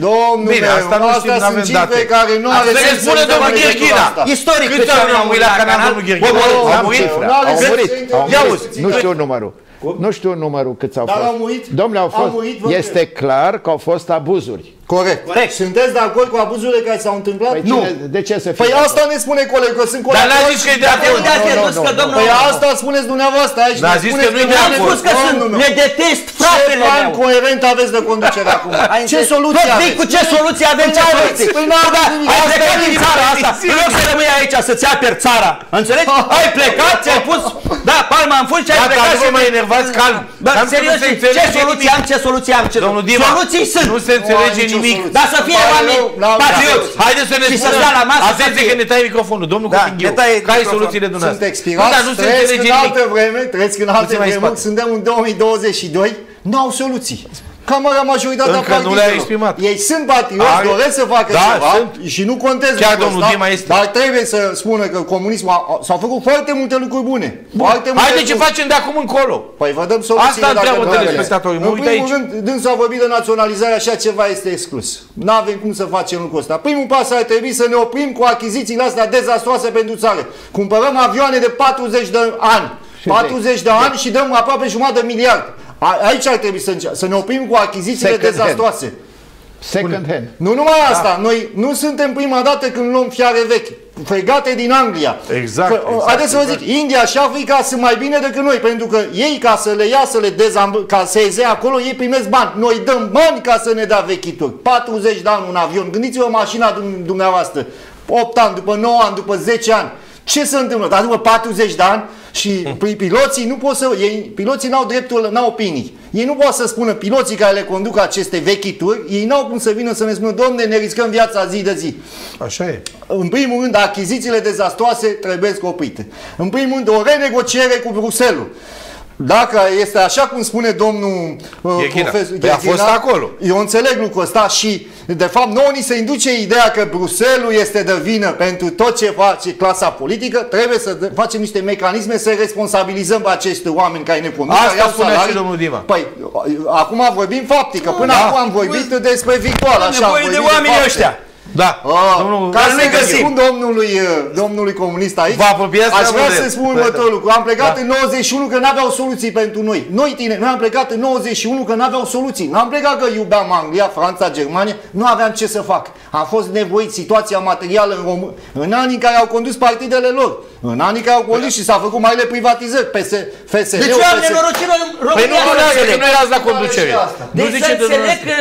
Domnule, Bine, asta nu știm, astea n-avem sunt cifre date. care nu are Asta ne sens spune să domnul dăm legătura Ghirghina. asta. Istoric Câți oameni au murit la canal, domnul Ghirghina? Bă, Au am murit? cifre. Au N-are murit, sens să au Ia murit. uzi. Nu știu numărul. Nu știu numărul câți au Dar fost. au murit? Domnule, au Au fost. murit, vă este clar că au fost abuzuri. Corect. Corect. Sunteți de acord cu abuzurile care s-au întâmplat? Păi nu. cine- de ce să fie Păi de acord? asta ne spune colegul, că sunt Dar colegi. n-a zis că e de De acord. unde ați nu, dedus nu, că nu. domnul... Păi asta spuneți dumneavoastră aici. N-a ne zis spuneți că nu-i de Am spus că sunt, Domnul meu. le detest Ce fratele plan meu. coerent aveți de conducere acum? Ai Ce înțeles? soluție Tot vii aveți? cu ce soluție avem, ce Păi n-aveți, soluție? păi n-aveți Da, nimic. ai Asta plecat e din țara asta, în loc să rămâi aici să-ți aperi țara. Înțelegi? Ai plecat, ți-ai pus, da, palma în fund și ai Gata, plecat nu vă și... mai enervați, calm. Bă, Cam că serios, nu se ce înțelege soluție nimic. am, ce soluție am, ce Domnul Dima, Soluții sunt. nu se înțelege nicio nimic. soluție. Dar să fie Pare oameni rău, n-am- patrioți. Haideți să ne Și să spună, stea la masă să atenție fie. că ne tai microfonul, domnul Da, Cotinghiu, ne taie care e microfonul. soluțiile dumneavoastră? Sunt expirați, Nu, dar nu se trăiesc înțelege în nimic. altă vreme, trăiesc în alte se mai vremuri, spate. suntem în 2022, n-au soluții. Camara majoritatea Încă nu le-a partidelor. exprimat. Ei sunt patrioți, Are- doresc să facă Da, ceva sunt. și nu contează Chiar lucrul domnul ăsta, Dima este. Dar trebuie să spună că comunismul a- a- s-au făcut foarte multe lucruri bune. Foarte multe Haide ce lucruri. facem de acum încolo. Păi vă dăm soluții. Asta întreabă telespectatorii, mă În uit primul aici. rând, dânsul a vorbit de naționalizare, așa ceva este exclus. Nu avem cum să facem lucrul ăsta. Primul pas ar trebui să ne oprim cu achizițiile astea dezastroase pentru țară. Cumpărăm avioane de 40 de ani. 40 de ani și dăm aproape jumătate de miliard. A- Aici ar trebui să, încea- să ne oprim cu achizițiile Second hand. dezastroase. Second hand. Nu numai asta, noi nu suntem prima dată când luăm fiare vechi, fregate din Anglia. Exact, Că, exact, Haideți să vă zic, India și Africa sunt mai bine decât noi, pentru că ei ca să le ia, să le dezam, ca să ieze acolo, ei primesc bani. Noi dăm bani ca să ne dea vechituri. 40 de ani un avion, gândiți-vă mașina dum- dumneavoastră, 8 ani, după 9 ani, după 10 ani. Ce se întâmplă? Dar după 40 de ani și pi- piloții nu pot să... Ei, piloții n-au dreptul, n-au opinii. Ei nu pot să spună, piloții care le conduc aceste vechituri, ei n-au cum să vină să ne spună, domne, ne riscăm viața zi de zi. Așa e. În primul rând, achizițiile dezastroase trebuie oprite. În primul rând, o renegociere cu Bruselul. Dacă este așa cum spune domnul uh, Ghechina. profesor Păi a fost Ghechina, acolo. Eu înțeleg lucrul ăsta și, de fapt, nouă ni se induce ideea că Bruselul este de vină pentru tot ce face clasa politică. Trebuie să de- facem niște mecanisme să responsabilizăm pe acești oameni care ne conduc. Asta care iau spunea salarii. și domnul Dima. Păi, acum vorbim faptică. Până Da. acum am vorbit despre victoare. Am Așa, am nevoie de vorbit oamenii fapte. ăștia. Da. Ah, Domnul, ca Dar să nu-i ne găsim. spun domnului, uh, domnului comunist aici, Vă apropiați aș prea vrea mult să de- spun următorul lucru. Am plecat în 91 că n-aveau soluții pentru noi. Noi tineri, noi am plecat în 91 că n-aveau soluții. N-am plecat că iubeam Anglia, Franța, Germania, nu aveam ce să fac. Am fost nevoit situația materială în România, în anii în care au condus partidele lor, în anii care au condus și s-a făcut marile privatizări, PS, FSL, Deci eu am nenorocire în Păi nu, România. nu, să nu, că înțeleg. nu erați la conducere. Nu Deci să zice de înțeleg dumneavoastră. că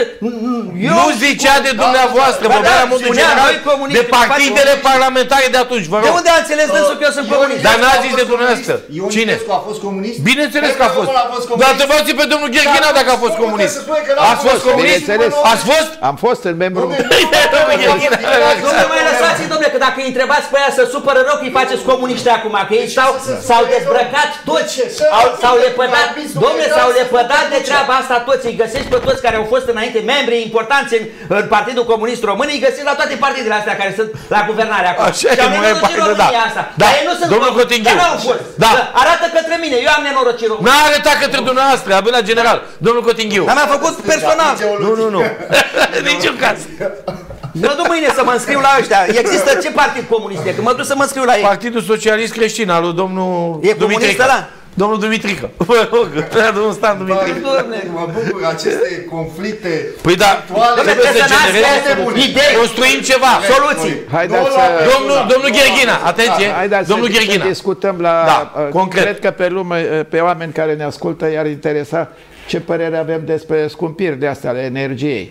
eu... Nu zicea de dumneavoastră, Ba da, vorbea la modul spunea, general noi comuniști de partidele parlamentare de atunci, vă De rog. unde a înțeles dânsul că eu sunt comunist? Dar n-a zis de dumneavoastră. Ion Cine? Ionescu a fost comunist? Bineînțeles că a fost. Omul a fost comunist. Dar întrebați pe domnul Gherghina dacă a fost Spune că comunist. se spune că n-a Ați fost fost. comunist? Bineînțeles. Ați fost? Am fost în membru... Domnul Gherghina. Domnule, mai lăsați domnule, că dacă îi întrebați pe aia să supără rău că îi faceți comuniști acum, că ei s-au, s-au dezbrăcat toți, au, s-au lepădat, domnule, s-au lepădat de treaba asta toți, îi găsești pe toți care au fost înainte membri importanți în, în Partidul Comunist Român, îi găsești la toate partidele astea care sunt la guvernare acum. Așa Și e, au mă, e nenorocit partidul, România da. asta. Da. Dar ei nu sunt Domnul români, Cotinghiu. Dar n-au fost. Da. Arată către mine, eu am nenorocit român. N-a arătat către dumneavoastră, abia la general. Domnul Cotinghiu. Dar mi-a făcut personal. Nu, nu, nu. Niciun caz. Mă duc mâine să mă înscriu la ăștia. Există ce partid comunist e? Că mă duc să mă înscriu la ei. Partidul Socialist Creștin al lui domnul E comunist Dumitrică. ăla? Domnul Dumitrică. Vă rog, da, domnul Stan Dumitrică. Doamne. Mă bucur, aceste conflicte Păi da, virtuale trebuie trebuie să să nască genereze, idei. construim ceva. Soluții. Haideți Nu să... la- Domnul, domnul Gherghina, atenție, Haideți domnul să, Gherghina. să discutăm la... Da, uh, concret. Cred că pe lume, uh, pe oameni care ne ascultă i-ar interesa ce părere avem despre scumpiri de astea ale energiei.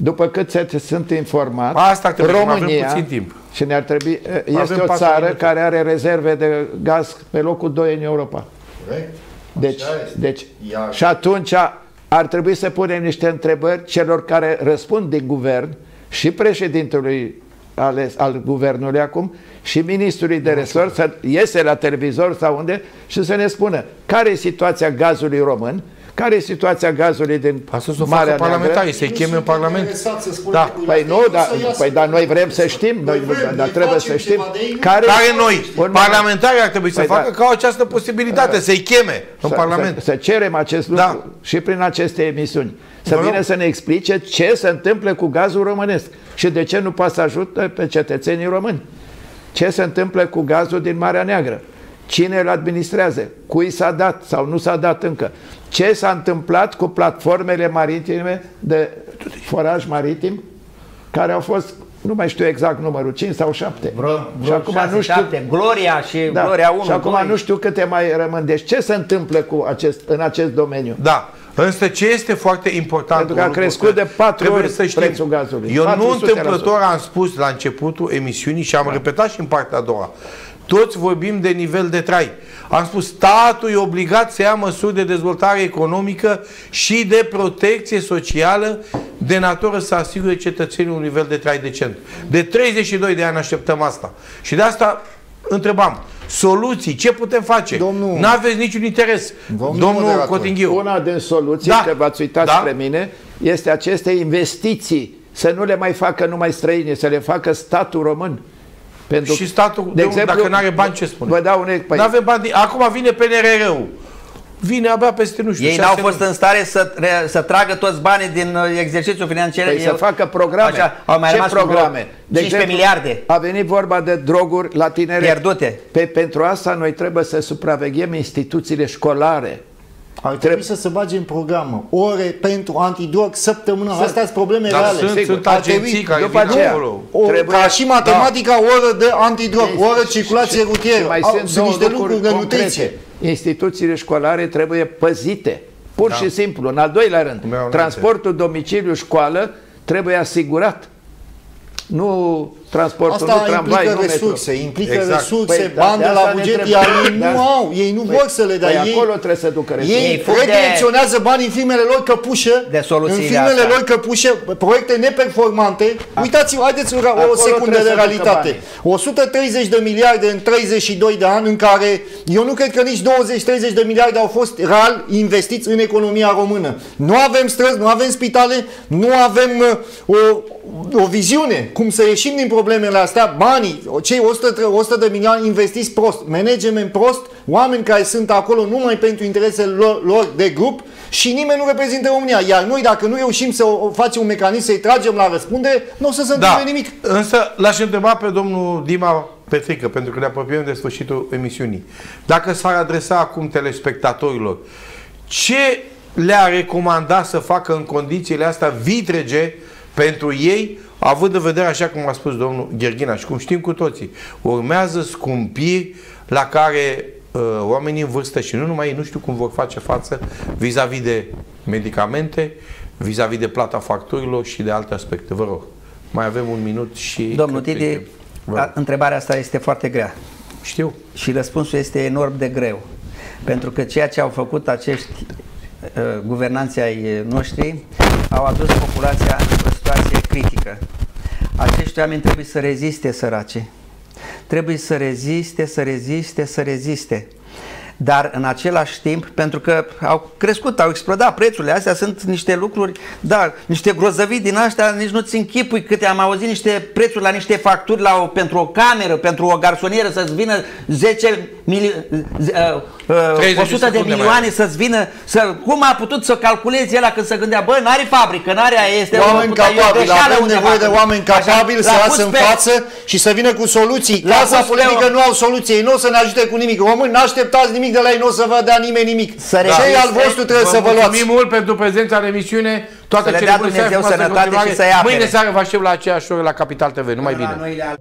După cât se, sunt informat, Asta ar trebui, mai avem România, puțin timp. și ne-ar trebui, uh, este Avem o patru țară minute. care are rezerve de gaz pe locul 2 în Europa. Corect? Deci, Așa este. deci Iar- și atunci ar trebui să punem niște întrebări celor care răspund din guvern și președintelui ales al guvernului acum și ministrului de resort să iese la televizor sau unde și să ne spună care e situația gazului român, care e situația gazului din Asta să o facă Marea Neagră. parlamentarii, să-i cheme în Parlament. Da. Păi nu, dar, păi, dar noi vrem să știm, noi, dar trebuie să știm care, Care noi, Un parlamentarii, ar trebui să Păi facă da. ca această posibilitate, să-i cheme în să, Parlament. Să, să cerem acest lucru Da. și prin aceste emisiuni. Să Vă rog. vină să ne explice ce se întâmplă cu gazul românesc și de ce nu poate să ajute pe cetățenii români. Ce se întâmplă cu gazul din Marea Neagră? Cine îl administrează? Cui s-a dat sau nu s-a dat încă? Ce s-a întâmplat cu platformele maritime de foraj maritim care au fost, nu mai știu exact numărul, 5 sau 7. Vreo, și vreo acum șase, nu știu, șapte. Gloria și da, Gloria 1, și acum 2. nu știu câte mai rămân. Deci ce se întâmplă cu acest, în acest domeniu? Da. Însă ce este foarte important Pentru că a un lucru, crescut de patru trebuie ori să știm. prețul gazului. Eu nu 400%. întâmplător am spus la începutul emisiunii și am Da. repetat și în partea a doua. Toți vorbim de nivel de trai. Am spus, statul e obligat să ia măsuri de dezvoltare economică și de protecție socială de natură să asigure cetățenii un nivel de trai decent. De 32 de ani așteptăm asta. Și de asta întrebam, soluții, ce putem face? Domnul- N-aveți niciun interes. Domnul Domnul moderator, Cotinghiu. Una din soluții, Da. că v-ați uitat Da. spre mine, este aceste investiții. Să nu le mai facă numai străini, să le facă statul român. Pentru, Și statul, de unde, dacă n-are bani, ce spune? Vă dau un ex- păi, Nu avem bani. din- Acum vine PNRR-ul. Vine abia peste, nu știu, Ei șase n-au fost luni. în stare să, re- să tragă toți banii din uh, exercițiul financiar. Păi să Eu- facă programe. Așa, au mai Ce rămas cu programe? vreo 15 miliarde. A venit vorba de droguri la tineret. Pierdute. Pe, pentru asta noi trebuie să supraveghem instituțiile școlare. Ar trebui să se bage în programă ore pentru antidrog săptămânal. Astea sunt probleme Dar reale. sunt, sigur. sunt Ar agenții trebui- care după vin aceea, acolo. O, Trebuie- ca și matematica, oră de antidrog, Este- oră circulație și- rutieră. și mai Au, sunt sunt două niște lucruri lucruri de concrete. nutriție. Instituțiile școlare trebuie păzite. Pur Da. și simplu. În al doilea rând, Mi-au aminte. transportul domiciliu-școală trebuie asigurat. Nu transportul, Asta nu tramvai, implică nu metro. resurse, implică Exact. resurse, Păi, da, bani de de la asta ne buget, întrebăm. iar ei De nu asta- au, ei nu Păi- vor să le dea. păi ei, acolo trebuie să ducă resurse. ei Ei fug de- redirecționează banii în firmele lor căpușă, De soluțiile în firmele astea. lor căpușă, proiecte neperformante. Uitați-vă, haideți o Acolo secundă trebuie de să ducă realitate. banii. 130 de miliarde în 32 de ani în care eu nu cred că nici 20-30 de miliarde au fost real investiți în economia română. Nu avem străzi, nu avem spitale, nu avem uh, o, o viziune cum să ieșim din problemele astea, banii, cei 100, 100 de milioane investiți prost, management prost, oameni care sunt acolo numai pentru interesele lor, lor de grup și nimeni nu reprezintă România. Iar noi, dacă nu reușim să o, o facem un mecanism să-i tragem la răspundere, nu o să se Da, întâmple nimic. însă l-aș întreba pe domnul Dima Petrică, pentru că ne apropiem de sfârșitul emisiunii. Dacă s-ar adresa acum telespectatorilor, ce le-a recomanda să facă în condițiile astea vitrege pentru ei, având în vedere, așa cum a spus domnul Gherghina și cum știm cu toții, urmează scumpiri la care uh, oamenii în vârstă și nu numai ei nu știu cum vor face față vis-a-vis de medicamente, vis-a-vis de plata facturilor și de alte aspecte. Vă rog, mai avem un minut și... Domnul cred că Tidi, este- Vă a- rog. întrebarea asta este foarte grea Știu. și răspunsul este enorm de greu. Pentru că ceea ce au făcut acești uh, guvernanții ai noștri au adus populația într-o situație critică. Acești oameni trebuie să reziste săraci. Trebuie să reziste, să reziste, să reziste. Dar în același timp, pentru că au crescut, au explodat prețurile, astea sunt niște lucruri, da, niște grozăvii din astea, nici nu-ți închipui câte am auzit niște prețuri la niște facturi la o, pentru o cameră, pentru o garsonieră să-ți vină 10 mili, uh, uh, 30 de 100 de secunde mai milioane are. să-ți vină, să, cum a putut să calculeze el când se gândea, bă, n-are fabrică, n-are aia, este Oameni putea- e o capabili, greșeală avem undeva. nevoie de oameni Așa, capabili să l-a iasă pus în pe- față și să vină cu soluții. L-a Clasa pus pe politică o- nu au soluție, ei nu o să ne ajute cu nimic. Români, nu așteptați nimic de la ei, nu o să vă dea nimeni nimic. Să Ce registre- al vostru trebuie să vă luați. mulțumim mult pentru prezența în emisiune. Toate Să le cele dea bune, Dumnezeu frumoase în sănătate continuare. și să-i apere. Mâine seară vă aștept la aceeași oră la Capital TV. Numai La bine! noi le-